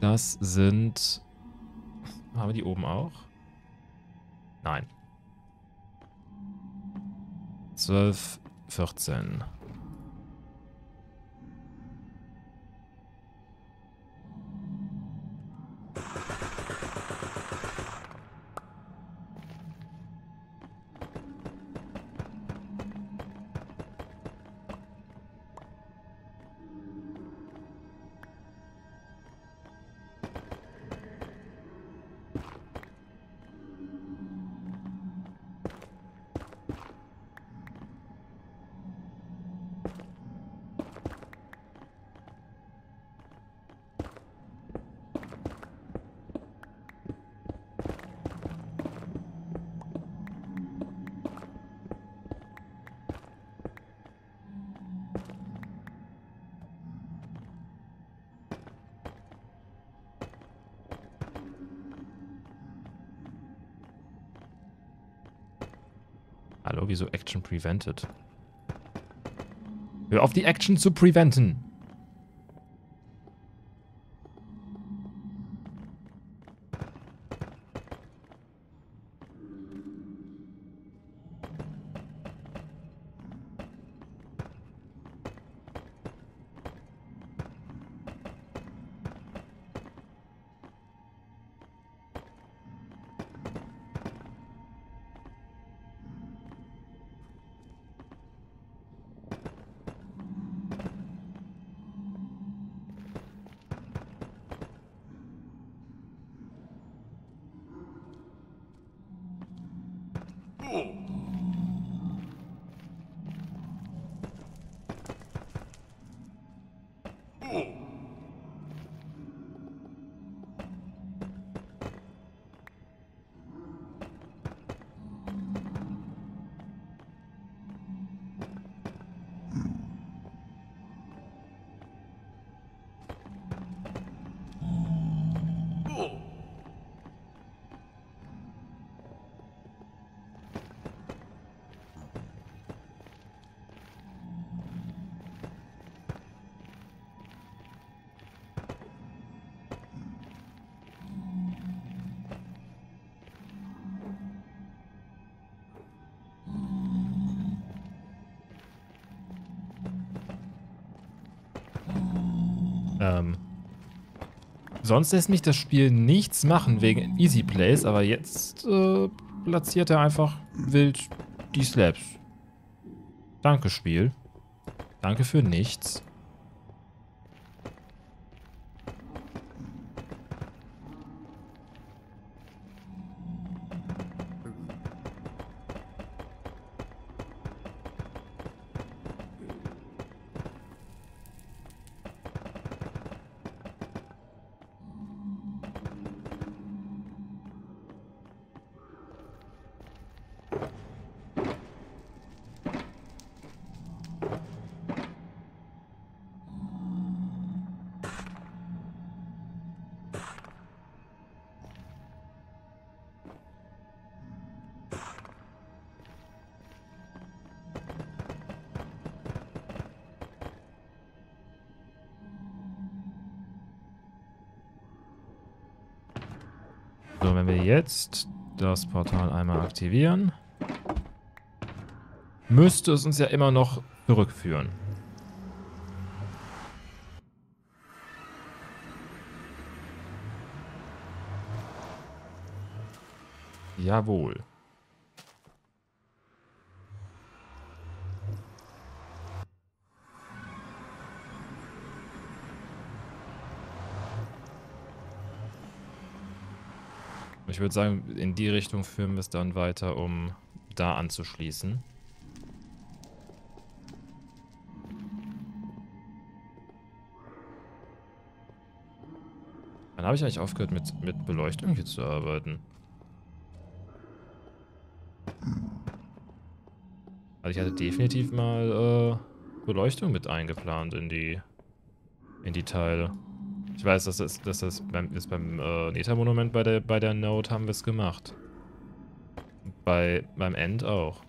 Das sind... Haben wir die oben auch? Nein. 12, 14. Hallo, wieso Action prevented? Hör auf die Action zu preventen. Sonst lässt mich das Spiel nichts machen wegen Easy Plays, aber jetzt äh, platziert er einfach wild die Slabs. Danke, Spiel. Danke für nichts. Jetzt das Portal einmal aktivieren, müsste es uns ja immer noch zurückführen. Jawohl. Ich würde sagen, in die Richtung führen wir es dann weiter, um da anzuschließen. Wann habe ich eigentlich aufgehört, mit, mit Beleuchtung hier zu arbeiten? Also ich hatte definitiv mal äh, Beleuchtung mit eingeplant in die, in die Teile. Ich weiß, dass das, dass das beim, ist beim äh, Neta-Monument bei der, bei der Node haben wir es gemacht. Bei, beim End auch.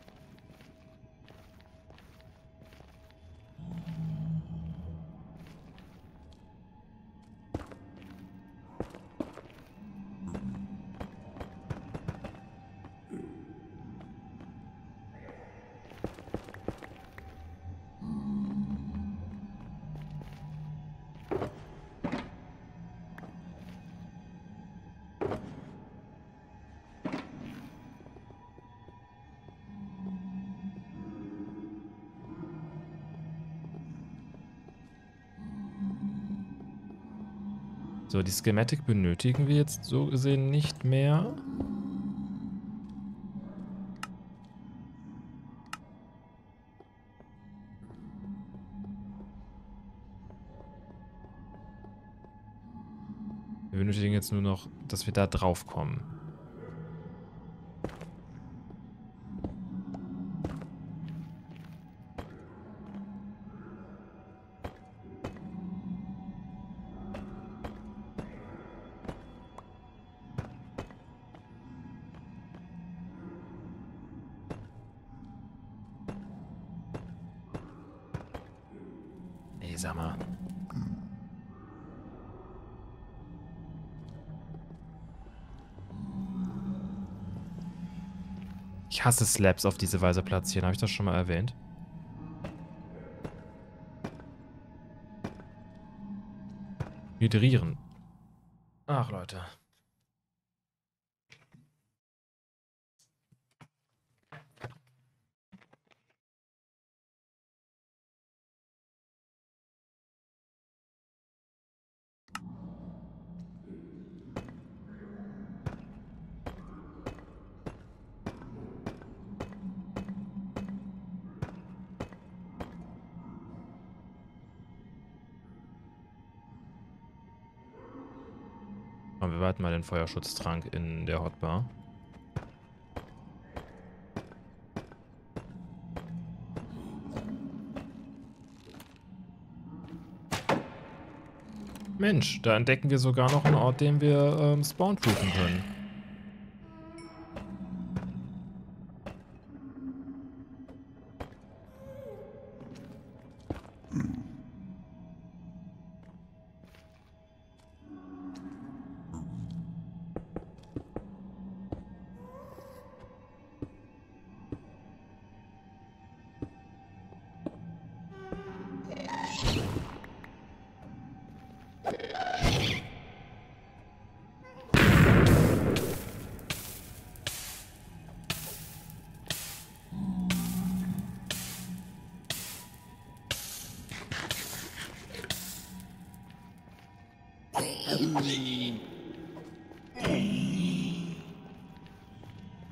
Die Schematic benötigen wir jetzt so gesehen nicht mehr. Wir benötigen jetzt nur noch, dass wir da drauf kommen. Hasse Slabs auf diese Weise platzieren. Habe ich das schon mal erwähnt? Hydrieren. Den Feuerschutztrank in der Hotbar. Mensch, da entdecken wir sogar noch einen Ort, den wir ähm, spawnproofen können.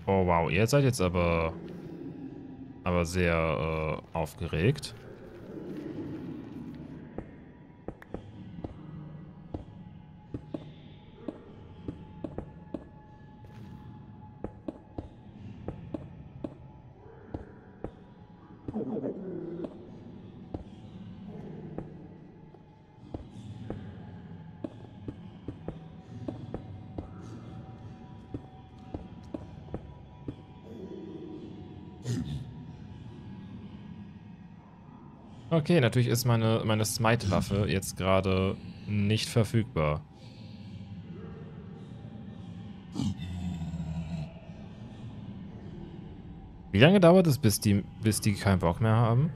Oh wow, ihr seid jetzt aber aber sehr äh, aufgeregt. Okay, natürlich ist meine, meine Smite-Waffe jetzt gerade nicht verfügbar. Wie lange dauert es, bis die, bis die keinen Bock mehr haben?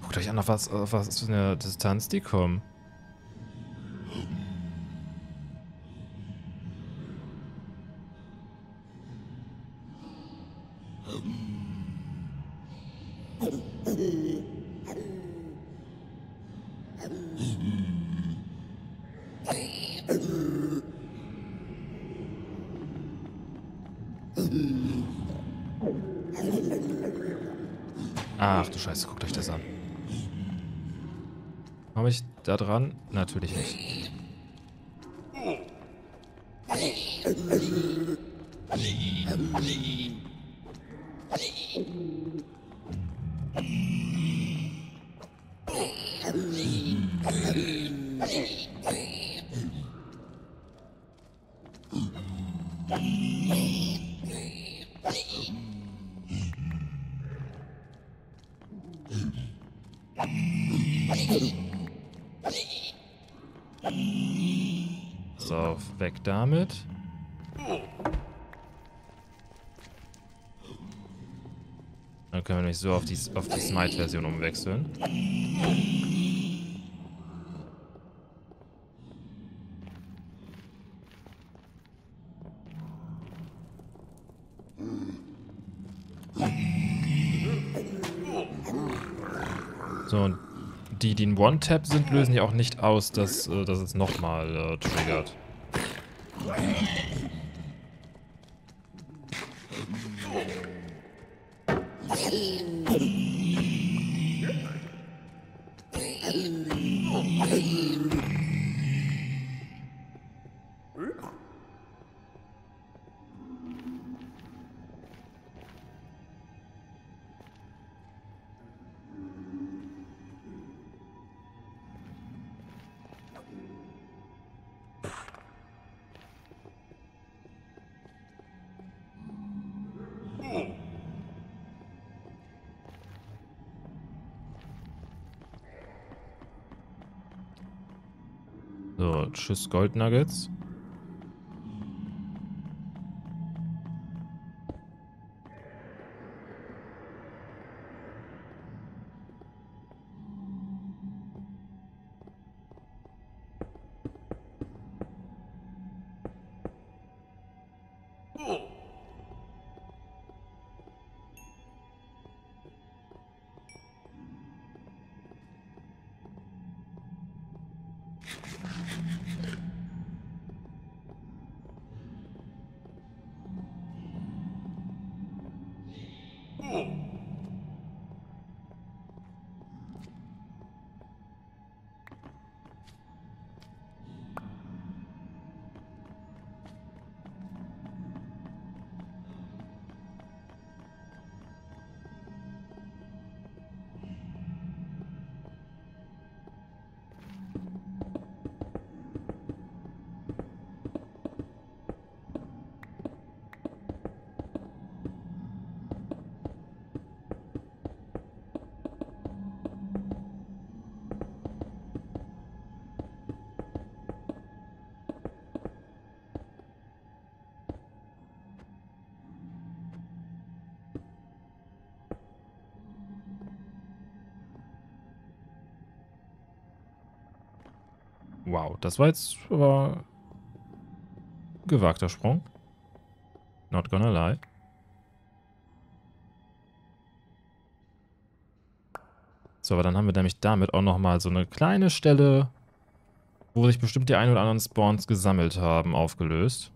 Guckt euch an, auf was, auf was für eine Distanz die kommen. Dran? Natürlich nicht. So auf die, auf die Smite-Version umwechseln. So, und die, die ein One-Tap sind, lösen ja auch nicht aus, dass, äh, dass es nochmal äh, triggert. So, tschüss das war jetzt aber gewagter Sprung. Not gonna lie. So, aber dann haben wir nämlich damit auch nochmal so eine kleine Stelle, wo sich bestimmt die ein oder anderen Spawns gesammelt haben, aufgelöst.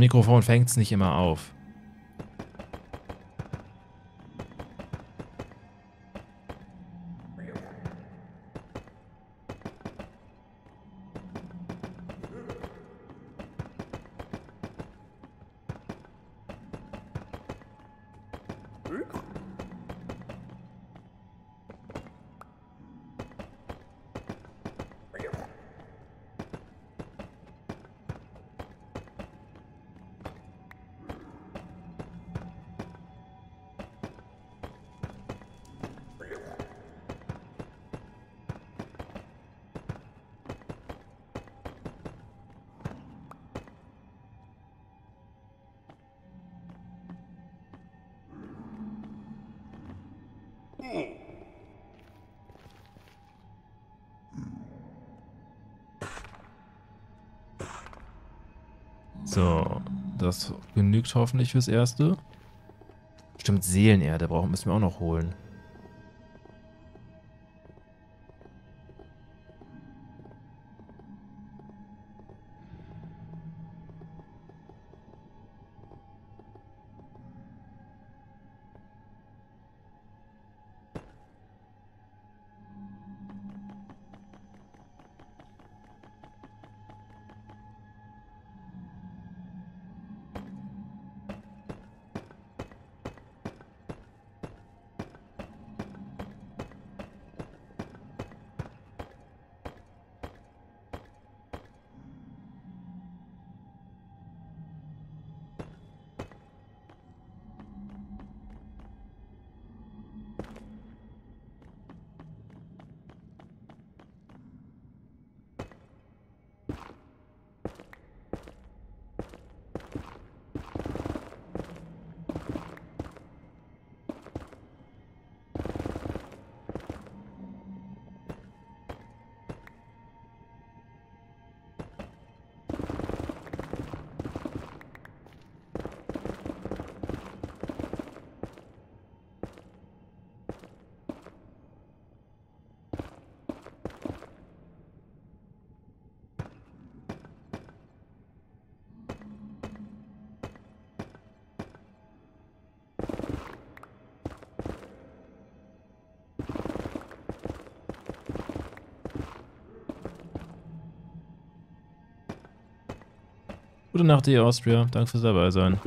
Mikrofon fängt es nicht immer auf. So, das genügt hoffentlich fürs Erste. Stimmt, Seelenerde brauchen müssen wir auch noch holen. Gute Nacht, die Austria. Danke fürs dabei sein.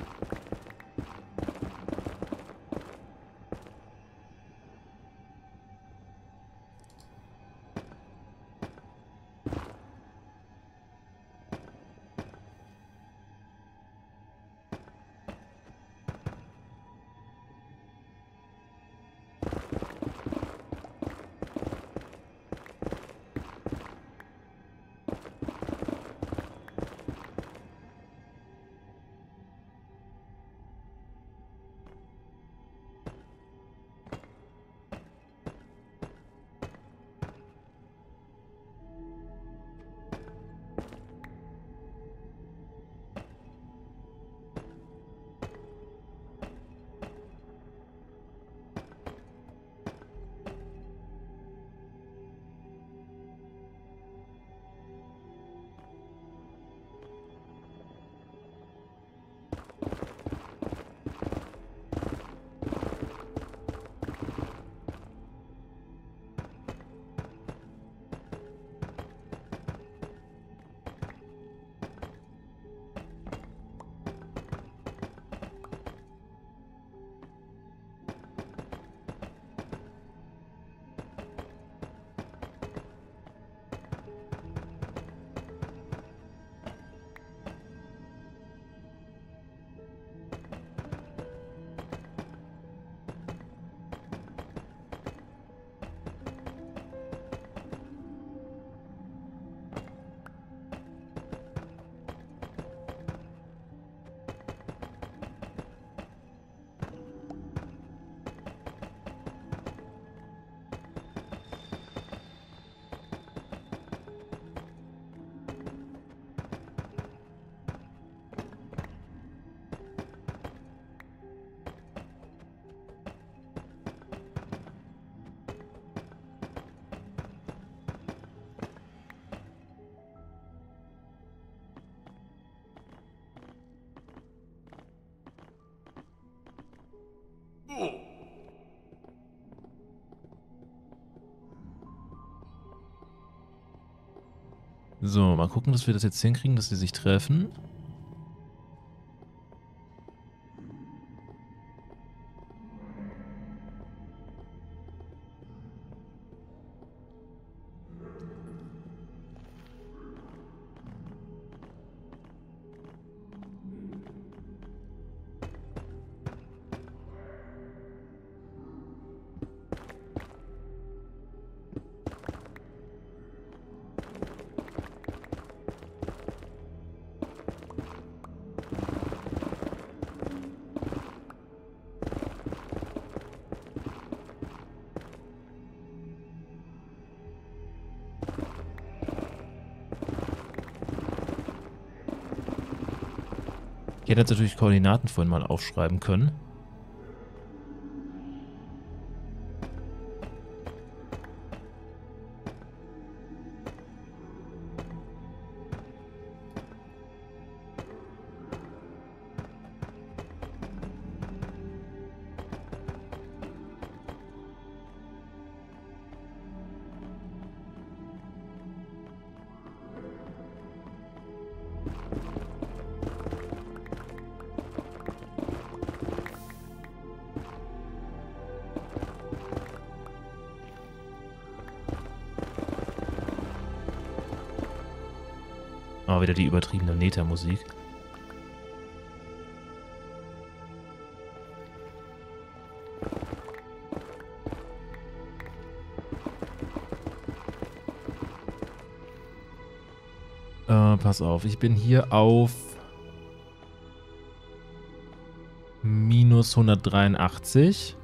So, mal gucken, dass wir das jetzt hinkriegen, dass sie sich treffen. Ich hätte natürlich Koordinaten vorhin mal aufschreiben können. Neta-Musik. Äh, pass auf, ich bin hier auf minus 183.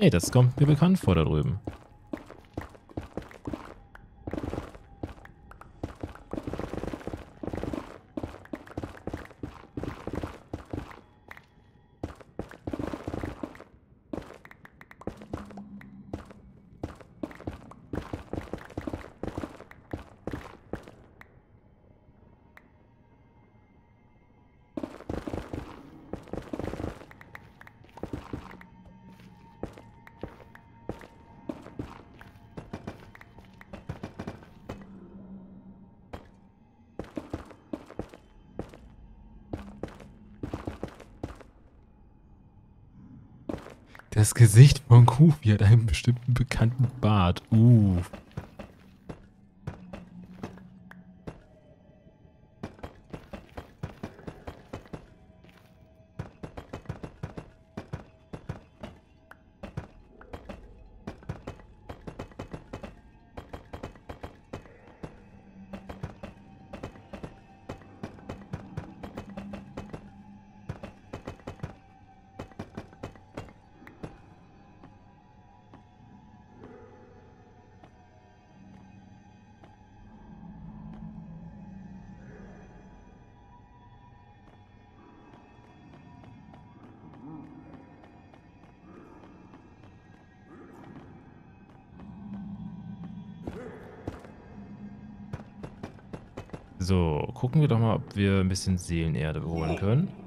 Hey, das kommt mir bekannt vor da drüben. Gesicht von Goofy hat einen bestimmten bekannten Bart. Uh. Gucken wir doch mal, ob wir ein bisschen Seelenerde holen können.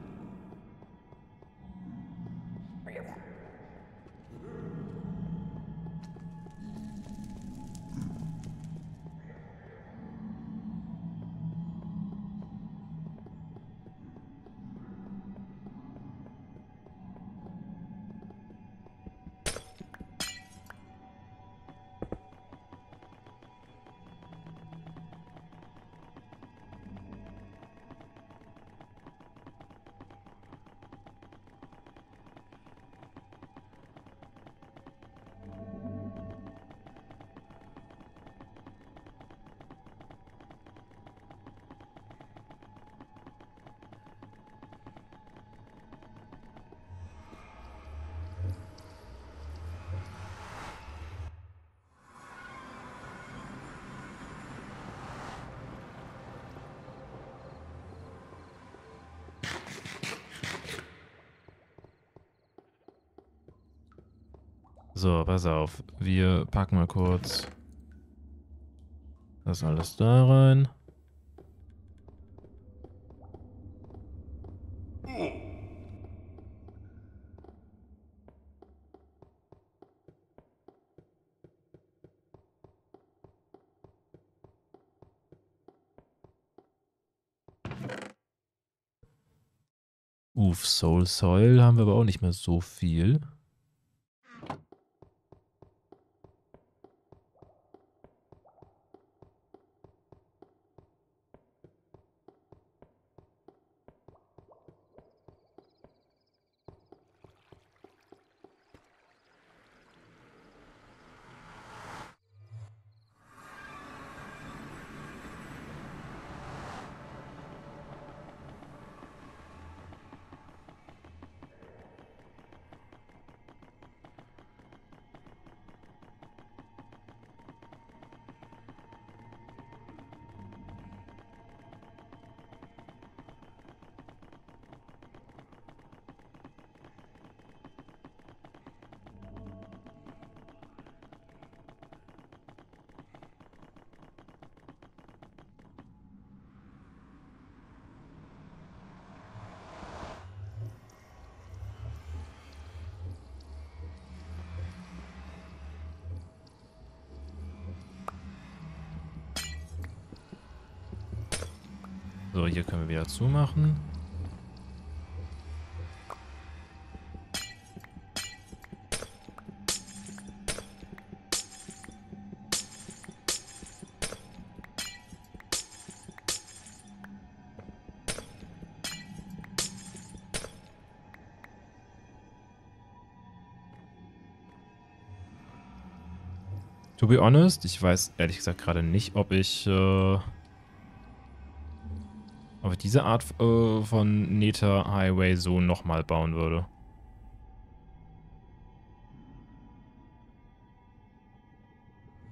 Pass auf. Wir packen mal kurz das alles da rein. Uff, Soul Soil haben wir aber auch nicht mehr so viel. Zumachen. To be honest, ich weiß ehrlich gesagt gerade nicht, ob ich äh, diese Art äh, von Neta Highway so nochmal bauen würde.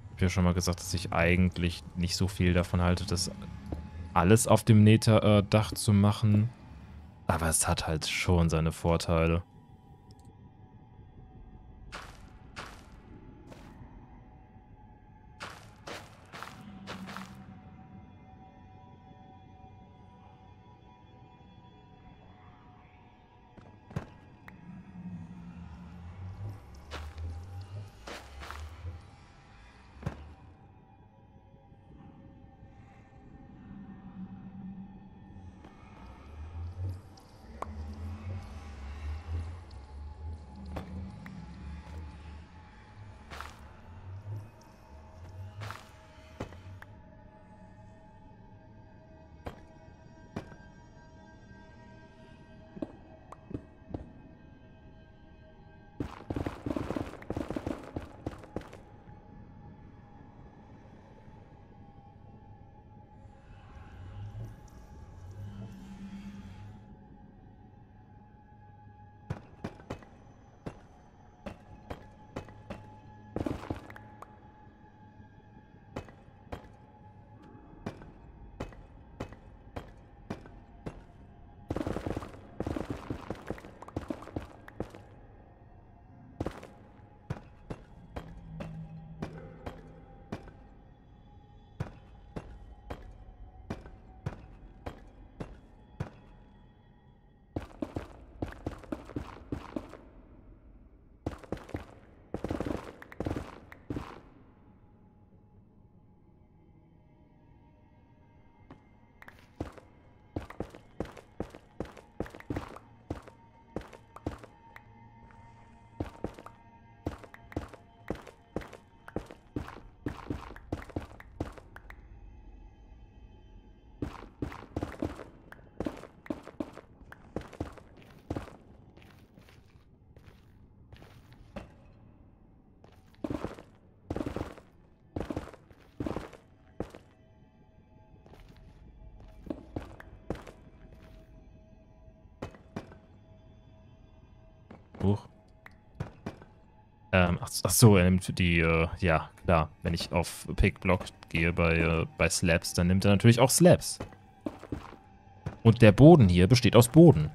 Ich habe ja schon mal gesagt, dass ich eigentlich nicht so viel davon halte, das alles auf dem Neta-Dach äh, zu machen. Aber es hat halt schon seine Vorteile. Ähm, ach, ach, so, er nimmt die, äh, ja, klar. Wenn ich auf Pickblock gehe bei, äh, bei Slabs, dann nimmt er natürlich auch Slabs. Und der Boden hier besteht aus Boden.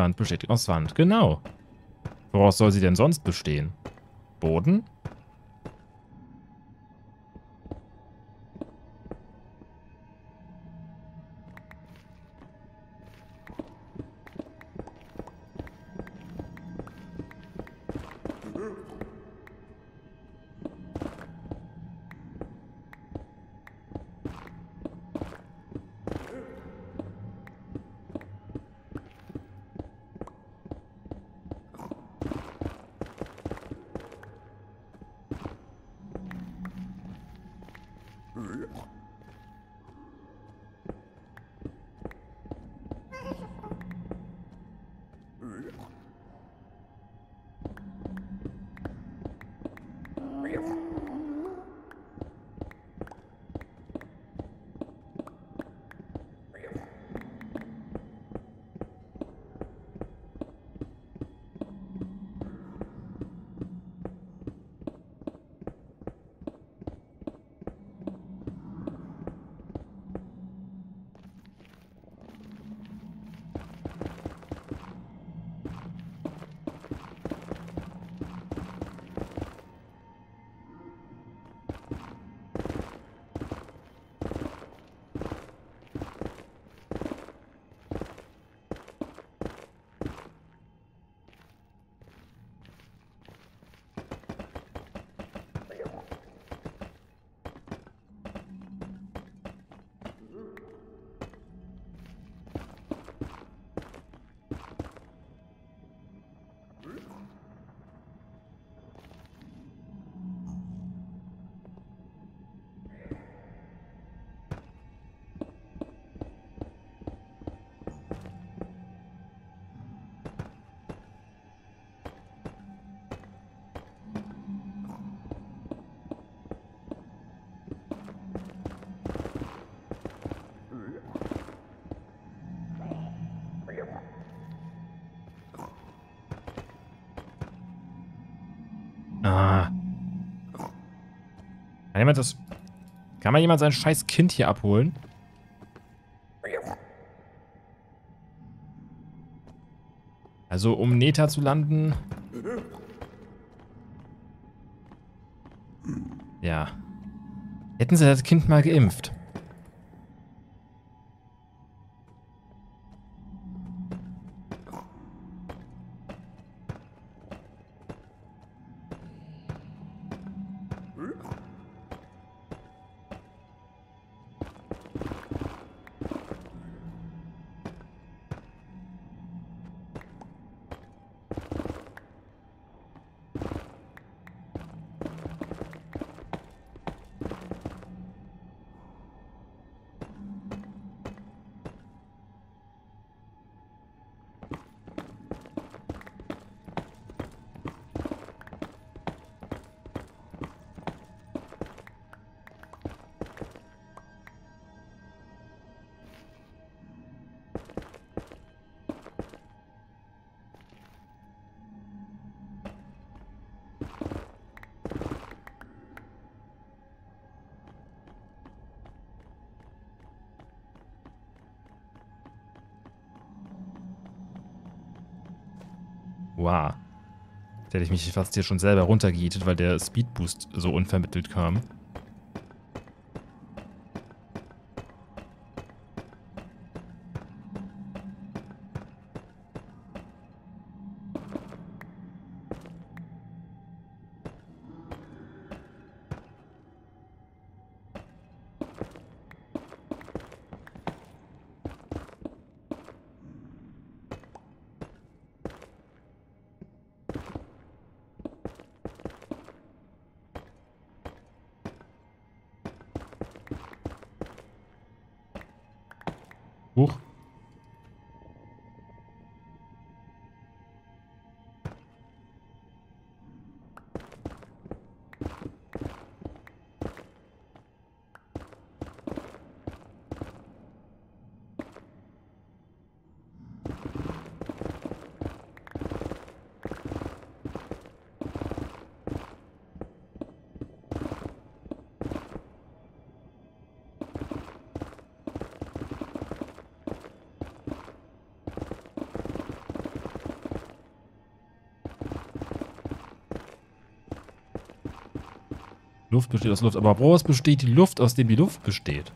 Wand besteht aus Wand. Genau. Woraus soll sie denn sonst bestehen? Boden? Kann jemand das... Kann mal jemand sein scheiß Kind hier abholen? Also, um Neta zu landen... Ja. Hätten sie das Kind mal geimpft. Da hätte ich mich fast hier schon selber runtergehietet, weil der Speedboost so unvermittelt kam. Luft besteht aus Luft. Aber woraus besteht die Luft, aus dem die Luft besteht?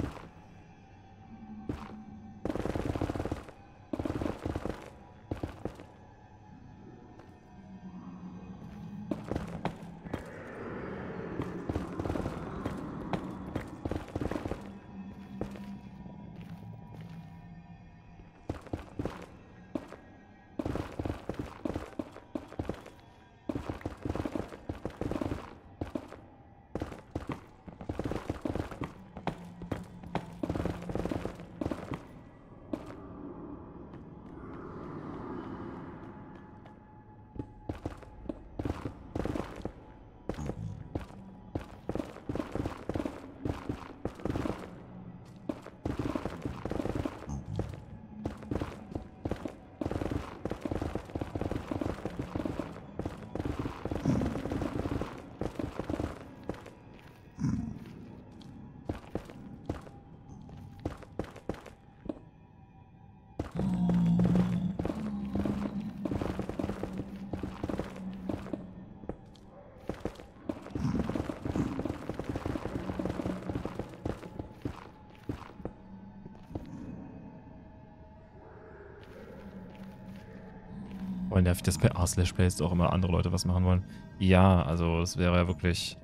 Nervig, dass bei R-Slash Plays auch immer andere Leute was machen wollen. Ja, also es wäre ja wirklich...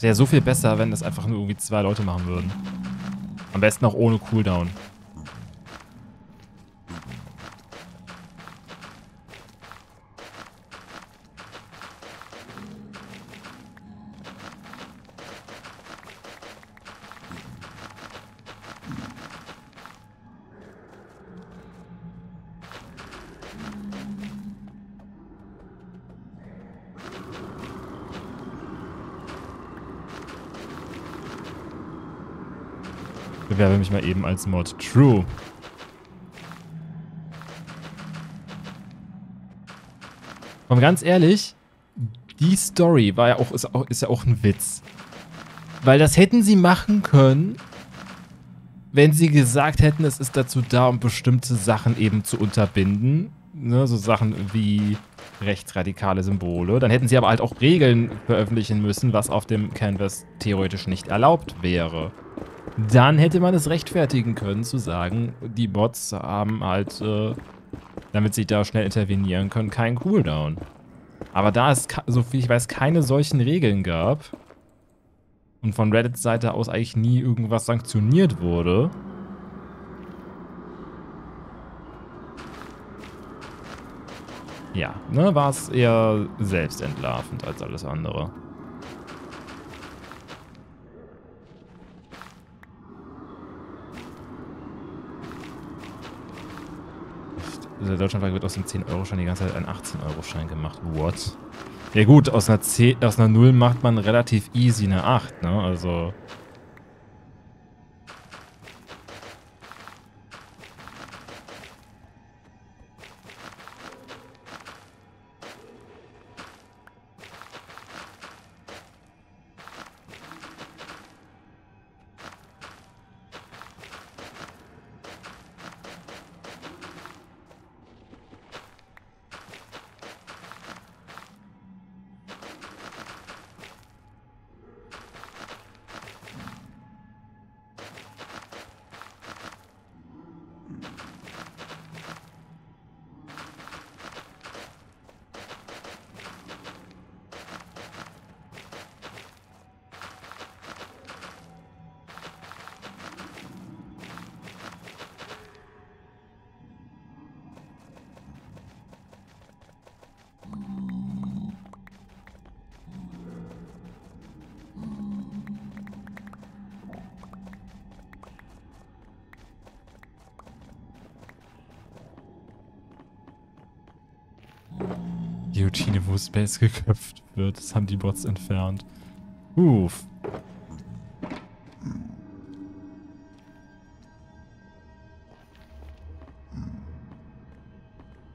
Wäre so viel besser, wenn das einfach nur irgendwie zwei Leute machen würden. Am besten auch ohne Cooldown. Bewerbe mich mal eben als Mod True. Und ganz ehrlich, die Story war ja auch ist, auch, ist ja auch ein Witz. Weil das hätten sie machen können, wenn sie gesagt hätten, es ist dazu da, um bestimmte Sachen eben zu unterbinden. Ne, so Sachen wie rechtsradikale Symbole. Dann hätten sie aber halt auch Regeln veröffentlichen müssen, was auf dem Canvas theoretisch nicht erlaubt wäre. Dann hätte man es rechtfertigen können, zu sagen, die Bots haben halt, äh, damit sie da schnell intervenieren können, keinen Cooldown. Aber da es, so viel ich weiß, keine solchen Regeln gab und von Reddit-Seite aus eigentlich nie irgendwas sanktioniert wurde, ja, ne, war es eher selbstentlarvend als alles andere. Der Deutschlandweg wird aus dem 10-Euro-Schein die ganze Zeit ein 18-Euro-Schein gemacht. What? Ja gut, aus einer, 10, aus einer 0 macht man relativ easy eine 8, ne? Also... Space geköpft wird. Das haben die Bots entfernt. Uff.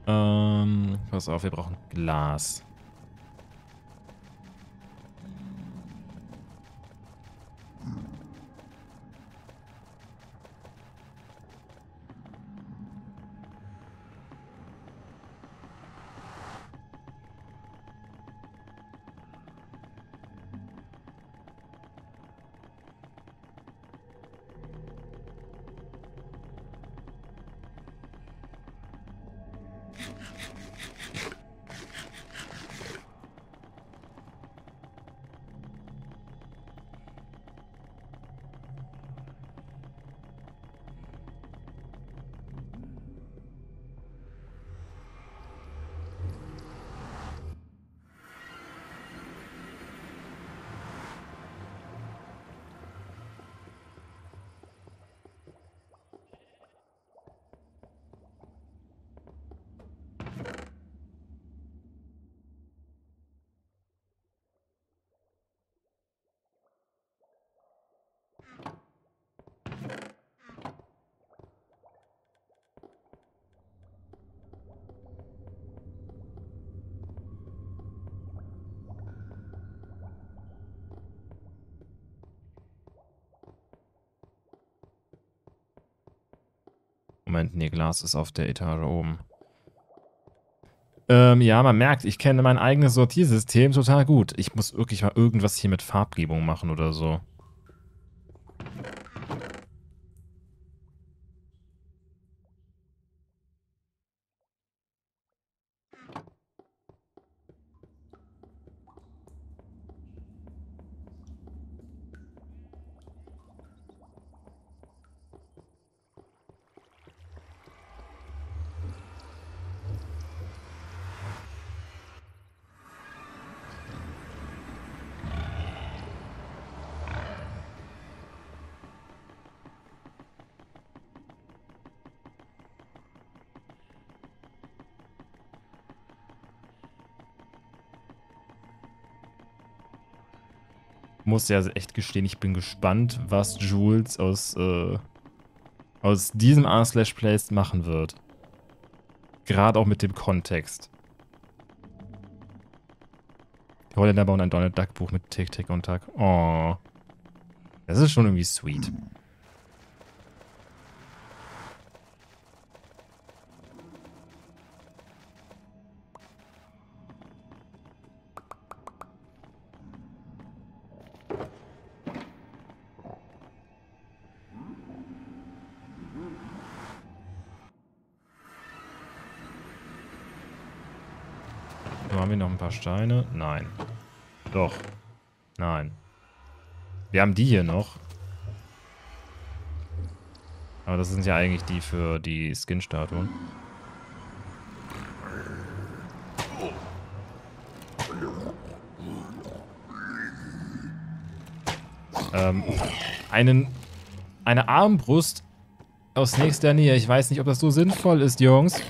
Ähm, pass auf, wir brauchen Glas. Moment, nee, Glas ist auf der Etage oben. Ähm, ja, man merkt, ich kenne mein eigenes Sortiersystem total gut. Ich muss wirklich mal irgendwas hier mit Farbgebung machen oder so. Muss ja echt gestehen, ich bin gespannt, was Jules aus, äh, aus diesem R-Slash-Place machen wird. Gerade auch mit dem Kontext. Die Holländer bauen ein Donald Duck Buch mit Tick, Tick und Tack. Oh. Das ist schon irgendwie sweet. Haben wir noch ein paar Steine? Nein. Doch. Nein. Wir haben die hier noch. Aber das sind ja eigentlich die für die Skin-Statuen. Ähm, einen, eine Armbrust aus nächster Nähe. Ich weiß nicht, ob das so sinnvoll ist, Jungs.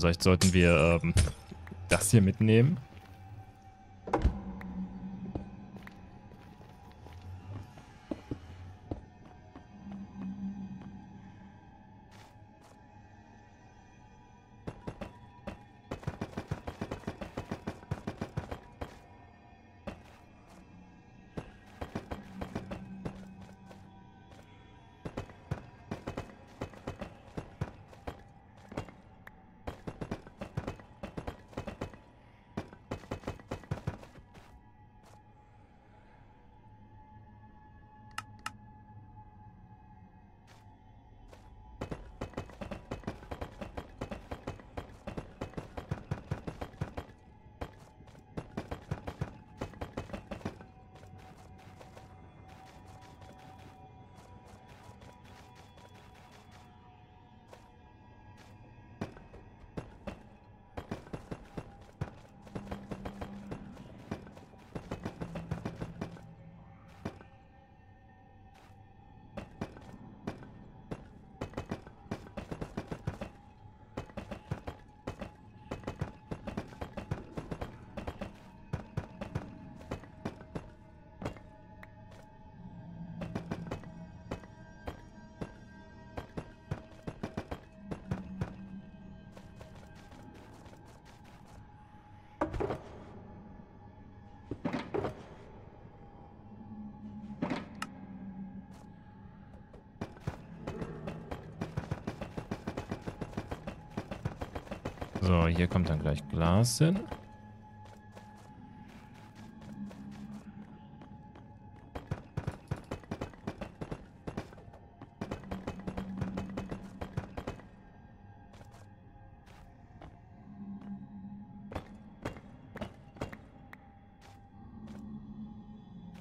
Vielleicht sollten wir ähm, das hier mitnehmen. Hin.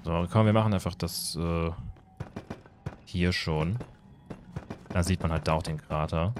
So, komm, wir machen einfach das äh, hier schon. Da sieht man halt da auch den Krater.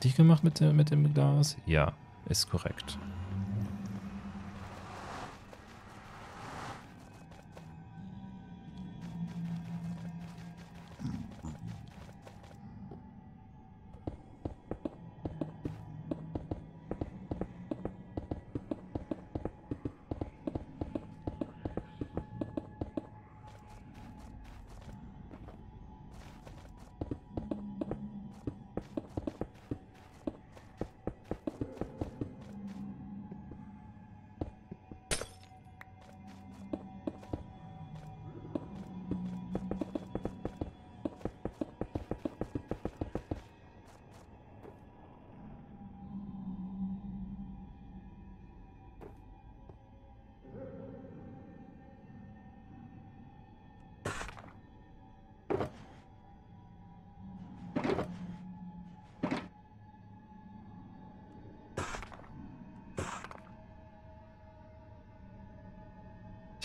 Richtig gemacht mit, der, mit dem Glas? Ja, ist korrekt.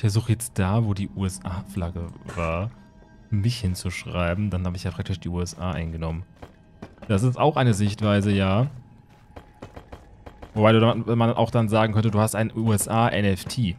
Versuche jetzt da, wo die USA-Flagge war, mich hinzuschreiben. Dann habe ich ja praktisch die USA eingenommen. Das ist auch eine Sichtweise, ja. Wobei man auch dann sagen könnte, du hast ein USA-NFT.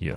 Yeah.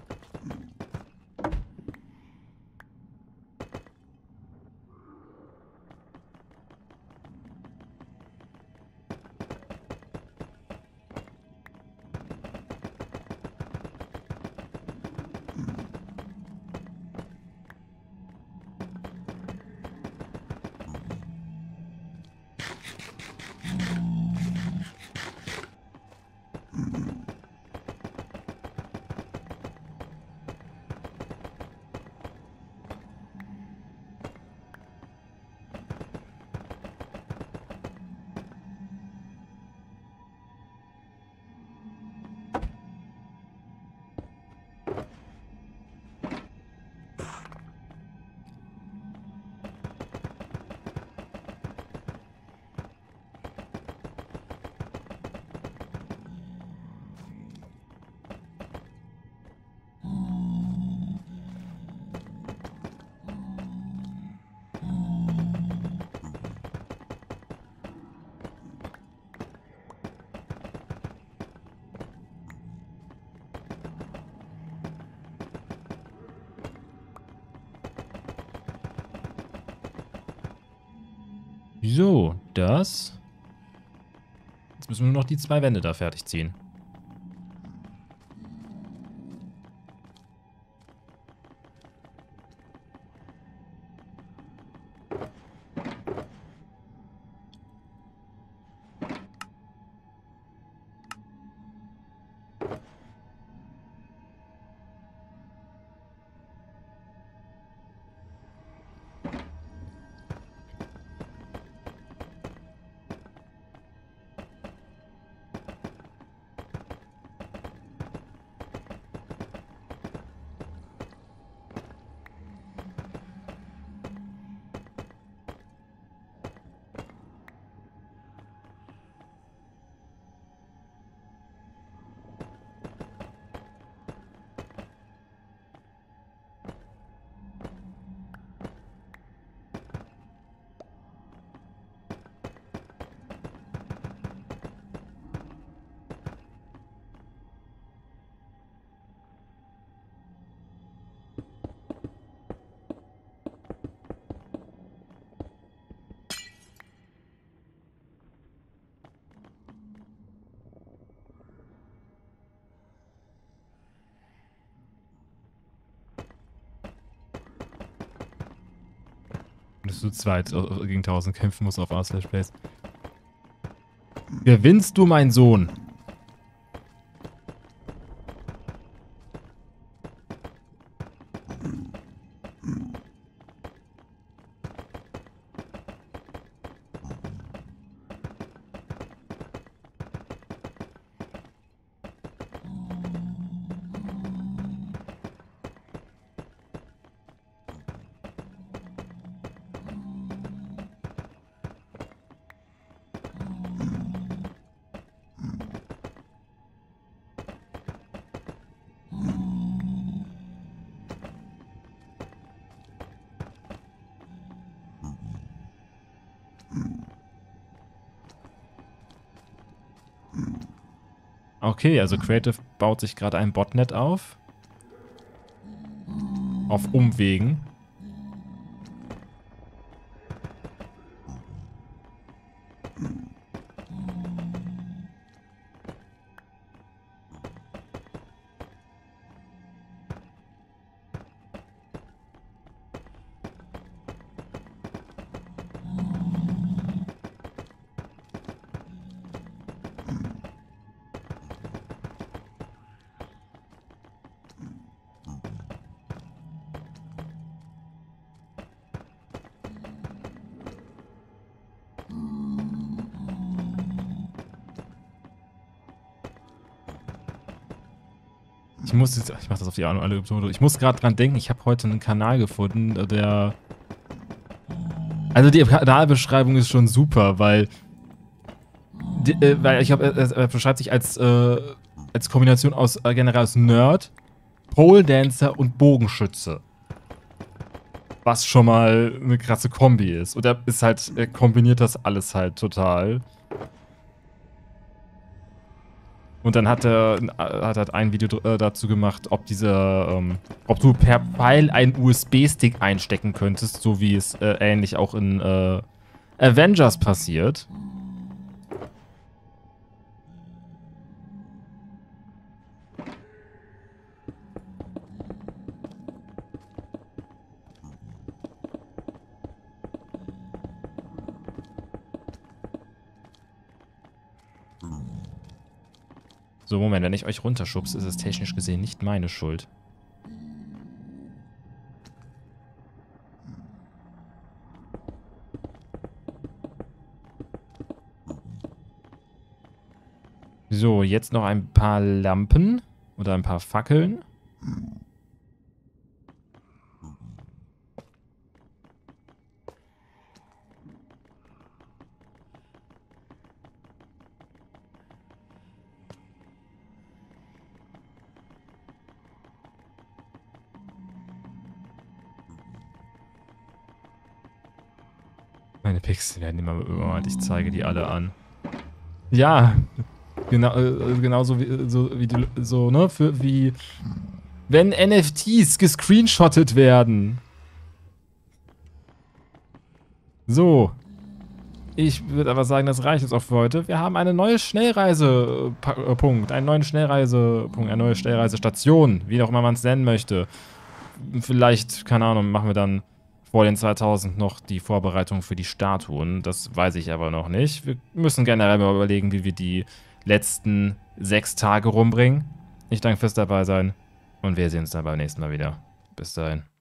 So, das. Jetzt müssen wir nur noch die zwei Wände da fertig ziehen. Zweit äh, gegen 1000 kämpfen musst auf R-Slash Place. Gewinnst du, mein Sohn? Okay, also Creative baut sich gerade ein Botnet auf. Auf Umwegen. Muss jetzt, ich mach das auf die alle Episode. Ich muss gerade dran denken, ich habe heute einen Kanal gefunden, der. Also die Kanalbeschreibung ist schon super, weil. Die, äh, weil ich glaube, er, er, beschreibt sich als, äh, als Kombination aus äh, generell aus Nerd, Pole Dancer und Bogenschütze. Was schon mal eine krasse Kombi ist. Und er ist halt, er kombiniert das alles halt total. Und dann hat er hat halt ein Video äh, dazu gemacht, ob diese, ähm, ob du per Pfeil einen USB-Stick einstecken könntest, so wie es äh, ähnlich auch in äh, Avengers passiert. So, Moment, wenn ich euch runterschubse, ist es technisch gesehen nicht meine Schuld. So, jetzt noch ein paar Lampen oder ein paar Fackeln. Pixel werden immer übermalt. Ich zeige die alle an. Ja, genau, äh, genauso wie, so, wie die, so, ne, für, wie, wenn NFTs gescreenshottet werden. So. Ich würde aber sagen, das reicht jetzt auch für heute. Wir haben eine neue Schnellreisepunkt, einen neuen Schnellreisepunkt, eine neue Schnellreisestation, wie auch immer man es nennen möchte. Vielleicht, keine Ahnung, machen wir dann vor den 2000 noch die Vorbereitung für die Statuen. Das weiß ich aber noch nicht. Wir müssen generell mal überlegen, wie wir die letzten sechs Tage rumbringen. Ich danke fürs dabei sein und wir sehen uns dann beim nächsten Mal wieder. Bis dahin.